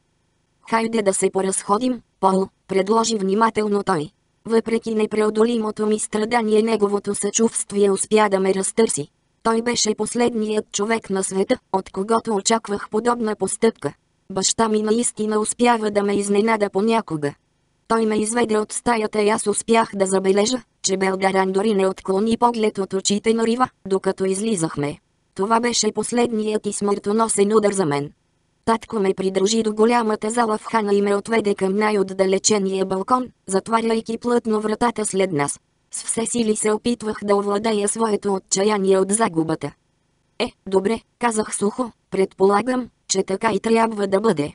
Хайде да се поразходим, Пол, предложи внимателно той. Въпреки непреодолимото ми страдание неговото съчувствие успя да ме разтърси. Той беше последният човек на света, от когото очаквах подобна постъпка. Баща ми наистина успява да ме изненада понякога. Той ме изведе от стаята и аз успях да забележа, че Белдаран дори не отклони поглед от очите на Рива, докато излизахме. Това беше последният и смъртоносен удар за мен. Татко ме придружи до голямата зала в хана и ме отведе към най-отдалечения балкон, затваряйки плътно вратата след нас. С все сили се опитвах да овладея своето отчаяние от загубата. Е, добре, казах сухо, предполагам, че така и трябва да бъде.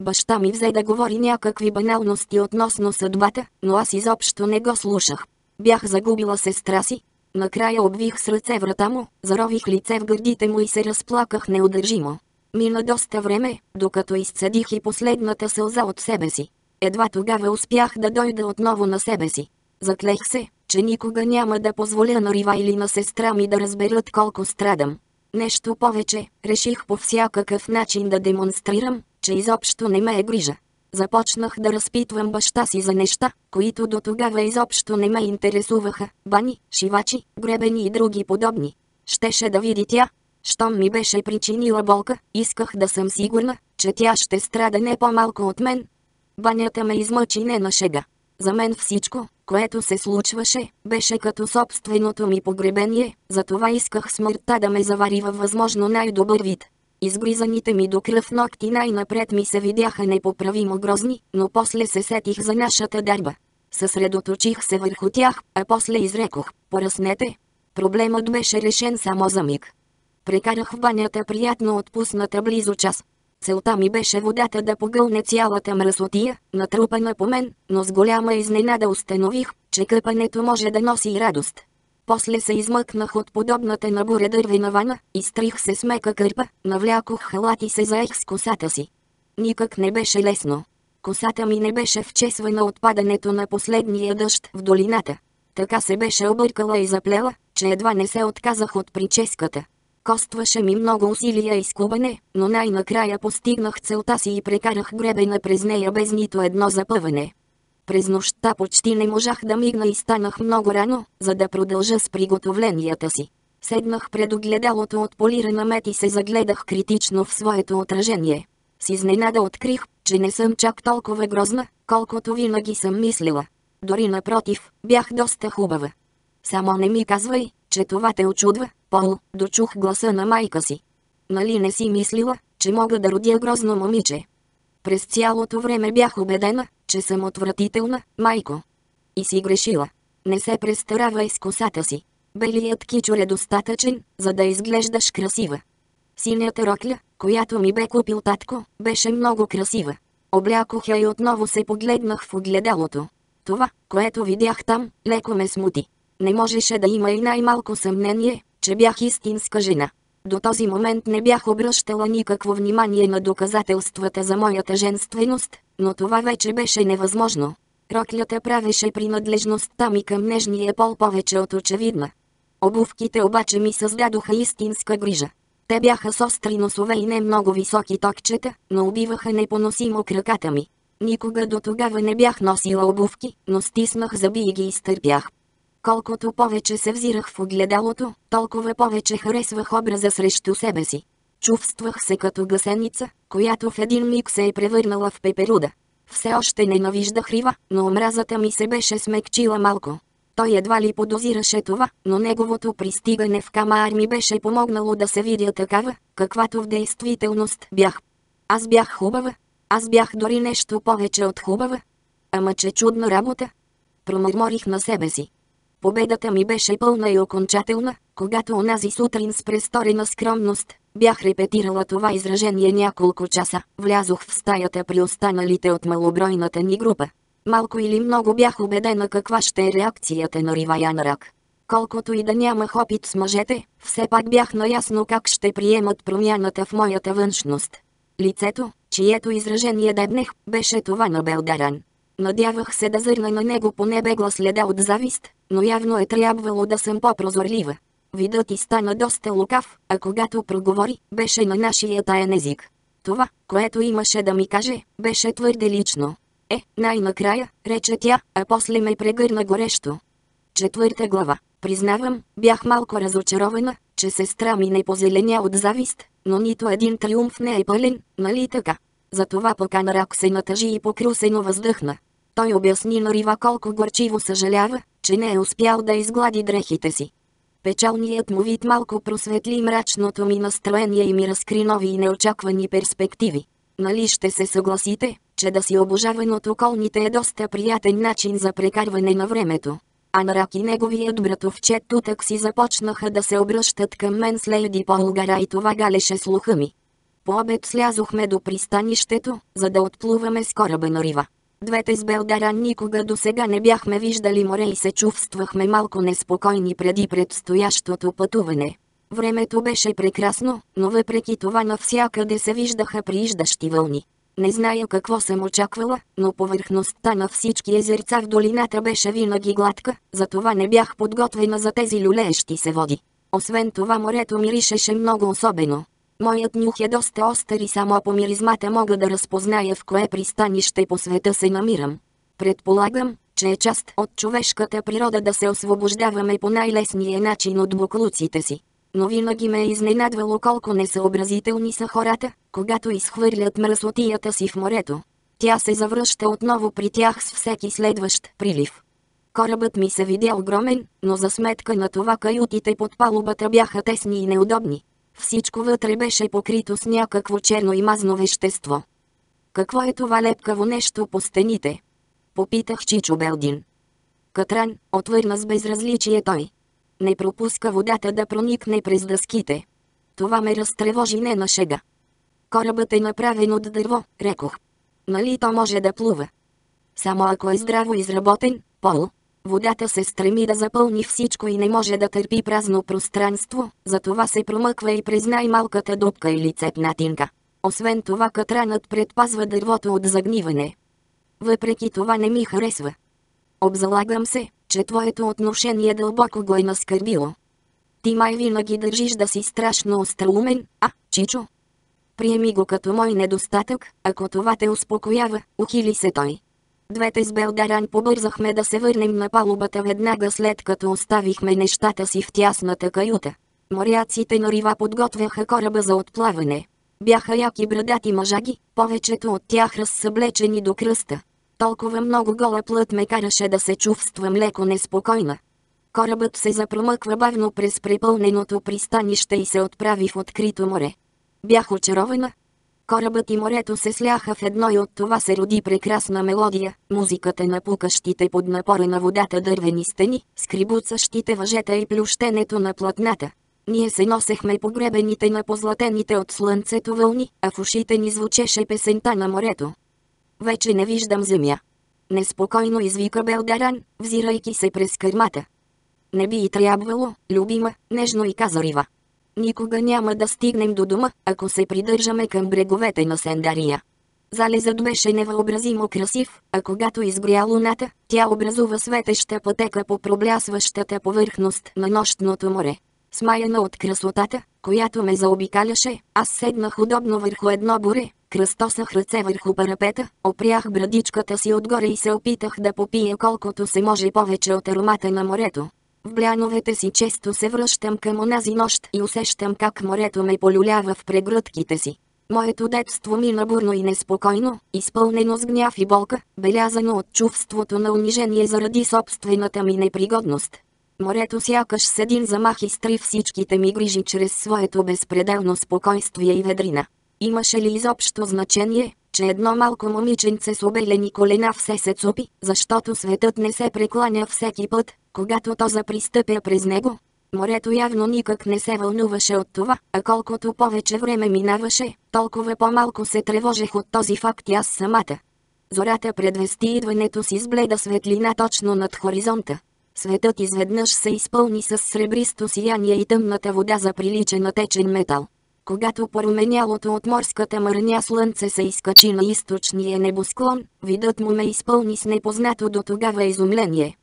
Баща ми взе да говори някакви баналности относно съдбата, но аз изобщо не го слушах. Бях загубила сестра си. Накрая обвих с ръце врата му, зарових лице в гърдите му и се разплаках неудържимо. Мина доста време, докато изцедих и последната сълза от себе си. Едва тогава успях да дойда отново на себе си. Заклех се, че никога няма да позволя на Рива или на сестра ми да разберат колко страдам. Нещо повече, реших по всякакъв начин да демонстрирам, че изобщо не ме е грижа. Започнах да разпитвам баща си за неща, които до тогава изобщо не ме интересуваха. Бани, шивачи, гребени и други подобни. Щеше да види тя. Щом ми беше причинила болка, исках да съм сигурна, че тя ще страда не по-малко от мен. Банята ме измъчи не на шега. За мен всичко, което се случваше, беше като собственото ми погребение, затова исках смъртта да ме завари във възможно най-добър вид. Изгризаните ми до кръв ногти най-напред ми се видяха непоправимо грозни, но после се сетих за нашата дарба. Съсредоточих се върху тях, а после изрекох, поръснете. Проблемът беше решен само за миг. Прекарах в банята приятно отпусната близо час. Целта ми беше водата да погълне цялата мръсотия, натрупана по мен, но с голяма изненада установих, че къпането може да носи радост. После се измъкнах от подобната на буре дървена вана, изтрих се с мека кърпа, навлякох халат и се заех с косата си. Никак не беше лесно. Косата ми не беше вчесвана от падането на последния дъжд в долината. Така се беше объркала и заплела, че едва не се отказах от прическата. Костваше ми много усилия и скубане, но най-накрая постигнах целта си и прекарах гребена през нея без нито едно запъване. През нощта почти не можах да мигна и станах много рано, за да продължа с приготовленията си. Седнах пред огледалото от полирана мет и се загледах критично в своето отражение. С изненада открих, че не съм чак толкова грозна, колкото винаги съм мислила. Дори напротив, бях доста хубава. Само не ми казвай, че това те очудва, Пол, дочух гласа на майка си. Нали не си мислила, че мога да родя грозно момиче? През цялото време бях убедена, че съм отвратителна, майко. И си грешила. Не се престаравай с косата си. Белият кичур е достатъчен, за да изглеждаш красива. Синята рокля, която ми бе купил татко, беше много красива. Облякох я и отново се погледнах в огледалото. Това, което видях там, леко ме смути. Не можеше да има и най-малко съмнение, че бях истинска жена. До този момент не бях обръщала никакво внимание на доказателствата за моята женственост, но това вече беше невъзможно. Роклята правеше принадлежността ми към нежния пол повече от очевидна. Обувките обаче ми създадоха истинска грижа. Те бяха с остри носове и не много високи токчета, но убиваха непоносимо краката ми. Никога до тогава не бях носила обувки, но стиснах зъби и ги изтърпях. Колкото повече се взирах в огледалото, толкова повече харесвах образа срещу себе си. Чувствах се като гасеница, която в един миг се е превърнала в пеперуда. Все още ненавиждах Рива, но омразата ми се беше смекчила малко. Той едва ли подозираше това, но неговото пристигане в Камаар ми беше помогнало да се видя такава, каквато в действителност бях. Аз бях хубава. Аз бях дори нещо повече от хубава. Ама че чудна работа. Промърморих на себе си. Победата ми беше пълна и окончателна, когато онази сутрин с престорена скромност, бях репетирала това изражение няколко часа, влязох в стаята при останалите от малобройната ни група. Малко или много бях убедена каква ще е реакцията на Риваян Рак. Колкото и да нямах опит с мъжете, все пак бях наясно как ще приемат промяната в моята външност. Лицето, чието изражение дебнех, беше това на Белдаран. Надявах се да зърна на него поне бегла следа от завист, но явно е трябвало да съм по-прозорлива. Видът ти стана доста лукав, а когато проговори, беше на нашия таен език. Това, което имаше да ми каже, беше твърде лично. Е, най-накрая, рече тя, а после ме прегърна горещо. Четвърта глава. Признавам, бях малко разочарована, че сестра ми не позеленя от завист, но нито един триумф не е пълен, нали така? Затова Рак се натъжи и покрусено въздъхна. Той обясни на Рива колко горчиво съжалява, че не е успял да изглади дрехите си. Печалният му вид малко просветли мрачното ми настроение и ми разкри нови и неочаквани перспективи. Нали ще се съгласите, че да си обожаван от околните е доста приятен начин за прекарване на времето. А на Рак и неговият братовчет тутък си започнаха да се обръщат към мен с Лейди Полгара и това галеше слуха ми. По обед слязохме до пристанището, за да отплуваме с кораба на Рива. Двете с Белдаран никога до сега не бяхме виждали море и се чувствахме малко неспокойни преди предстоящото пътуване. Времето беше прекрасно, но въпреки това навсякъде се виждаха прииждащи вълни. Не зная какво съм очаквала, но повърхността на всички езерца в долината беше винаги гладка, затова не бях подготвена за тези люлеещи се води. Освен това морето миришеше много особено. Моят нюх е доста остър и само по миризмата мога да разпозная в кое пристанище по света се намирам. Предполагам, че е част от човешката природа да се освобождаваме по най-лесния начин от буклуците си. Но винаги ме е изненадвало колко несъобразителни са хората, когато изхвърлят мръсотията си в морето. Тя се завръща отново при тях с всеки следващ прилив. Корабът ми се видя огромен, но за сметка на това каютите под палубата бяха тесни и неудобни. Всичко вътре беше покрито с някакво черно и мазно вещество. Какво е това лепкаво нещо по стените? Попитах Чичо Белдин. Катран, отвърна с безразличие той. Не пропуска водата да проникне през дъските. Това ме разтревожи не на шега. Корабът е направен от дърво, рекох. Нали то може да плува? Само ако е здраво изработен, пол. Водата се стреми да запълни всичко и не може да търпи празно пространство, затова се промъква и през най-малката дупка или цепнатинка. Освен това катранът предпазва дървото от загниване. Въпреки това не ми харесва. Обзалагам се, че твоето отношение дълбоко го е наскърбило. Ти май винаги държиш да си страшно остроумен, а, Чичо? Приеми го като мой недостатък, ако това те успокоява, ухили се той. Двете с Белдаран побързахме да се върнем на палубата веднага след като оставихме нещата си в тясната каюта. Моряците на Рива подготвяха кораба за отплаване. Бяха яки брадати мъжаги, повечето от тях разсъблечени до кръста. Толкова много гола плът ме караше да се чувствам леко неспокойна. Корабът се запромъква бавно през препълненото пристанище и се отправи в открито море. Бях очарована. Корабът и морето се сляха в едно и от това се роди прекрасна мелодия, музиката на пукащите под напора на водата дървени стени, скрибуцащите въжета и плющенето на платната. Ние се носехме погребените на позлатените от слънцето вълни, а в ушите ни звучеше песента на морето. Вече не виждам земя. Неспокойно извика Белдаран, взирайки се през кърмата. Не би и трябвало, любима, нежно и каза Рива. Никога няма да стигнем до дома, ако се придържаме към бреговете на Сендария. Залезът беше невъобразимо красив, а когато изгря луната, тя образува светеща пътека по проблясващата повърхност на нощното море. Смаяна от красотата, която ме заобикаляше, аз седнах удобно върху едно буре, кръстосах ръце върху парапета, опрях брадичката си отгоре и се опитах да попия колкото се може повече от аромата на морето. В бляновете си често се връщам към онази нощ и усещам как морето ме полюлява в прегръдките си. Моето детство мина бурно и неспокойно, изпълнено с гняв и болка, белязано от чувството на унижение заради собствената ми непригодност. Морето сякаш с един замах изтри всичките ми грижи чрез своето безпределно спокойствие и ведрина. Имаше ли изобщо значение, че едно малко момиченце с обелени колена все се цупи, защото светът не се прекланя всеки път, когато то запристъпя през него? Морето явно никак не се вълнуваше от това, а колкото повече време минаваше, толкова по-малко се тревожех от този факт аз самата. Зората предвести идването си с бледа светлина точно над хоризонта. Светът изведнъж се изпълни с сребристо сияние и тъмната вода заприлича на течен метал. Когато поруменялото от морската мърня слънце се изкачи на източния небосклон, видът му ме изпълни с непознато до тогава изумление.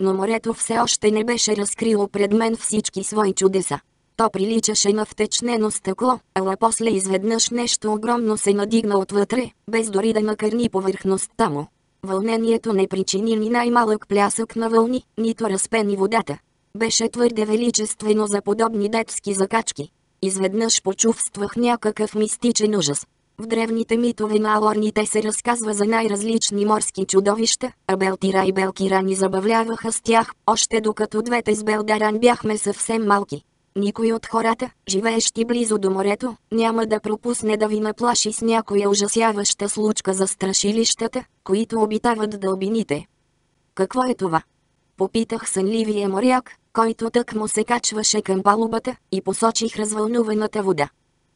Но морето все още не беше разкрило пред мен всички свои чудеса. То приличаше на втечнено стъкло, ала после изведнъж нещо огромно се надигна отвътре, без дори да накърни повърхността му. Вълнението не причини ни най-малък плясък на вълни, нито разпени водата. Беше твърде величествено за подобни детски закачки. Изведнъж почувствах някакъв мистичен ужас. В древните митове на алорните се разказва за най-различни морски чудовища, а Белтира и Белкира ни забавляваха с тях, още докато двете с Белдаран бяхме съвсем малки. Никой от хората, живеещи близо до морето, няма да пропусне да ви наплаши с някоя ужасяваща случка за страшилищата, които обитават дълбините. Какво е това? Попитах сънливия моряк, който тък му се качваше към палубата, и посочих развълнуваната вода.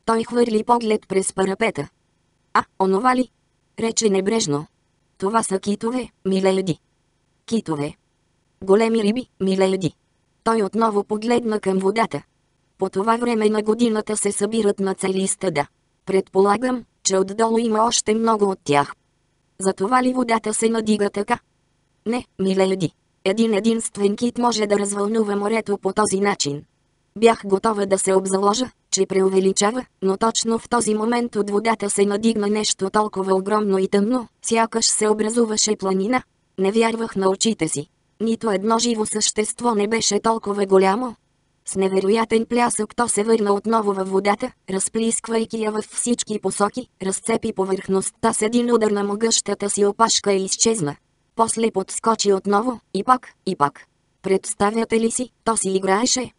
Той хвърли поглед през парапета. А, онова ли? Рече небрежно. Това са китове, миледи. Китове. Големи риби, миледи. Той отново погледна към водата. По това време на годината се събират на цели стада. Предполагам, че отдолу има още много от тях. Затова ли водата се надига така? Не, миледи. Един единствен кит може да развълнува морето по този начин. Бях готова да се обзаложа, че преувеличава, но точно в този момент от водата се надигна нещо толкова огромно и тъмно, сякаш се образуваше планина. Не вярвах на очите си. Нито едно живо същество не беше толкова голямо. С невероятен плясък то се върна отново във водата, разплисквайки я във всички посоки, разцепи повърхността с един удар на могъщата си опашка и изчезна. После подскочи отново, и пак, и пак. Представяте ли си, то си играеше.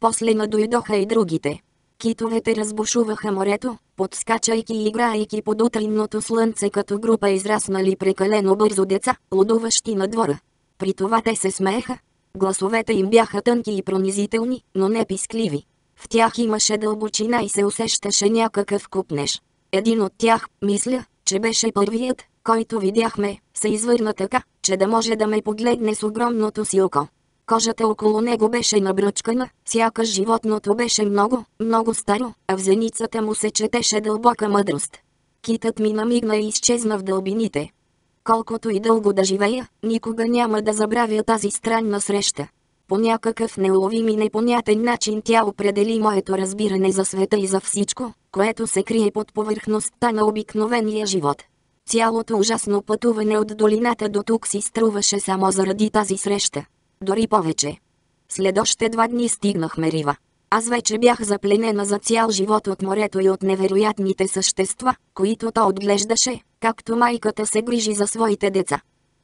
После надойдоха и другите. Китовете разбушуваха морето, подскачайки и играйки под утринното слънце като група израснали прекалено бързо деца, лудуващи на двора. При това те се смееха. Гласовете им бяха тънки и пронизителни, но не пискливи. В тях имаше дълбочина и се усещаше някакъв купнеж. Един от тях, мисля, че беше първият, който видяхме, се извърна така, че да може да ме погледне с огромното си око. Кожата около него беше набръчкана, сякаш животното беше много, много старо, а в зеницата му се четеше дълбока мъдрост. Китът ми намигна и изчезна в дълбините. Колкото и дълго да живея, никога няма да забравя тази странна среща. По някакъв неуловим и непонятен начин тя определи моето разбиране за света и за всичко, което се крие под повърхността на обикновения живот. Цялото ужасно пътуване от долината до тук си струваше само заради тази среща. Дори повече. След още два дни стигнахме Рива. Аз вече бях запленена за цял живот от морето и от невероятните същества, които то отглеждаше, както майката се грижи за своите деца.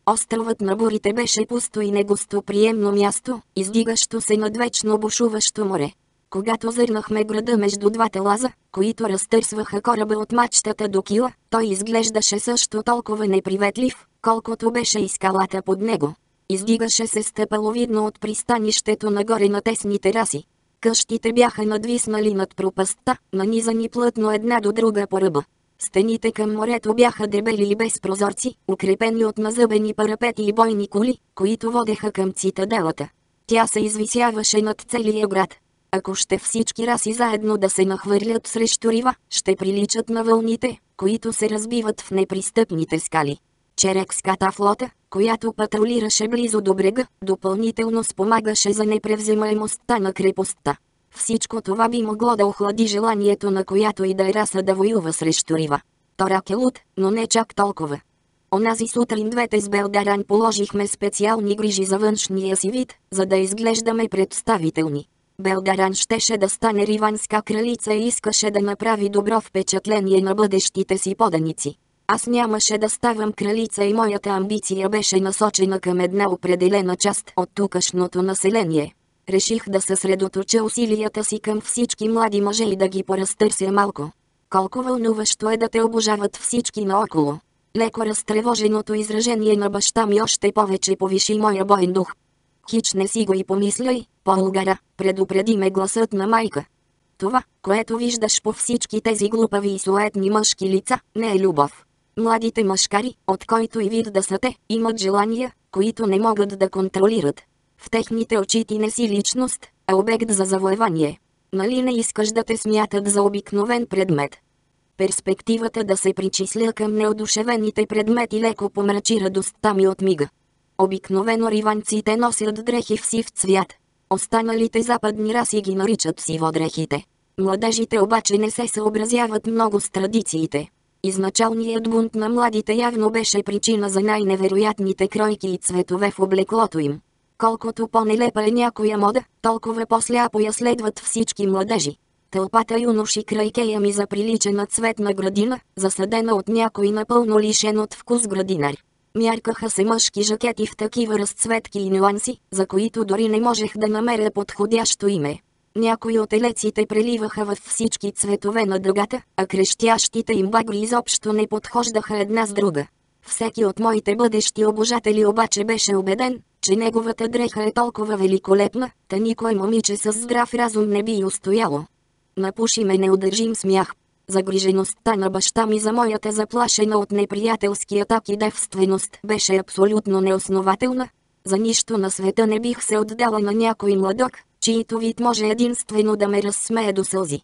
Островът на бурите беше пусто и негостоприемно място, издигащо се над вечно бушуващо море. Когато зърнахме града между двата лаза, които разтърсваха кораба от мачтата до кила, той изглеждаше също толкова неприветлив, колкото беше и скалата под него. Издигаше се стъпаловидно от пристанището нагоре на тесни тераси. Къщите бяха надвиснали над пропастта, нанизани плътно една до друга по ръба. Стените към морето бяха дебели и без прозорци, укрепени от назъбени парапети и бойни коли, които водеха към цитаделата. Тя се извисяваше над целия град. Ако ще всички раси заедно да се нахвърлят срещу рива, ще приличат на вълните, които се разбиват в непристъпните скали. Черекската флота, която патрулираше близо до брега, допълнително спомагаше за непревземаемостта на крепостта. Всичко това би могло да охлади желанието на която и да е раса да воюва срещу Рива. Торак е луд, но не чак толкова. Онази сутрин двете с Белдаран положихме специални грижи за външния си вид, за да изглеждаме представителни. Белдаран щеше да стане риванска кралица и искаше да направи добро впечатление на бъдещите си поданици. Аз нямаше да ставам кралица и моята амбиция беше насочена към една определена част от тукашното население. Реших да съсредоточа усилията си към всички млади мъже и да ги поразтърся малко. Колко вълнуващо е да те обожават всички наоколо. Леко разтревоженото изражение на баща ми още повече повиши моя боен дух. Хич не си го и помисляй, Полгара, предупреди ме гласът на майка. Това, което виждаш по всички тези глупави и суетни мъжки лица, не е любов. Младите мъжкари, от който и вид да са те, имат желания, които не могат да контролират. В техните очи ти не си личност, а обект за завоевание. Нали не искаш да те смятат за обикновен предмет? Перспективата да се причисля към неодушевените предмети леко помрачи радостта ми от мига. Обикновено риванците носят дрехи в сив цвят. Останалите западни раси ги наричат сиводрехите. Младежите обаче не се съобразяват много с традициите. Изначалният бунт на младите явно беше причина за най-невероятните кройки и цветове в облеклото им. Колкото по-нелепа е някоя мода, толкова по-сляпо я следват всички младежи. Тълпата юноши край кея ми заприлича на цветна градина, засадена от някой напълно лишен от вкус градинар. Мяркаха се мъжки жакети в такива разцветки и нюанси, за които дори не можех да намеря подходящо име. Някои от елеците преливаха във всички цветове на дъгата, а крещящите им багри изобщо не подхождаха една с друга. Всеки от моите бъдещи обожатели обаче беше убеден, че неговата дреха е толкова великолепна, та никой момиче с здрав разум не би устояло. Напуши ме неудържим смях. Загрижеността на баща ми за моята заплашена от неприятелски атаки девственост беше абсолютно неоснователна. За нищо на света не бих се отдала на някой младок, чието вид може единствено да ме разсмее до сълзи.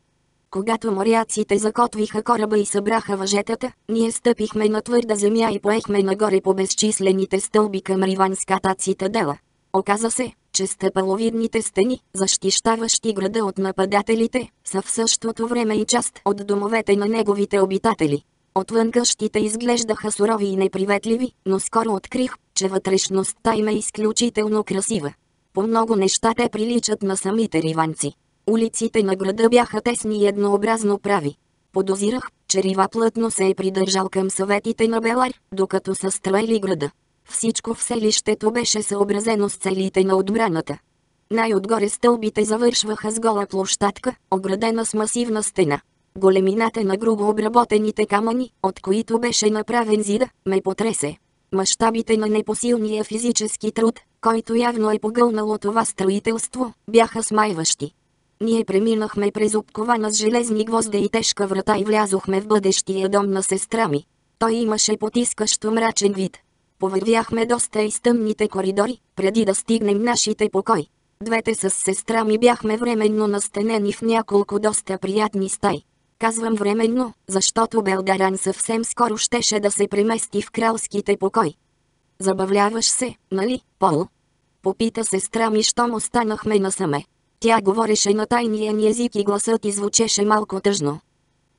Когато моряците закотвиха кораба и събраха въжетата, ние стъпихме на твърда земя и поехме нагоре по безчислените стълби към риванската цитадела. Оказа се, че стъпаловидните стени, защищаващи града от нападателите, са в същото време и част от домовете на неговите обитатели. Отвън къщите изглеждаха сурови и неприветливи, но скоро открих, че вътрешността им е изключително красива. По много неща те приличат на самите риванци. Улиците на града бяха тесни и еднообразно прави. Подозирах, че Рива плътно се е придържал към съветите на Белар, докато са строили града. Всичко в селището беше съобразено с целите на отбраната. Най-отгоре стълбите завършваха с гола площадка, оградена с масивна стена. Големината на грубо обработените камъни, от които беше направен зида, ме потресе. Мащабите на непосилния физически труд, който явно е погълнало това строителство, бяха смайващи. Ние преминахме през обкована с железни гвозда и тежка врата и влязохме в бъдещия дом на сестра ми. Той имаше потискащо мрачен вид. Повървяхме доста из тъмните коридори, преди да стигнем нашите покой. Двете с сестра ми бяхме временно настанени в няколко доста приятни стаи. Казвам временно, защото Белдаран съвсем скоро щеше да се премести в кралските покой. Забавляваш се, нали, Пол? Попита сестра ми, щом останахме насаме. Тя говореше на тайния ни език и гласът и звучеше малко тъжно.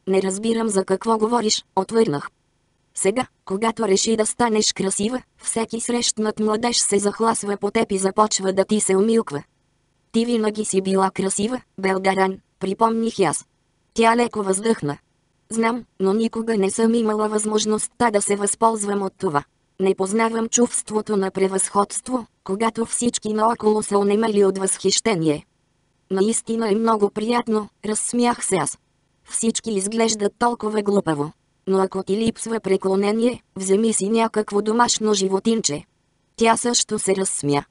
Не разбирам за какво говориш, отвърнах. Сега, когато реши да станеш красива, всеки срещнат младеж се захласва по теб и започва да ти се умилква. Ти винаги си била красива, Белдаран, припомних аз. Тя леко въздъхна. Знам, но никога не съм имала възможността да се възползвам от това. Не познавам чувството на превъзходство, когато всички наоколо са онемели от възхищение. Наистина е много приятно, разсмях се аз. Всички изглеждат толкова глупаво. Но ако ти липсва преклонение, вземи си някакво домашно животинче. Тя също се разсмя.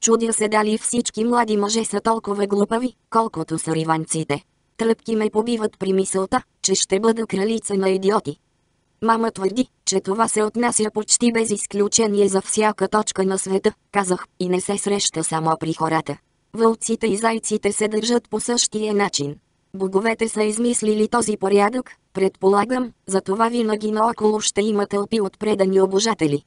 Чудя се дали всички млади мъже са толкова глупави, колкото са риванците. Тръпки ме побиват при мисълта, че ще бъда кралица на идиоти. Мама твърди, че това се отнася почти без изключение за всяка точка на света, казах, и не се среща само при хората. Вълците и зайците се държат по същия начин. Боговете са измислили този порядък, предполагам, затова винаги наоколо ще има тълпи от предани обожатели.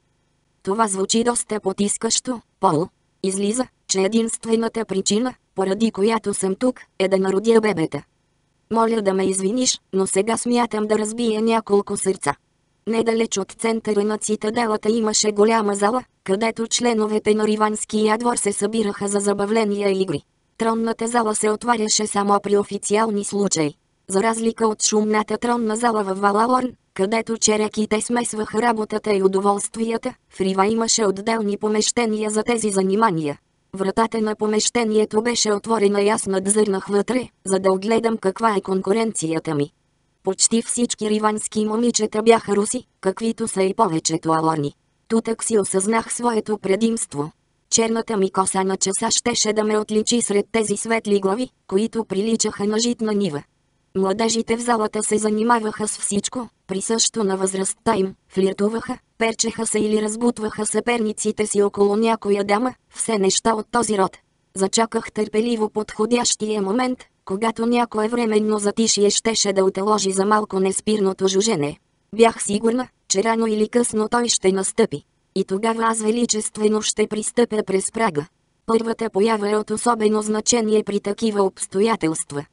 Това звучи доста потискащо, Пол. Излиза, че единствената причина, поради която съм тук, е да народя бебета. Моля да ме извиниш, но сега смятам да разбия няколко сърца. Недалеч от центъра на цитаделата имаше голяма зала, където членовете на Риванския двор се събираха за забавления и игри. Тронната зала се отваряше само при официални случаи. За разлика от шумната тронна зала в Валалорн, където череките смесваха работата и удоволствията, в Рива имаше отделни помещения за тези занимания. Вратата на помещението беше отворена и аз надзърнах вътре, за да огледам каква е конкуренцията ми. Почти всички ривански момичета бяха руси, каквито са и повечето алорни. Тутък си осъзнах своето предимство. Черната ми коса на часа щеше да ме отличи сред тези светли глави, които приличаха на житна нива. Младежите в залата се занимаваха с всичко, присъщо на възрастта им, флиртуваха, перчеха се или разбутваха съперниците си около някоя дама, все неща от този род. Зачаках търпеливо подходящия момент, когато някое временно затишие щеше да отложи за малко неспирното жужене. Бях сигурна, че рано или късно той ще настъпи. И тогава аз величествено ще пристъпя през прага. Първата поява е от особено значение при такива обстоятелства.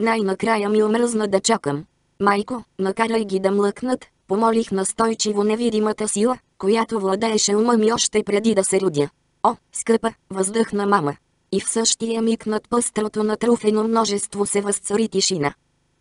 Най-накрая ми омръзна да чакам. Майко, накарай ги да млъкнат, помолих настойчиво невидимата сила, която владееше ума ми още преди да се родя. О, скъпа, въздъхна мама. И в същия миг над пъстрото натруфено множество се възцари тишина.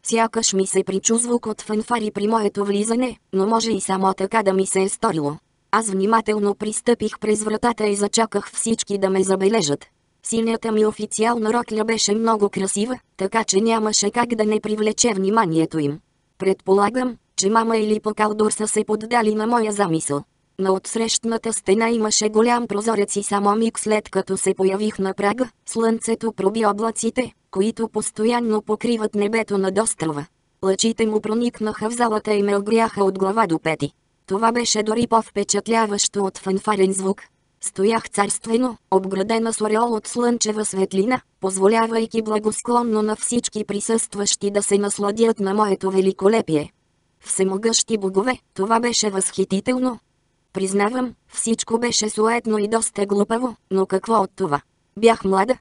Сякаш ми се причу звук от фанфари при моето влизане, но може и само така да ми се е сторило. Аз внимателно пристъпих през вратата и зачаках всички да ме забележат. Синята ми официална рокля беше много красива, така че нямаше как да не привлече вниманието им. Предполагам, че мама или Покалдор са се поддали на моя замисъл. На отсрещната стена имаше голям прозорец и само миг след като се появих на прага, слънцето проби облаците, които постоянно покриват небето над острова. Лъчите му проникнаха в залата и ме огряха от глава до пети. Това беше дори по-впечатляващо от фанфарен звук. Стоях царствено, обградена с ореол от слънчева светлина, позволявайки благосклонно на всички присъстващи да се насладят на моето великолепие. Всемогъщи богове, това беше възхитително. Признавам, всичко беше суетно и доста глупаво, но какво от това? Бях млада.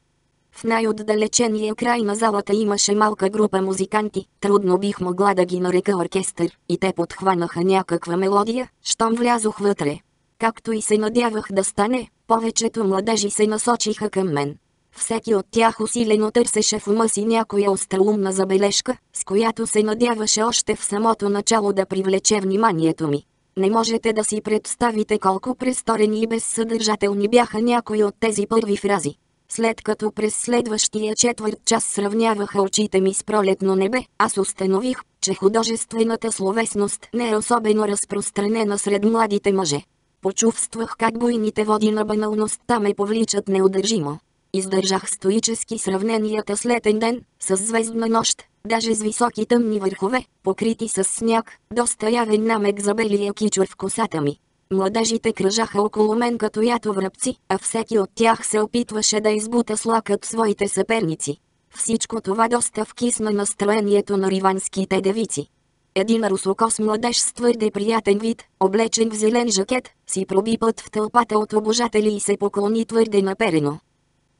В най-отдалечения край на залата имаше малка група музиканти, трудно бих могла да ги нарека оркестър, и те подхванаха някаква мелодия, щом влязох вътре. Както и се надявах да стане, повечето младежи се насочиха към мен. Всеки от тях усилено търсеше в ума си някоя остроумна забележка, с която се надяваше още в самото начало да привлече вниманието ми. Не можете да си представите колко престорени и безсъдържателни бяха някои от тези първи фрази. След като през следващия четвърт час сравняваха очите ми с пролетно небе, аз установих, че художествената словесност не е особено разпространена сред младите мъже. Почувствах как буйните води на баналността ме повличат неудържимо. Издържах стоически сравненията с летен ден, с звездна нощ, даже с високи тъмни върхове, покрити с сняг, доста явен намек за белия кичур в косата ми. Младежите кръжаха около мен като ято връбци, а всеки от тях се опитваше да избута с лакът своите съперници. Всичко това доста вкисна настроението на риванските девици. Един русокос младеж с твърде приятен вид, облечен в зелен жакет, си проби път в тълпата от обожатели и се поклони твърде наперено.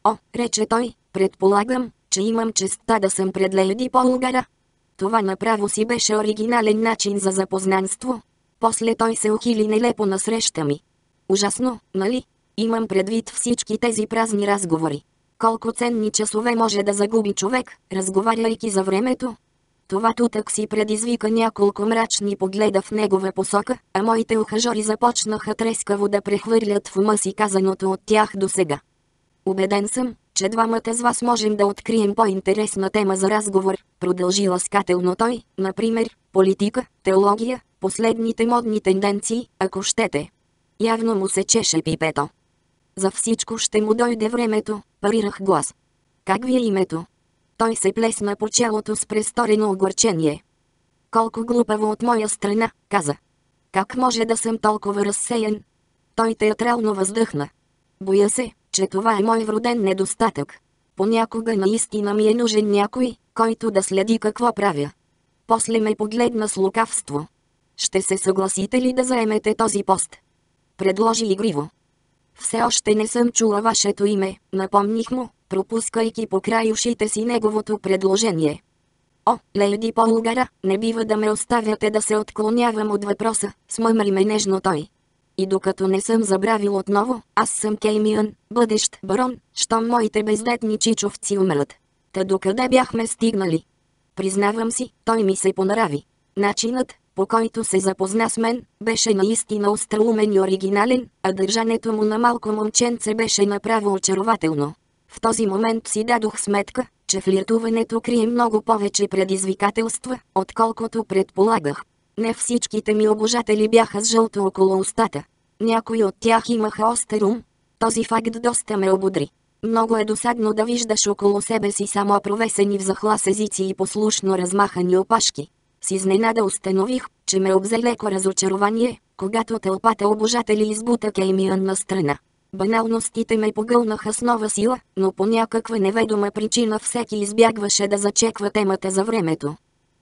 О, рече той, предполагам, че имам честа да съм пред Лейди Полгара. Това направо си беше оригинален начин за запознанство. После той се ухили нелепо на среща ми. Ужасно, нали? Имам предвид всички тези празни разговори. Колко ценни часове може да загуби човек, разговаряйки за времето? Това тутък си предизвика няколко мрачни погледа в негова посока, а моите ухажори започнаха трескаво да прехвърлят в ума си казаното от тях до сега. Убеден съм, че двамата с вас можем да открием по-интересна тема за разговор, продължи ласкателно той, например, политика, теология, последните модни тенденции, ако щете. Явно му се чеше пипето. За всичко ще му дойде времето, парирах глас. Как ви е името? Той се плесна по челото с престорено огорчение. Колко глупаво от моя страна, каза. Как може да съм толкова разсеян? Той театрално въздъхна. Боя се, че това е мой вроден недостатък. Понякога наистина ми е нужен някой, който да следи какво правя. После ме погледна с лукавство. Ще се съгласите ли да заемете този пост? Предложи игриво. Все още не съм чула вашето име, напомних му, пропускайки по край ушите си неговото предложение. О, леди Полгара, не бива да ме оставяте да се отклонявам от въпроса, смъмри ме нежно той. И докато не съм забравил отново, аз съм Кеймиан, бъдещ барон, щом моите бездетни чичовци умрат. Та докъде бяхме стигнали? Признавам си, той ми се понрави. Начинът, по който се запозна с мен, беше наистина остроумен и оригинален, а държането му на малко момченце беше направо очарователно. В този момент си дадох сметка, че флиртуването крие много повече предизвикателства, отколкото предполагах. Не всичките ми обожатели бяха с жълто около устата. Някои от тях имаха остър ум. Този факт доста ме ободри. Много е досадно да виждаш около себе си само провесени в захлас езици и послушно размахани опашки. С изненада установих, че ме обзе леко разочарование, когато тълпата обожатели избута Кеймиан на страна. Баналностите ме погълнаха с нова сила, но по някаква неведома причина всеки избягваше да зачеква темата за времето.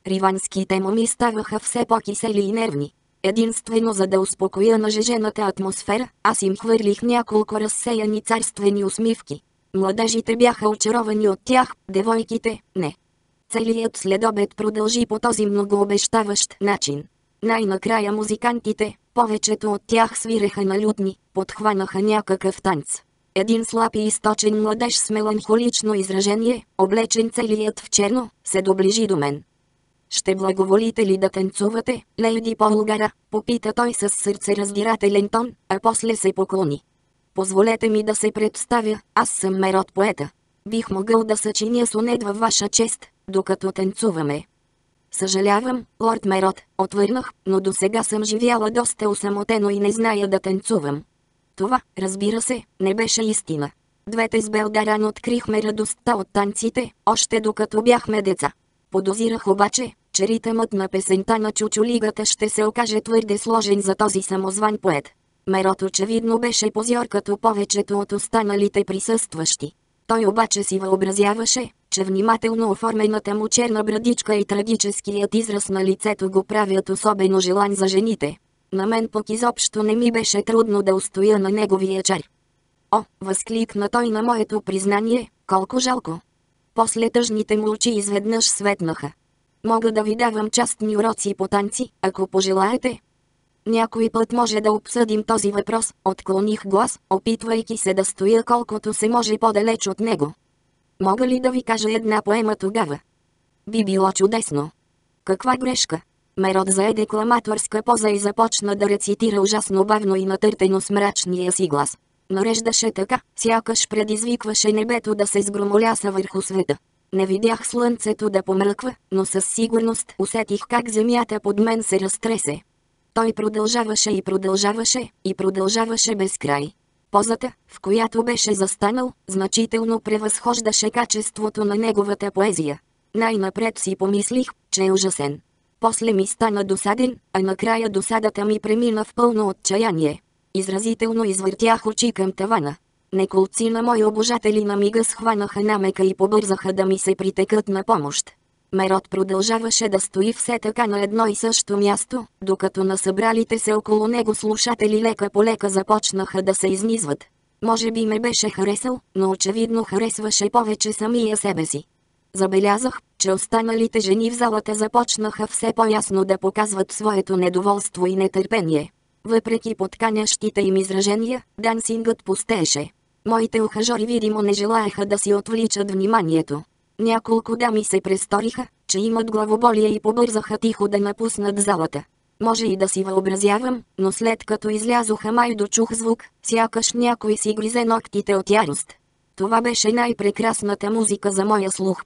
Риванските моми ставаха все по-кисели и нервни. Единствено за да успокоя нажежената атмосфера, аз им хвърлих няколко разсеяни царствени усмивки. Младежите бяха очаровани от тях, девойките – не. Целият следобед продължи по този многообещаващ начин. Най-накрая музикантите, повечето от тях свиреха на лютни, подхванаха някакъв танц. Един слаб и източен младеж с меланхолично изражение, облечен целият в черно, се доближи до мен. Ще благоволите ли да танцувате, леди Полгара, попита той с сърцераздирателен тон, а после се поклони. Позволете ми да се представя, аз съм Мерот поета. Бих могъл да съчиня сонет във ваша чест, докато танцуваме. Съжалявам, лорд Мерот, отвърнах, но до сега съм живяла доста осамотено и не зная да танцувам. Това, разбира се, не беше истина. Двете с Белдаран открихме радостта от танците, още докато бяхме деца. Подозирах обаче, че ритъмът на песента на чучулигата ще се окаже твърде сложен за този самозван поет. Мерот очевидно беше позор като повечето от останалите присъстващи. Той обаче си въобразяваше, че внимателно оформената му черна брадичка и трагическият израз на лицето го правят особено желан за жените. На мен пък изобщо не ми беше трудно да устоя на неговия чар. О, възкликна той на моето признание, колко жалко. После тъжните му очи изведнъж светнаха. Мога да ви давам частни уроци по танци, ако пожелаете. Някой път може да обсъдим този въпрос, отклоних глас, опитвайки се да стоя колкото се може по-далеч от него. Мога ли да ви кажа една поема тогава? Би било чудесно. Каква грешка? Мерод зае декламаторска поза и започна да рецитира ужасно бавно и натъртено с мрачния си глас. Нареждаше така, сякаш предизвикваше небето да се сгромоляса върху света. Не видях слънцето да помръква, но със сигурност усетих как земята под мен се разтресе. Той продължаваше и продължаваше, и продължаваше без край. Позата, в която беше застанал, значително превъзхождаше качеството на неговата поезия. Най-напред си помислих, че е ужасен. После ми стана досаден, а накрая досадата ми премина в пълно отчаяние. Изразително извъртях очи към тавана. Неколци на мои обожатели на мига схванаха намека и побързаха да ми се притекат на помощ. Мерот продължаваше да стои все така на едно и също място, докато на събралите се около него слушатели лека по лека започнаха да се изнизват. Може би ме беше харесал, но очевидно харесваше повече самия себе си. Забелязах, че останалите жени в залата започнаха все по-ясно да показват своето недоволство и нетърпение. Въпреки подканящите им изражения, дансингът пустееше. Моите ухажори видимо не желаяха да си отвличат вниманието. Няколко дами се престориха, че имат главоболие и побързаха тихо да напуснат залата. Може и да си въобразявам, но след като излязоха май дочух звук, сякаш някой си гризе ногтите от ярост. Това беше най-прекрасната музика за моя слух.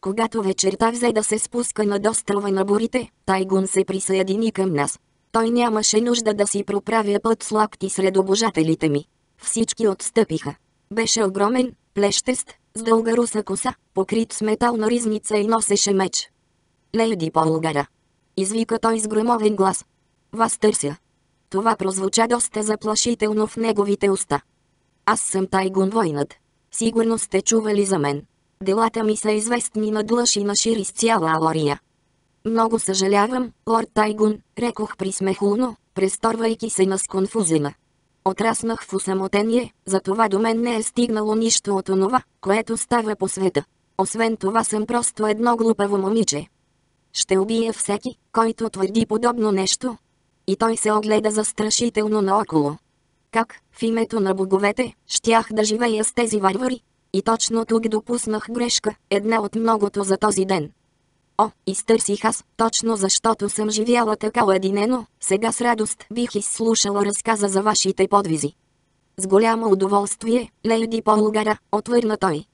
Когато вечерта взе да се спуска на дострова на бурите, Тайгун се присъедини към нас. Той нямаше нужда да си проправя път с лакти сред обожателите ми. Всички отстъпиха. Беше огромен, плещест, с дълга руса коса, покрит с метална ризница и носеше меч. Лейди Полгара. Извика той с громовен глас. Вас търся. Това прозвуча доста заплашително в неговите уста. Аз съм Тайгун войнат. Сигурно сте чували за мен. Делата ми са известни на длъж и на шир из цяла Алория. Много съжалявам, лорд Тайгун, рекох присмехулно, престорвайки се на сконфузена. Отраснах в усамотение, затова до мен не е стигнало нищо от онова, което става по света. Освен това съм просто едно глупаво момиче. Ще убия всеки, който твърди подобно нещо. И той се огледа застрашително наоколо. Как, в името на боговете, щях да живея с тези варвари? И точно тук допуснах грешка, една от многото за този ден. О, изтърсих аз, точно защото съм живяла така уединено, сега с радост бих изслушала разказа за вашите подвизи. С голямо удоволствие, леди Полгара, отвърна той.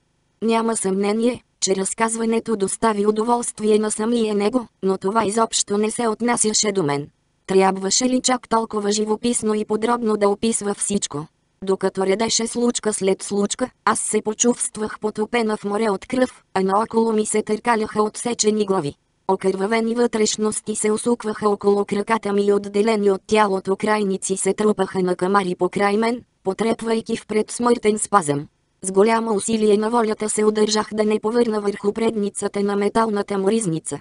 Няма съмнение, че разказването достави удоволствие на самия него, но това изобщо не се отнасяше до мен. Трябваше ли чак толкова живописно и подробно да описва всичко? Докато редеше случка след случка, аз се почувствах потопена в море от кръв, а наоколо ми се търкаляха отсечени глави. Окървавени вътрешности се усукваха около краката ми и отделени от тялото крайници се трупаха на камари покрай мен, потрепвайки в предсмъртен спазъм. С голямо усилие на волята се удържах да не повърна върху предницата на металната моризница.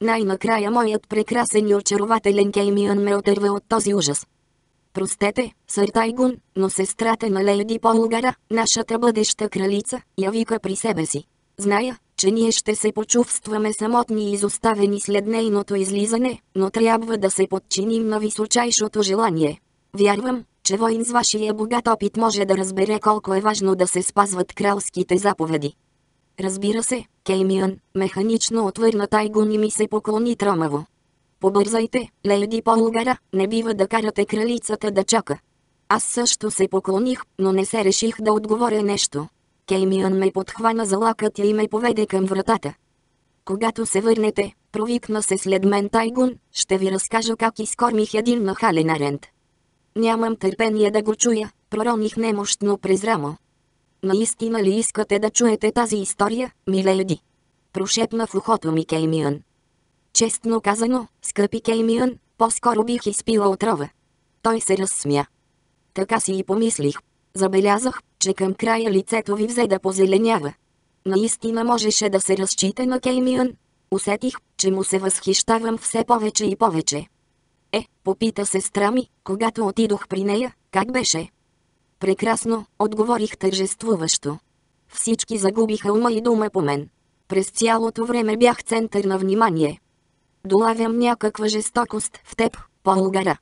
Най-накрая моят прекрасен и очарователен Кеймиан ме отърва от този ужас. Простете, сър Тайгун, но сестрата на Лейди Полгара, нашата бъдеща кралица, я вика при себе си. Зная, че ние ще се почувстваме самотни и изоставени след нейното излизане, но трябва да се подчиним на височайшото желание. Вярвам, че воин с вашия богат опит може да разбере колко е важно да се спазват кралските заповеди. Разбира се, Кеймиан, механично отвърна Тайгун и ми се поклони тромаво. Побързайте, леди Полгара, не бива да карате кралицата да чака. Аз също се поклоних, но не се реших да отговоря нещо. Кеймиан ме подхвана за лакътя и ме поведе към вратата. Когато се върнете, провикна се след мен Тайгун, ще ви разкажа как изкормих един нахален арент. Нямам търпение да го чуя, пророних немощно през рамо. Наистина ли искате да чуете тази история, миледи? Прошепна в ухото ми Кеймиан. Честно казано, скъпи Кеймиан, по-скоро бих изпила отрова. Той се разсмя. Така си и помислих. Забелязах, че към края лицето ви взе да позеленява. Наистина можеше да се разчита на Кеймиан. Усетих, че му се възхищавам все повече и повече. Е, попита сестра ми, когато отидох при нея, как беше? Прекрасно, отговорих тържествуващо. Всички загубиха ума и дума по мен. През цялото време бях център на внимание. Долавям някаква жестокост в теб, Полгара.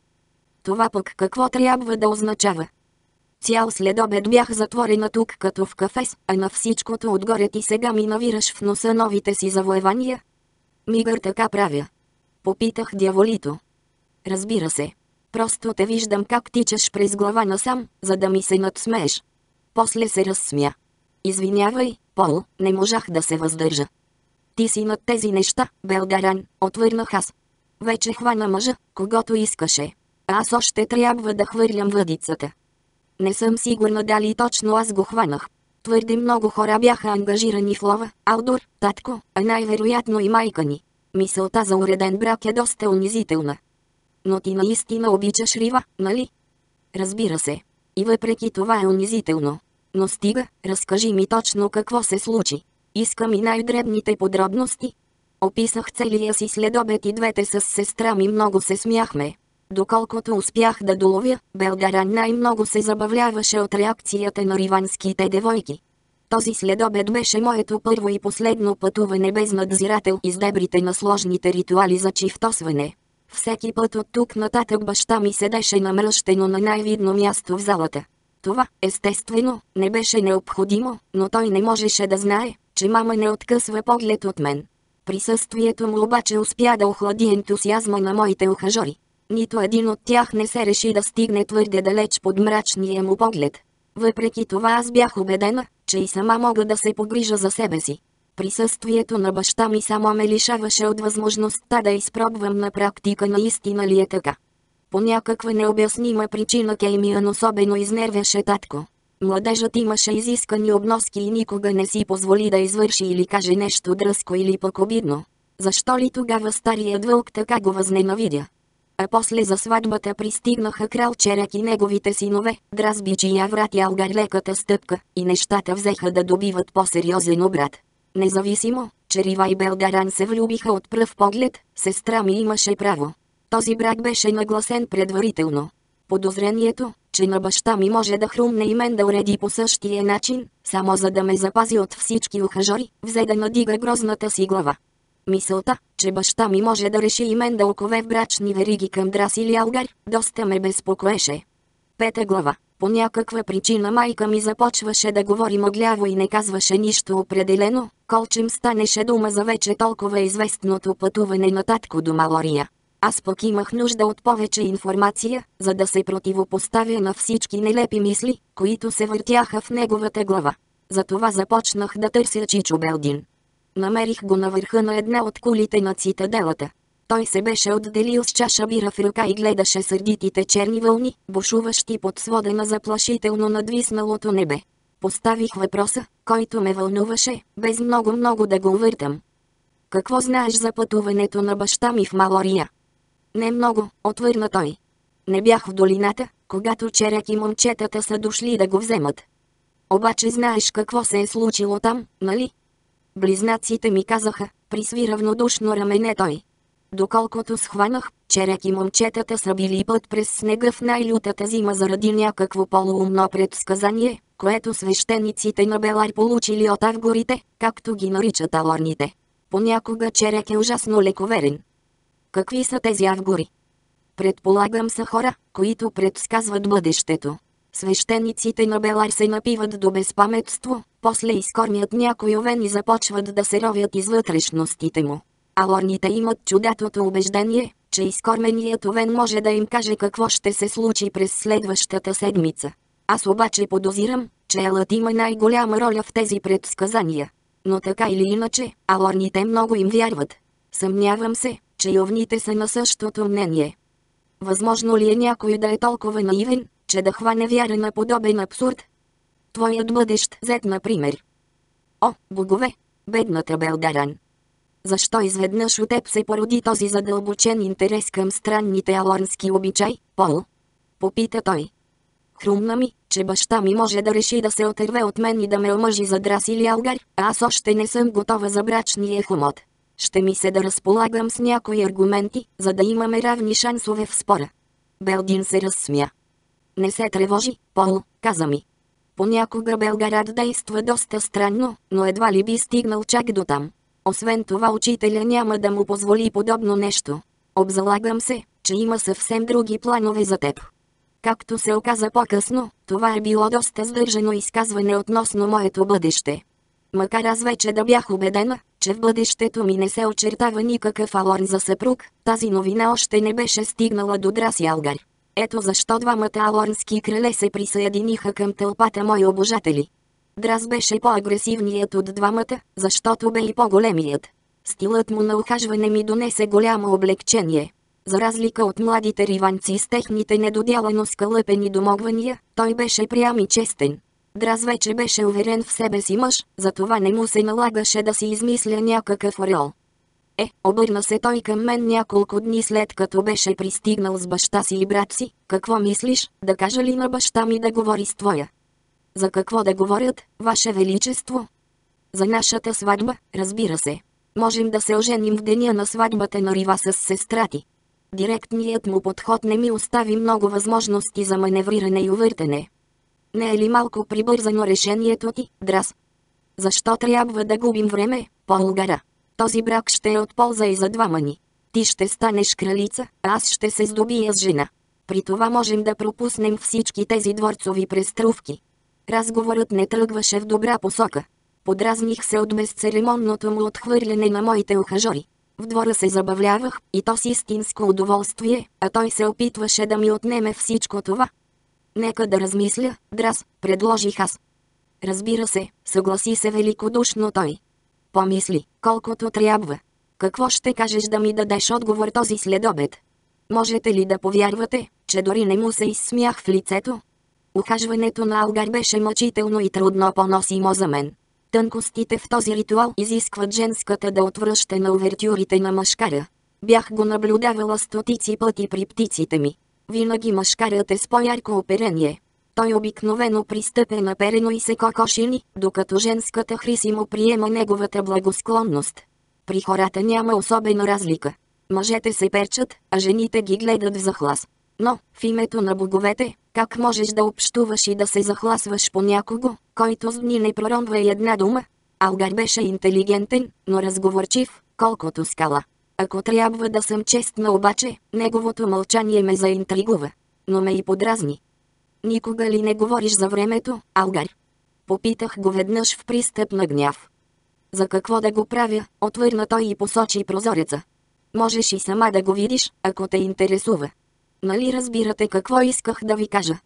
Това пък какво трябва да означава? Цял следобед бях затворена тук като в кафес, а на всичкото отгоре ти сега ми навираш в носа новите си завоевания. Мигър така правя. Попитах дяволито. Разбира се. Просто те виждам как тичаш през глава насам, за да ми се надсмееш. После се разсмя. Извинявай, Пол, не можах да се въздържа. Ти си над тези неща, Белдаран, отвърнах аз. Вече хвана мъжа, когато искаше. Аз още трябва да хвърлям въдицата. Не съм сигурна дали точно аз го хванах. Твърде много хора бяха ангажирани в лова, Алдор, татко, а най-вероятно и майка ни. Мисълта за уреден брак е доста унизителна. Но ти наистина обичаш Рива, нали? Разбира се. И въпреки това е унизително. Но стига, разкажи ми точно какво се случи. Искам и най-дребните подробности. Описах целия си следобед и двете с сестра ми много се смяхме. Доколкото успях да доловя, Белгаран най-много се забавляваше от реакцията на риванските девойки. Този следобед беше моето първо и последно пътуване без надзирател из дебрите на сложните ритуали за чифтосване. Всеки път от тук нататък баща ми седеше намръщено на най-видно място в залата. Това, естествено, не беше необходимо, но той не можеше да знае, че мама не откъсва поглед от мен. Присъствието му обаче успя да охлади ентусиазма на моите ухажори. Нито един от тях не се реши да стигне твърде далеч под мрачния му поглед. Въпреки това аз бях убедена, че и сама мога да се погрижа за себе си. Присъствието на баща ми само ме лишаваше от възможността да изпробвам на практика наистина ли е така. По някаква необяснима причина Кеймиан особено изнервяше татко. Младежът имаше изискани обноски и никога не си позволи да извърши или каже нещо дръско или пък обидно. Защо ли тогава старият вълк така го възненавидя? А после за сватбата пристигнаха крал Черек и неговите синове, Дразбич и Аврат и Алгар леката стъпка, и нещата взеха да добиват по-сериозен обрат. Независимо, че Рива и Белдаран се влюбиха от пръв поглед, сестра ми имаше право. Този брак беше нагласен предварително. Подозрението, че на баща ми може да хрумне и мен да уреди по същия начин, само за да ме запази от всички ухажори, взе да надига грозната си глава. Мисълта, че баща ми може да реши и мен да окове в брачни вериги към Драс или Алгар, доста ме безпокоеше. Пета глава. По някаква причина майка ми започваше да говори мъгляво и не казваше нищо определено, колчем станеше дума за вече толкова известното пътуване на татко до Малория. Аз пък имах нужда от повече информация, за да се противопоставя на всички нелепи мисли, които се въртяха в неговата глава. Затова започнах да търся Чичо Белдин. Намерих го на върха на една от кулите на цитаделата. Той се беше отделил с чаша бира в ръка и гледаше сърдитите черни вълни, бушуващи под свода на заплашително надвисналото небе. Поставих въпроса, който ме вълнуваше, без много-много да го въртам. Какво знаеш за пътуването на баща ми в Малория? Не много, отвърна той. Не бях в долината, когато черек и момчетата са дошли да го вземат. Обаче знаеш какво се е случило там, нали? Близнаците ми казаха, присви равнодушно рамене той. Доколкото схванах, черек и момчетата са били път през снега в най-лютата зима заради някакво полуумно предсказание, което свещениците на Белар получили от авгорите, както ги наричат алорните. Понякога черек е ужасно лековерен. Какви са тези авгори? Предполагам са хора, които предсказват бъдещето. Свещениците на Белар се напиват до безпаметство, после изкормят някой овен и започват да се ровят из вътрешностите му. Алорните имат чудатото убеждение, че изкорменият овен може да им каже какво ще се случи през следващата седмица. Аз обаче подозирам, че елът има най-голяма роля в тези предсказания. Но така или иначе, алорните много им вярват. Съмнявам се, че и овните са на същото мнение. Възможно ли е някой да е толкова наивен, че да хване вяра на подобен абсурд? Твоят бъдещ зет, например. О, богове! Бедната Белдаран! Защо изведнъж от теб се породи този задълбочен интерес към странните алорнски обичай, Пол? Попита той. Хрумна ми, че баща ми може да реши да се отърве от мен и да ме омъжи за драс или алгар, а аз още не съм готова за брачния хомот. Ще ми се да разполагам с някои аргументи, за да имаме равни шансове в спора. Белдин се разсмя. Не се тревожи, Пол, каза ми. Понякога Белгарад действа доста странно, но едва ли би стигнал чак до там. Освен това учителя няма да му позволи подобно нещо. Обзалагам се, че има съвсем други планове за теб. Както се оказа по-късно, това е било доста сдържано изказване относно моето бъдеще. Макар аз вече да бях убедена, че в бъдещето ми не се очертава никакъв алорн за съпруг, тази новина още не беше стигнала до Драси Алгар. Ето защо двамата алорнски крале се присъединиха към тълпата мои обожатели. Драз беше по-агресивният от двамата, защото бе и по-големият. Стилът му на ухажване ми донесе голямо облегчение. За разлика от младите риванци с техните недодялано скълъпени домогвания, той беше прям и честен. Драз вече беше уверен в себе си мъж, затова не му се налагаше да си измисля някакъв ореол. Е, обърна се той към мен няколко дни след като беше пристигнал с баща си и брат си. Какво мислиш, да кажа ли на баща ми да говори с твоя? За какво да говорят, Ваше Величество? За нашата сватба, разбира се. Можем да се оженим в деня на сватбата на Рива с сестра ти. Директният му подход не ми остави много възможности за маневриране и увъртане. Не е ли малко прибързано решението ти, Драс? Защо трябва да губим време, Полгара? Този брак ще е от полза и за двама ни. Ти ще станеш кралица, аз ще се здобия с жена. При това можем да пропуснем всички тези дворцови преструвки. Разговорът не тръгваше в добра посока. Подразних се от безцеремонното му отхвърляне на моите ухажори. В двора се забавлявах, и то с истинско удоволствие, а той се опитваше да ми отнеме всичко това. Нека да размисля, Драс, предложих аз. Разбира се, съгласи се великодушно той. Помисли, колкото трябва. Какво ще кажеш да ми дадеш отговор този следобед? Можете ли да повярвате, че дори не му се изсмях в лицето? Ухажването на Алгар беше мъчително и трудно поносимо за мен. Тънкостите в този ритуал изискват женската да отвръща на увертюрите на мъжкара. Бях го наблюдавала стотици пъти при птиците ми. Винаги мъжкарът е с по-ярко оперение. Той обикновено пристъпе наперено и се кокошини, докато женската хриси му приема неговата благосклонност. При хората няма особена разлика. Мъжете се перчат, а жените ги гледат в захлас. Но, в името на боговете, как можеш да общуваш и да се захласваш по някого, който с дни не проронва и една дума? Алгар беше интелигентен, но разговорчив, колкото скала. Ако трябва да съм честна обаче, неговото мълчание ме заинтригува. Но ме и подразни. Никога ли не говориш за времето, Алгар? Попитах го веднъж в пристъп на гняв. За какво да го правя, отвърна той и посочи прозореца. Можеш и сама да го видиш, ако те интересува. Нали разбирате какво исках да ви кажа?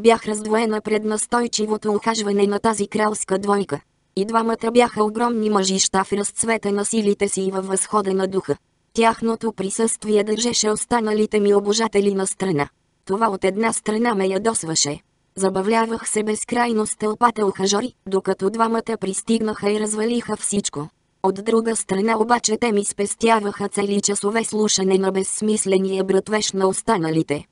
Бях раздвоена пред настойчивото ухажване на тази кралска двойка. И двамата бяха огромни мъжища в разцвета на силите си и във възхода на духа. Тяхното присъствие държеше останалите ми обожатели на страна. Това от една страна ме ядосваше. Забавлявах се безкрайно с тълпата ухажори, докато двамата пристигнаха и развалиха всичко. От друга страна обаче те ми спестяваха цели часове слушане на безсмисления братвеж на останалите.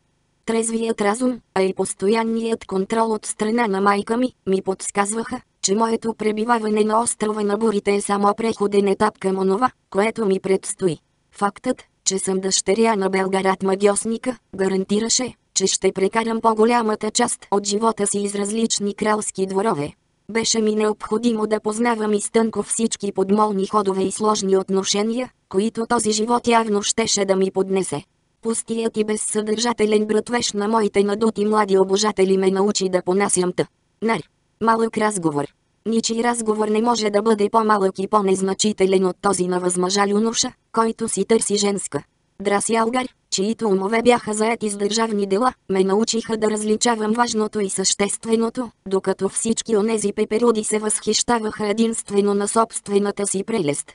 Трезвият разум, а и постоянният контрол от страна на майка ми, ми подсказваха, че моето пребиваване на острова на бурите е само преходен етап към онова, което ми предстои. Фактът, че съм дъщеря на Белгарат магиосника, гарантираше, че ще прекарам по-голямата част от живота си из различни кралски дворове. Беше ми необходимо да познавам изтънко всички подмолни ходове и сложни отношения, които този живот явно щеше да ми поднесе. Пустият и безсъдържателен братвеж на моите надути млади обожатели ме научи да понасям та. Нар. Малък разговор. Ничи разговор не може да бъде по-малък и по-незначителен от този на възмъжа юноша, който си търси женска. Драси Алгар, чието умове бяха заети с държавни дела, ме научиха да различавам важното и същественото, докато всички онези пеперуди се възхищаваха единствено на собствената си прелест.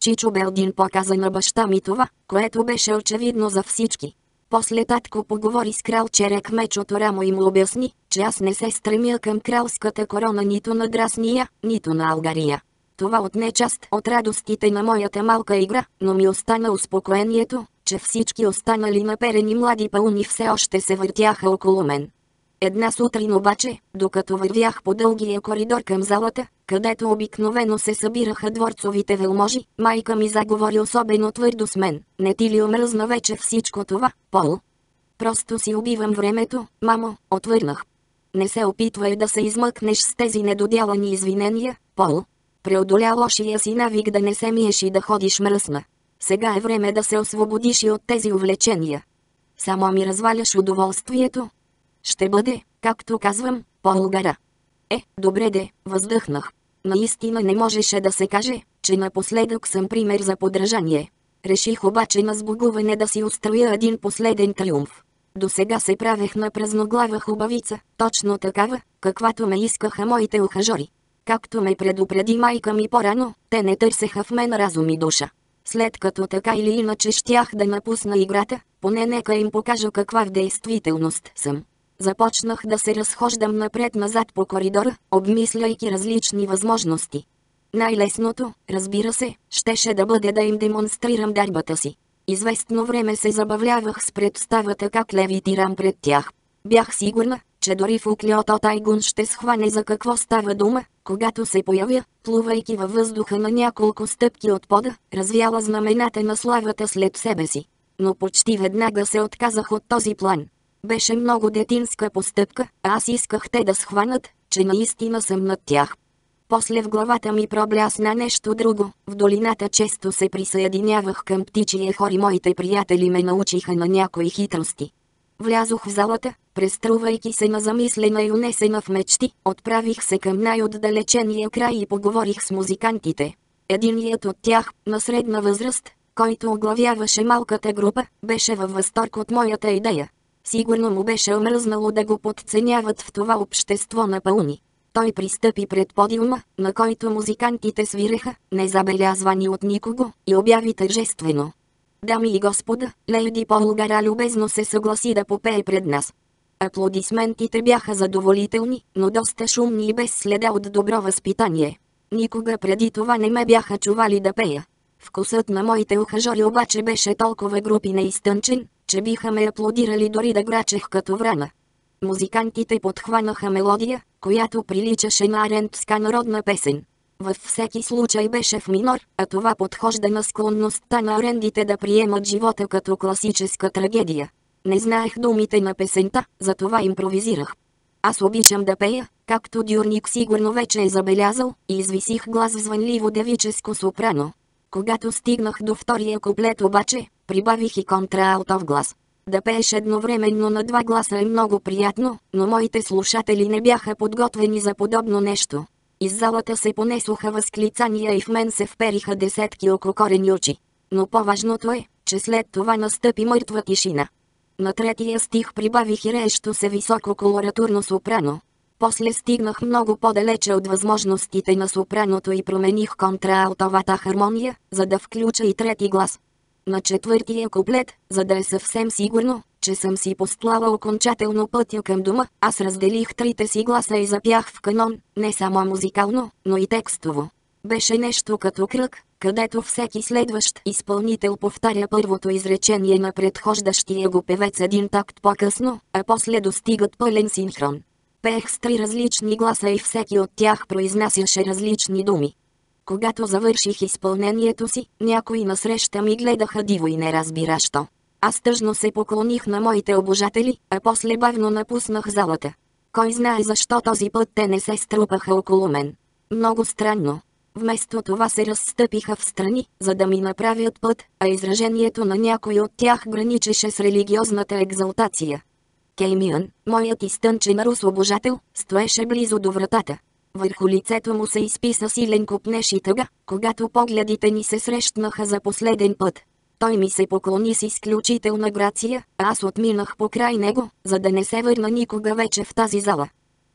Чичо Белдин показа на баща ми това, което беше очевидно за всички. После татко поговори с крал Черек мечото рамо и му обясни, че аз не се стремя към кралската корона нито на Драсния, нито на Алгария. Това отне част от радостите на моята малка игра, но ми остана успокоението, че всички останали наперени млади пауни все още се въртяха около мен. Една сутрин обаче, докато вървях по дългия коридор към залата, където обикновено се събираха дворцовите велможи, майка ми заговори особено твърдо с мен. Не ти ли омръзна вече всичко това, Пол? Просто си убивам времето, мамо, отвърнах. Не се опитвай да се измъкнеш с тези недодялани извинения, Пол. Преодоля лошия си навик да не се миеш и да ходиш мръсна. Сега е време да се освободиш и от тези увлечения. само ми разваляш удоволствието. Ще бъде, както казвам, по-лгара. Е, добре де, въздъхнах. Наистина не можеше да се каже, че напоследък съм пример за подражание. Реших обаче на сбогуване да си устроя един последен триумф. До сега се правех на празноглава хубавица, точно такава, каквато ме искаха моите ухажори. Както ме предупреди майка ми по-рано, те не търсеха в мен разум и душа. След като така или иначе щях да напусна играта, поне нека им покажа каква в действителност съм. Започнах да се разхождам напред-назад по коридора, обмисляйки различни възможности. Най-лесното, разбира се, щеше да бъде да им демонстрирам дарбата си. Известно време се забавлявах с представата как левитирам пред тях. Бях сигурна, че дори в Уклиото Тайгун ще схване за какво става дума, когато се появя, плувайки във въздуха на няколко стъпки от пода, развяла знамената на славата след себе си. Но почти веднага се отказах от този план. Беше много детинска постъпка, аз исках те да схванат, че наистина съм над тях. После в главата ми проблясна нещо друго. В долината често се присъединявах към птичия хор и моите приятели ме научиха на някои хитрости. Влязох в залата, преструвайки се на замислена и унесена в мечти, отправих се към най-отдалечения край и поговорих с музикантите. Единият от тях, на средна възраст, който оглавяваше малката група, беше във възторг от моята идея. Сигурно му беше омръзнало да го подценяват в това общество на пълни. Той пристъпи пред подиума, на който музикантите свиреха, незабелязвани от никого, и обяви тържествено. Дами и господа, Лейди Полгара любезно се съгласи да попее пред нас. Аплодисментите бяха задоволителни, но доста шумни и без следа от добро възпитание. Никога преди това не ме бяха чували да пея. Вкусът на моите ухажори обаче беше толкова групи неизтънчен, че биха ме аплодирали дори да грачех като врана. Музикантите подхванаха мелодия, която приличаше на арендска народна песен. Във всеки случай беше в минор, а това подхожда на склонността на арендите да приемат живота като класическа трагедия. Не знаех думите на песента, затова импровизирах. Аз обичам да пея, както Дюрник сигурно вече е забелязал, и извисих глас звънливо девическо сопрано. Когато стигнах до втория куплет обаче, прибавих и контраалтов глас. Да пееш едновременно на два гласа е много приятно, но моите слушатели не бяха подготвени за подобно нещо. Из залата се понесоха възклицания и в мен се впериха десетки ококорени очи. Но по-важното е, че след това настъпи мъртва тишина. На третия стих прибавих и реещо се високо колоратурно сопрано. После стигнах много по-далече от възможностите на сопраното и промених контраалтовата хармония, за да включа и трети глас. На четвъртия куплет, за да е съвсем сигурно, че съм си постлала окончателно пътя към дома, аз разделих трите си гласа и запях в канон, не само музикално, но и текстово. Беше нещо като кръг, където всеки следващ изпълнител повтаря първото изречение на предхождащия го певец един такт по-късно, а после достигат пълен синхрон. Пех с три различни гласа и всеки от тях произнасяше различни думи. Когато завърших изпълнението си, някои насреща ми гледаха диво и неразбиращо. Аз тъжно се поклоних на моите обожатели, а после бавно напуснах залата. Кой знае защо този път те не се струпаха около мен. Много странно. Вместо това се разстъпиха в страни, за да ми направят път, а изражението на някой от тях граничеше с религиозната екзалтация. Кеймиан, моят изтънчен рус обожател, стоеше близо до вратата. Върху лицето му се изписа силен купнеш и тъга, когато погледите ни се срещнаха за последен път. Той ми се поклони с изключителна грация, а аз отминах покрай него, за да не се върна никога вече в тази зала.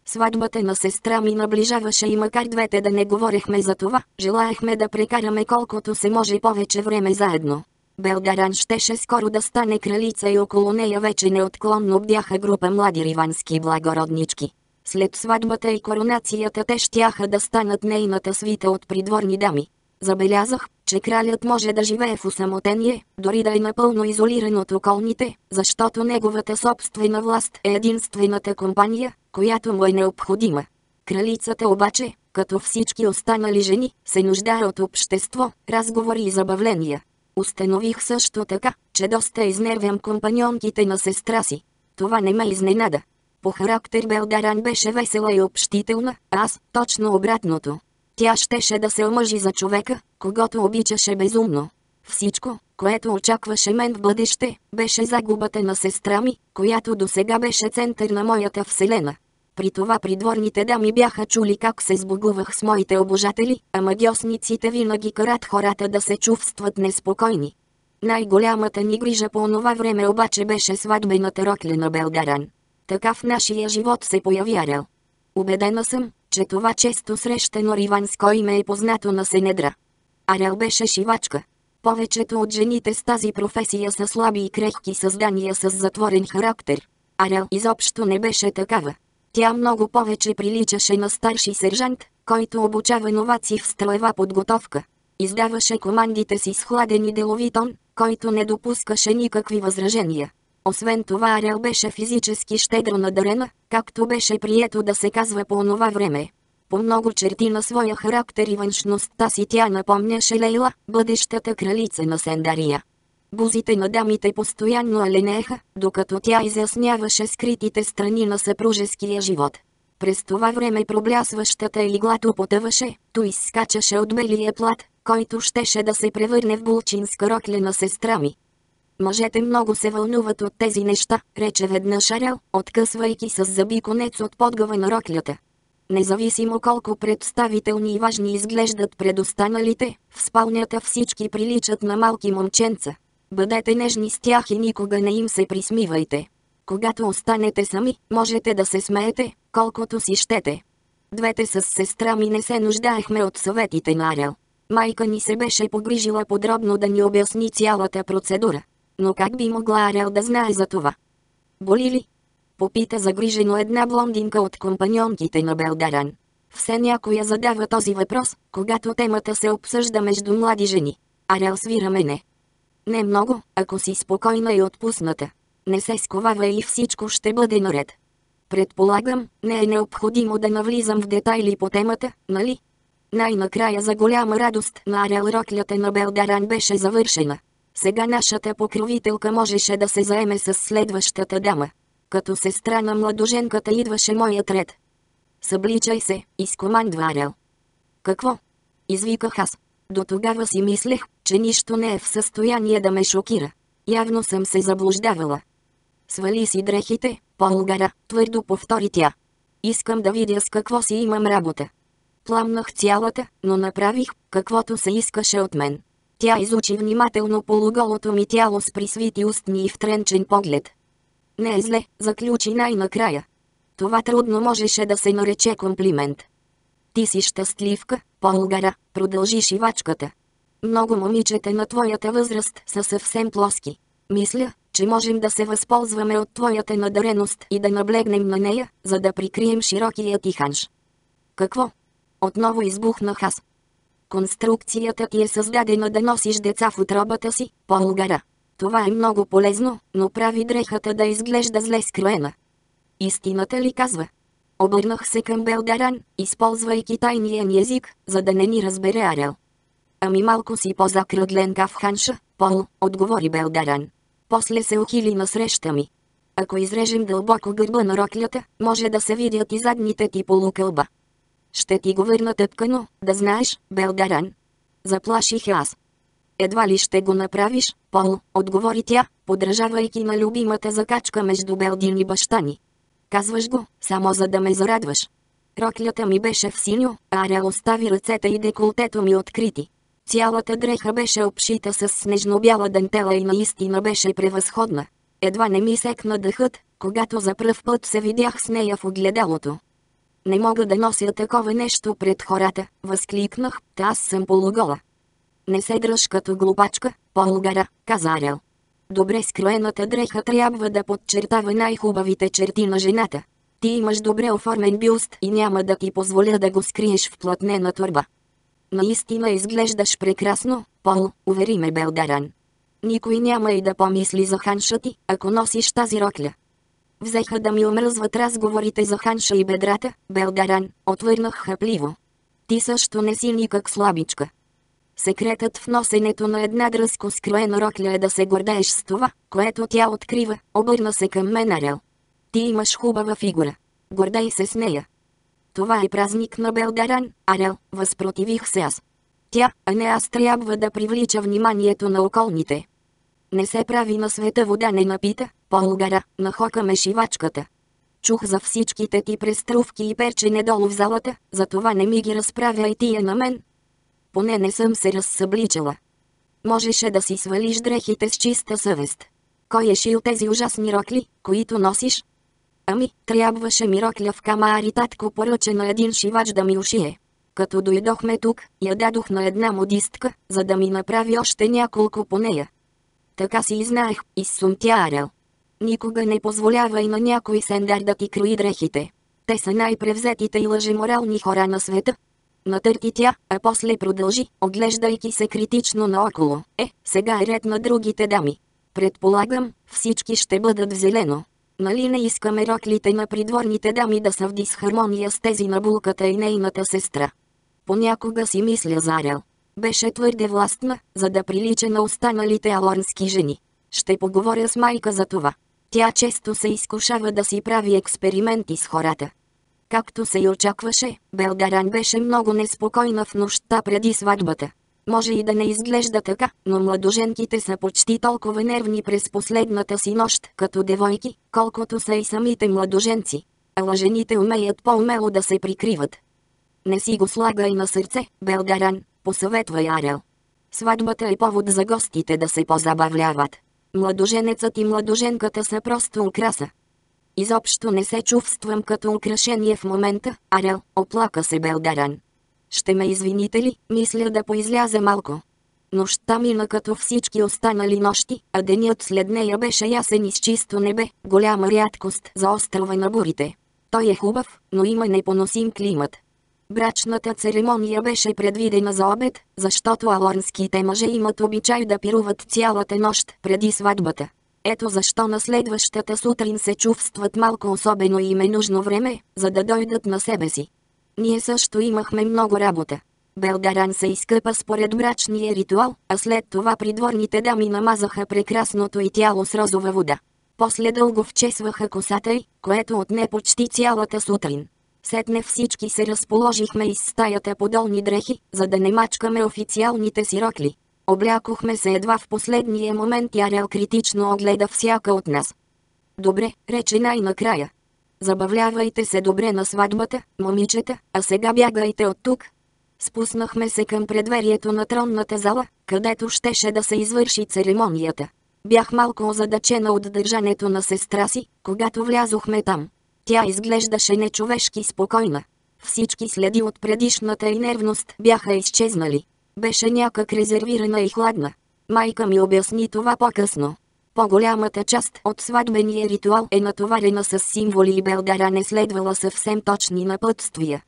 Сватбата на сестра ми наближаваше и макар двете да не говорехме за това, желаехме да прекараме колкото се може повече време заедно. Белдаран щеше скоро да стане кралица и около нея вече неотклонно бяха група млади ривански благороднички. След сватбата и коронацията те щяха да станат нейната свита от придворни дами. Забелязах, че кралят може да живее в усамотение, дори да е напълно изолиран от околните, защото неговата собствена власт е единствената компания, която му е необходима. Кралицата обаче, като всички останали жени, се нуждае от общество, разговори и забавления. Установих също така, че доста изнервям компаньонките на сестра си. Това не ме изненада. По характер Белдаран беше весела и общителна, аз точно обратното. Тя щеше да се омъжи за човека, когато обичаше безумно. Всичко, което очакваше мен в бъдеще, беше загубата на сестра ми, която до сега беше център на моята вселена. При това придворните дами бяха чули как се сбогувах с моите обожатели, а магиосниците винаги карат хората да се чувстват неспокойни. Най-голямата ни грижа по онова време обаче беше сватбената рокля на Белдаран. Така в нашия живот се появи Арел. Убедена съм, че това често срещано риванско име е познато на Сенедра. Арел беше шивачка. Повечето от жените с тази професия са слаби и крехки създания с затворен характер. Арел изобщо не беше такава. Тя много повече приличаше на старши сержант, който обучава новаци в строева подготовка. Издаваше командите си с хладен и делови който не допускаше никакви възражения. Освен това Арел беше физически щедро надарена, както беше прието да се казва по онова време. По много черти на своя характер и външността си тя напомняше Лейла, бъдещата кралица на Сендария. Бузите на дамите постоянно аленеха, докато тя изясняваше скритите страни на съпружеския живот. През това време проблясващата иглато потъваше, то изскачаше от белия плат, който щеше да се превърне в булчинска рокля на сестра ми. Мъжете много се вълнуват от тези неща, рече веднъж Арел, откъсвайки с зъби конец от подгъва на роклята. Независимо колко представителни и важни изглеждат пред останалите, в спалнята всички приличат на малки момченца. Бъдете нежни с тях и никога не им се присмивайте. Когато останете сами, можете да се смеете, колкото си щете. Двете с сестра ми не се нуждаехме от съветите на Арел. Майка ни се беше погрижила подробно да ни обясни цялата процедура. Но как би могла Арел да знае за това? Боли ли? Попита загрижено една блондинка от компаньонките на Белдаран. Все някоя задава този въпрос, когато темата се обсъжда между млади жени. Арел свира мене. Не много, ако си спокойна и отпусната. Не се сковава и всичко ще бъде наред. Предполагам, не е необходимо да навлизам в детайли по темата, нали? Най-накрая за голяма радост на Арел роклята на Белдаран беше завършена. Сега нашата покровителка можеше да се заеме с следващата дама. Като сестра на младоженката идваше моят ред. Събличай се, изкомандва Арел. Какво? Извиках аз. До тогава си мислех, че нищо не е в състояние да ме шокира. Явно съм се заблуждавала. Свали си дрехите, Полгара, твърдо повтори тя. Искам да видя с какво си имам работа. Пламнах цялата, но направих, каквото се искаше от мен. Тя изучи внимателно полуголото ми тяло с присвити устни и втренчен поглед. Не е зле, заключи най-накрая. Това трудно можеше да се нарече комплимент. Ти си щастливка, Полгара, продължи шивачката. Много момичета на твоята възраст са съвсем плоски. Мисля, че можем да се възползваме от твоята надареност и да наблегнем на нея, за да прикрием широкия ти ханш. Какво? Отново избухнах аз. Конструкцията ти е създадена да носиш деца в отробата си, Полгара. Това е много полезно, но прави дрехата да изглежда зле скроена. Истината ли казва? Обърнах се към Белдаран, използвайки тайния ни език, за да не ни разбере Арел. Ами малко си по-закръглен в ханша, Пол, отговори Белдаран. После се ухили насреща ми. Ако изрежем дълбоко гърба на роклята, може да се видят и задните ти полукълба. Ще ти го върна тъпкано, да знаеш, Белдаран. Заплаших аз. Едва ли ще го направиш, Пол, отговори тя, подражавайки на любимата закачка между Белдин и баща ни. Казваш го, само за да ме зарадваш. Роклята ми беше в синьо, а Арел остави ръцете и деколтето ми открити. Цялата дреха беше обшита с снежно-бяла дантела и наистина беше превъзходна. Едва не ми секна дъхът, когато за пръв път се видях с нея в огледалото. Не мога да нося такова нещо пред хората, възкликнах, та аз съм полугола. Не се дръж като глупачка, полугара, каза Арел. Добре скроената дреха трябва да подчертава най-хубавите черти на жената. Ти имаш добре оформен бюст и няма да ти позволя да го скриеш в плътнена турба. Наистина изглеждаш прекрасно, Пол, увери ме Белдаран. Никой няма и да помисли за ханша ти, ако носиш тази рокля. Взеха да ми омръзват разговорите за ханша и бедрата, Белдаран, отвърнах хапливо. Ти също не си никак слабичка. Секретът в носенето на една дръзко скроена рокля е да се гордееш с това, което тя открива, обърна се към мен Арел. Ти имаш хубава фигура. Гордай се с нея. Това е празник на Белдаран, Арел, възпротивих се аз. Тя, а не аз трябва да привлича вниманието на околните. Не се прави на света вода не напита, полгара, нахокаме шивачката. Чух за всичките ти преструвки и перчене долу в залата, затова не ми ги разправя и тия на мен. Поне не съм се разсъбличала. Можеше да си свалиш дрехите с чиста съвест. Кой е шил тези ужасни рокли, които носиш? Ами, трябваше ми рокля в камари татко поръча на един шивач да ми ушие. Като дойдохме тук, я дадох на една модистка, за да ми направи още няколко по нея. Така си и знаех, изсумтя Арел. Никога не позволява и на някой сендар да ти крои дрехите. Те са най-превзетите и лъжеморални хора на света. Натърти тя, а после продължи, оглеждайки се критично наоколо. Е, сега е ред на другите дами. Предполагам, всички ще бъдат в зелено. Нали не искаме роклите на придворните дами да са в дисхармония с тези на булката и нейната сестра? Понякога си мисля за Арел. Беше твърде властна, за да прилича на останалите алорнски жени. Ще поговоря с майка за това. Тя често се изкушава да си прави експерименти с хората. Както се и очакваше, Белдаран беше много неспокойна в нощта преди сватбата. Може и да не изглежда така, но младоженките са почти толкова нервни през последната си нощ, като девойки, колкото са и самите младоженци. А лъжените умеят по-умело да се прикриват. Не си го слага и на сърце, Белдаран, посъветва Ярел. Сватбата е повод за гостите да се позабавляват. Младоженецът и младоженката са просто украса. Изобщо не се чувствам като украшение в момента, Арел, оплака се Белдаран. Ще ме извините ли, мисля да поизляза малко. Нощта мина като всички останали нощи, а денят след нея беше ясен и с чисто небе, голяма рядкост за острова на бурите. Той е хубав, но има непоносим климат. Брачната церемония беше предвидена за обед, защото алорнските мъже имат обичай да пируват цялата нощ преди сватбата. Ето защо на следващата сутрин се чувстват малко особено и им е нужно време, за да дойдат на себе си. Ние също имахме много работа. Белдаран се изкъпа според брачния ритуал, а след това придворните дами намазаха прекрасното и тяло с розова вода. После дълго вчесваха косата й, което отне почти цялата сутрин. Сетне всички се разположихме из стаята по долни дрехи, за да не мачкаме официалните си рокли. Облякохме се едва в последния момент и Арел критично огледа всяка от нас. Добре, рече най-накрая. Забавлявайте се добре на сватбата, момичета, а сега бягайте от тук. Спуснахме се към предверието на тронната зала, където щеше да се извърши церемонията. Бях малко озадачена от държането на сестра си, когато влязохме там. Тя изглеждаше нечовешки спокойна. Всички следи от предишната и нервност бяха изчезнали. Беше някак резервирана и хладна. Майка ми обясни това по-късно. По-голямата част от сватбения ритуал е натоварена с символи и Белдара не следвала съвсем точни напътствия.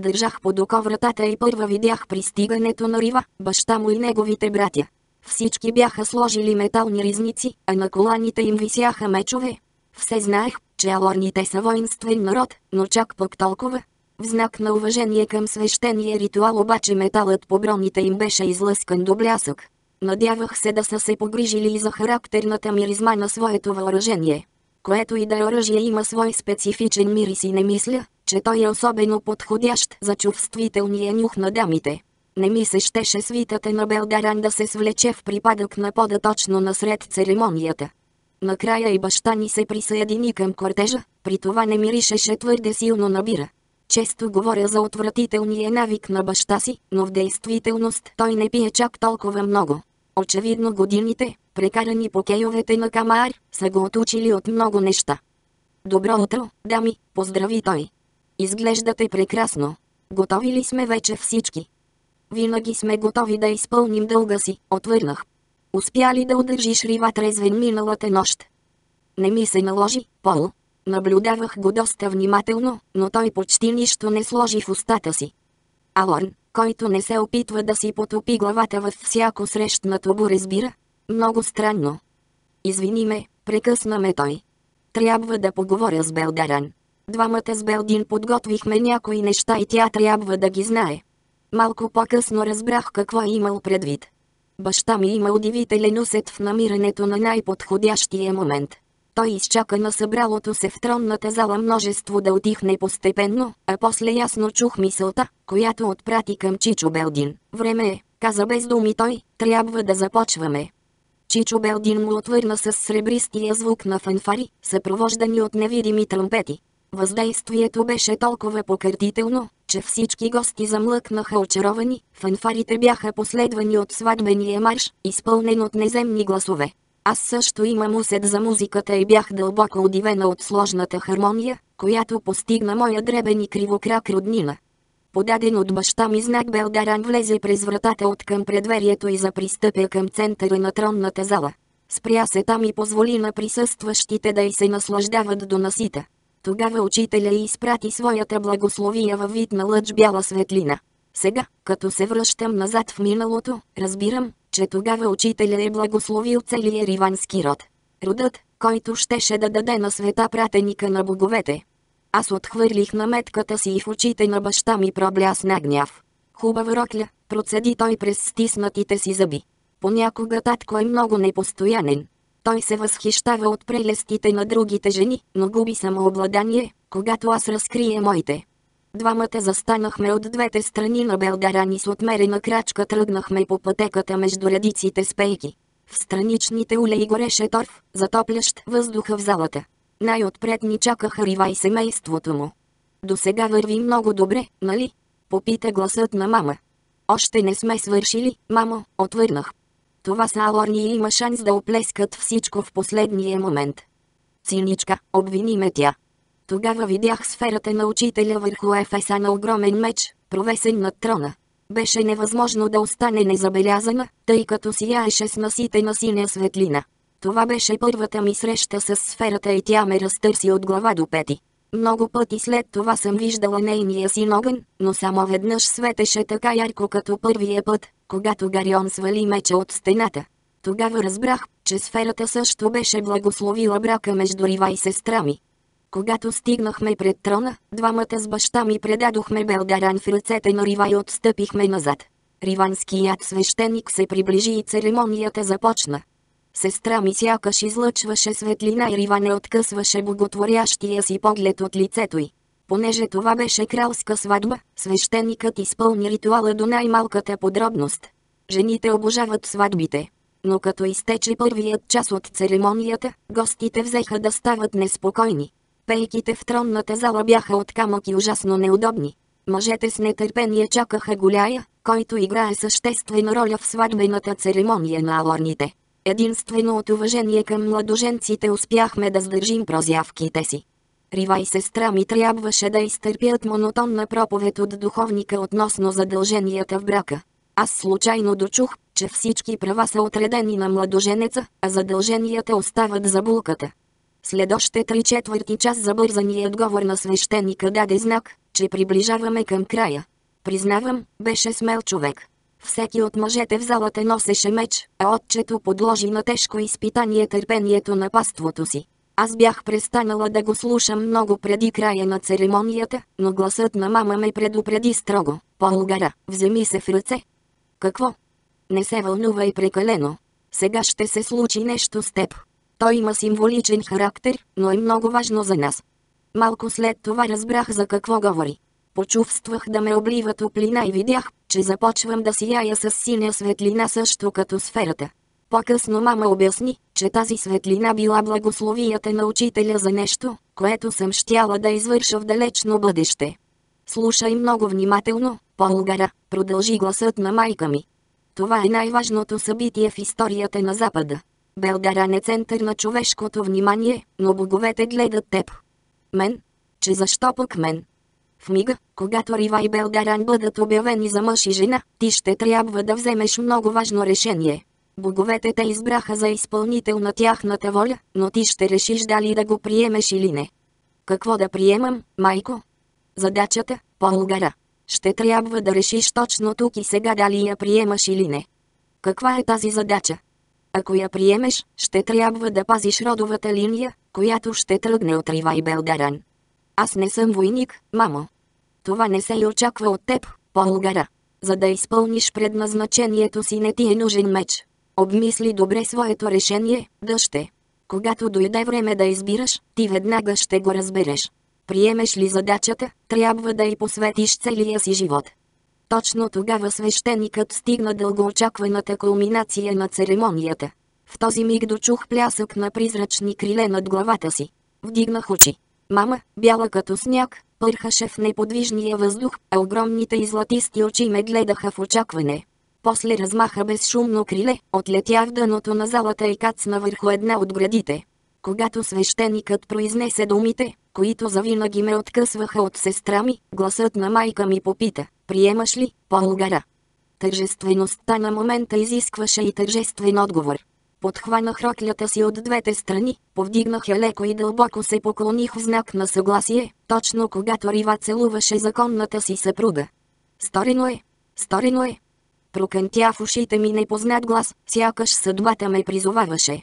Държах под око вратата и първа видях пристигането на Рива, баща му и неговите братя. Всички бяха сложили метални ризници, а на коланите им висяха мечове. Все знаех, че алорните са воинствен народ, но чак пък толкова. В знак на уважение към свещения ритуал обаче металът по броните им беше излъскан до блясък. Надявах се да са се погрижили и за характерната миризма на своето въоръжение. Което и да е оръжие има свой специфичен мирис и не мисля, че той е особено подходящ за чувствителния нюх на дамите. Не ми се щеше свитата на Белдаран да се свлече в припадък на пода точно насред церемонията. Накрая и баща ни се присъедини към кортежа, при това не миришеше твърде силно набира. Често говоря за отвратителния навик на баща си, но в действителност той не пие чак толкова много. Очевидно годините, прекарани по кейовете на Камар, са го отучили от много неща. Добро утро, дами, поздрави той. Изглеждате прекрасно. Готови ли сме вече всички? Винаги сме готови да изпълним дълга си, отвърнах. Успя ли да удържиш Рива трезвен миналата нощ? Не ми се наложи, Пол. Наблюдавах го доста внимателно, но той почти нищо не сложи в устата си. Алорн, който не се опитва да си потопи главата във всяко срещнато го разбира. Много странно. Извини ме, прекъсна ме той. Трябва да поговоря с Белдаран. Двамата с Белдин подготвихме някои неща и тя трябва да ги знае. Малко по-късно разбрах какво е имал предвид. Баща ми има удивителен усет в намирането на най-подходящия момент. Той изчака на събралото се в тронната зала множество да отихне постепенно, а после ясно чух мисълта, която отпрати към Чичо Белдин. Време е, каза без думи той, трябва да започваме. Чичо Белдин му отвърна с сребристия звук на фанфари, съпровождани от невидими трампети. Въздействието беше толкова покъртително, че всички гости замлъкнаха очаровани, фанфарите бяха последвани от сватбения марш, изпълнен от неземни гласове. Аз също имам усет за музиката и бях дълбоко удивена от сложната хармония, която постигна моя дребен и кривокрак роднина. Подаден от баща ми знак Белдаран влезе през вратата от към предверието и запристъпя към центъра на тронната зала. Спря се там и позволи на присъстващите да й се наслаждават до насита. Тогава учителя изпрати своята благословия във вид на лъч бяла светлина. Сега, като се връщам назад в миналото, разбирам, че тогава учителя е благословил целия ривански род. Родът, който щеше да даде на света пратеника на боговете. Аз отхвърлих наметката си и в очите на баща ми проблясна гняв. Хубава рокля, процеди той през стиснатите си зъби. Понякога татко е много непостоянен. Той се възхищава от прелестите на другите жени, но губи самообладание, когато аз разкрия моите. Двамата застанахме от двете страни на Белдарани с отмерена крачка тръгнахме по пътеката между редиците с пейки. В страничните улеи гореше торф, затоплящ въздуха в залата. Най-отпред ни чакаха Рива и семейството му. До сега върви много добре, нали? Попита гласът на мама. Още не сме свършили, мамо, отвърнах. Това са има шанс да оплескат всичко в последния момент. Циничка, обвини ме тя. Тогава видях сферата на учителя върху ефеса на огромен меч, провесен над трона. Беше невъзможно да остане незабелязана, тъй като сияеше с наситена синя светлина. Това беше първата ми среща с сферата и тя ме разтърси от глава до пети. Много пъти след това съм виждала нейния си огън, но само веднъж светеше така ярко като първия път, когато Гарион свали меча от стената. Тогава разбрах, че сферата също беше благословила брака между Рива и сестра ми. Когато стигнахме пред трона, двамата с баща ми предадохме Белдаран в ръцете на Рива и отстъпихме назад. Риванският свещеник се приближи и церемонията започна. Сестра ми сякаш излъчваше светлина и Рива не откъсваше боготворящия си поглед от лицето й. Понеже това беше кралска сватба, свещеникът изпълни ритуала до най-малката подробност. Жените обожават сватбите. Но като изтече първият час от церемонията, гостите взеха да стават неспокойни. Пейките в тронната зала бяха от камък и ужасно неудобни. Мъжете с нетърпение чакаха голяя, който играе съществена роля в сватбената церемония на алорните. Единствено от уважение към младоженците успяхме да сдържим прозявките си. Рива и сестра ми трябваше да изтърпят монотонна проповед от духовника относно задълженията в брака. Аз случайно дочух, че всички права са отредени на младоженеца, а задълженията остават за булката. След още три четвърти час забързаният говор на свещеника даде знак, че приближаваме към края. Признавам, беше смел човек. Всеки от мъжете в залата носеше меч, а отчето подложи на тежко изпитание търпението на паството си. Аз бях престанала да го слушам много преди края на церемонията, но гласът на мама ме предупреди строго. Полгара, вземи се в ръце. Какво? Не се вълнувай прекалено. Сега ще се случи нещо с теб. Той има символичен характер, но е много важно за нас. Малко след това разбрах за какво говори. Почувствах да ме облива топлина и видях, че започвам да сияя с синя светлина също като сферата. По-късно мама обясни, че тази светлина била благословията на учителя за нещо, което съм щяла да извърша в далечно бъдеще. Слушай много внимателно, Полгара, продължи гласът на майка ми. Това е най-важното събитие в историята на Запада. Белдаран е център на човешкото внимание, но боговете гледат теб. Мен? Че защо пък мен? В мига, когато Рива и Белдаран бъдат обявени за мъж и жена, ти ще трябва да вземеш много важно решение. Боговете те избраха за изпълнител на тяхната воля, но ти ще решиш дали да го приемеш или не. Какво да приемам, майко? Задачата, Полгара. Ще трябва да решиш точно тук и сега дали я приемаш или не. Каква е тази задача? Ако я приемеш, ще трябва да пазиш родовата линия, която ще тръгне от Рива и Белдаран. Аз не съм войник, мамо. Това не се и очаква от теб, Полгара. За да изпълниш предназначението си не ти е нужен меч. Обмисли добре своето решение, дъще. Когато дойде време да избираш, ти веднага ще го разбереш. Приемеш ли задачата, трябва да й посветиш целия си живот. Точно тогава свещеникът стигна дългоочакваната кулминация на церемонията. В този миг дочух плясък на призрачни криле над главата си. Вдигнах очи. Мама, бяла като сняг, пърхаше в неподвижния въздух, а огромните и златисти очи ме гледаха в очакване. После размаха безшумно криле, отлетя в дъното на залата и кацна върху една от градите. Когато свещеникът произнесе думите, които завинаги ме откъсваха от сестра ми, гласът на майка ми попита, приемаш ли, Полгара? Тържествеността на момента изискваше и тържествен отговор. Подхванах роклята си от двете страни, повдигнах я леко и дълбоко се поклоних в знак на съгласие, точно когато Рива целуваше законната си съпруга. Сторено е! Сторено е! Прокънтя в ушите ми непознат глас, сякаш съдбата ме призоваваше.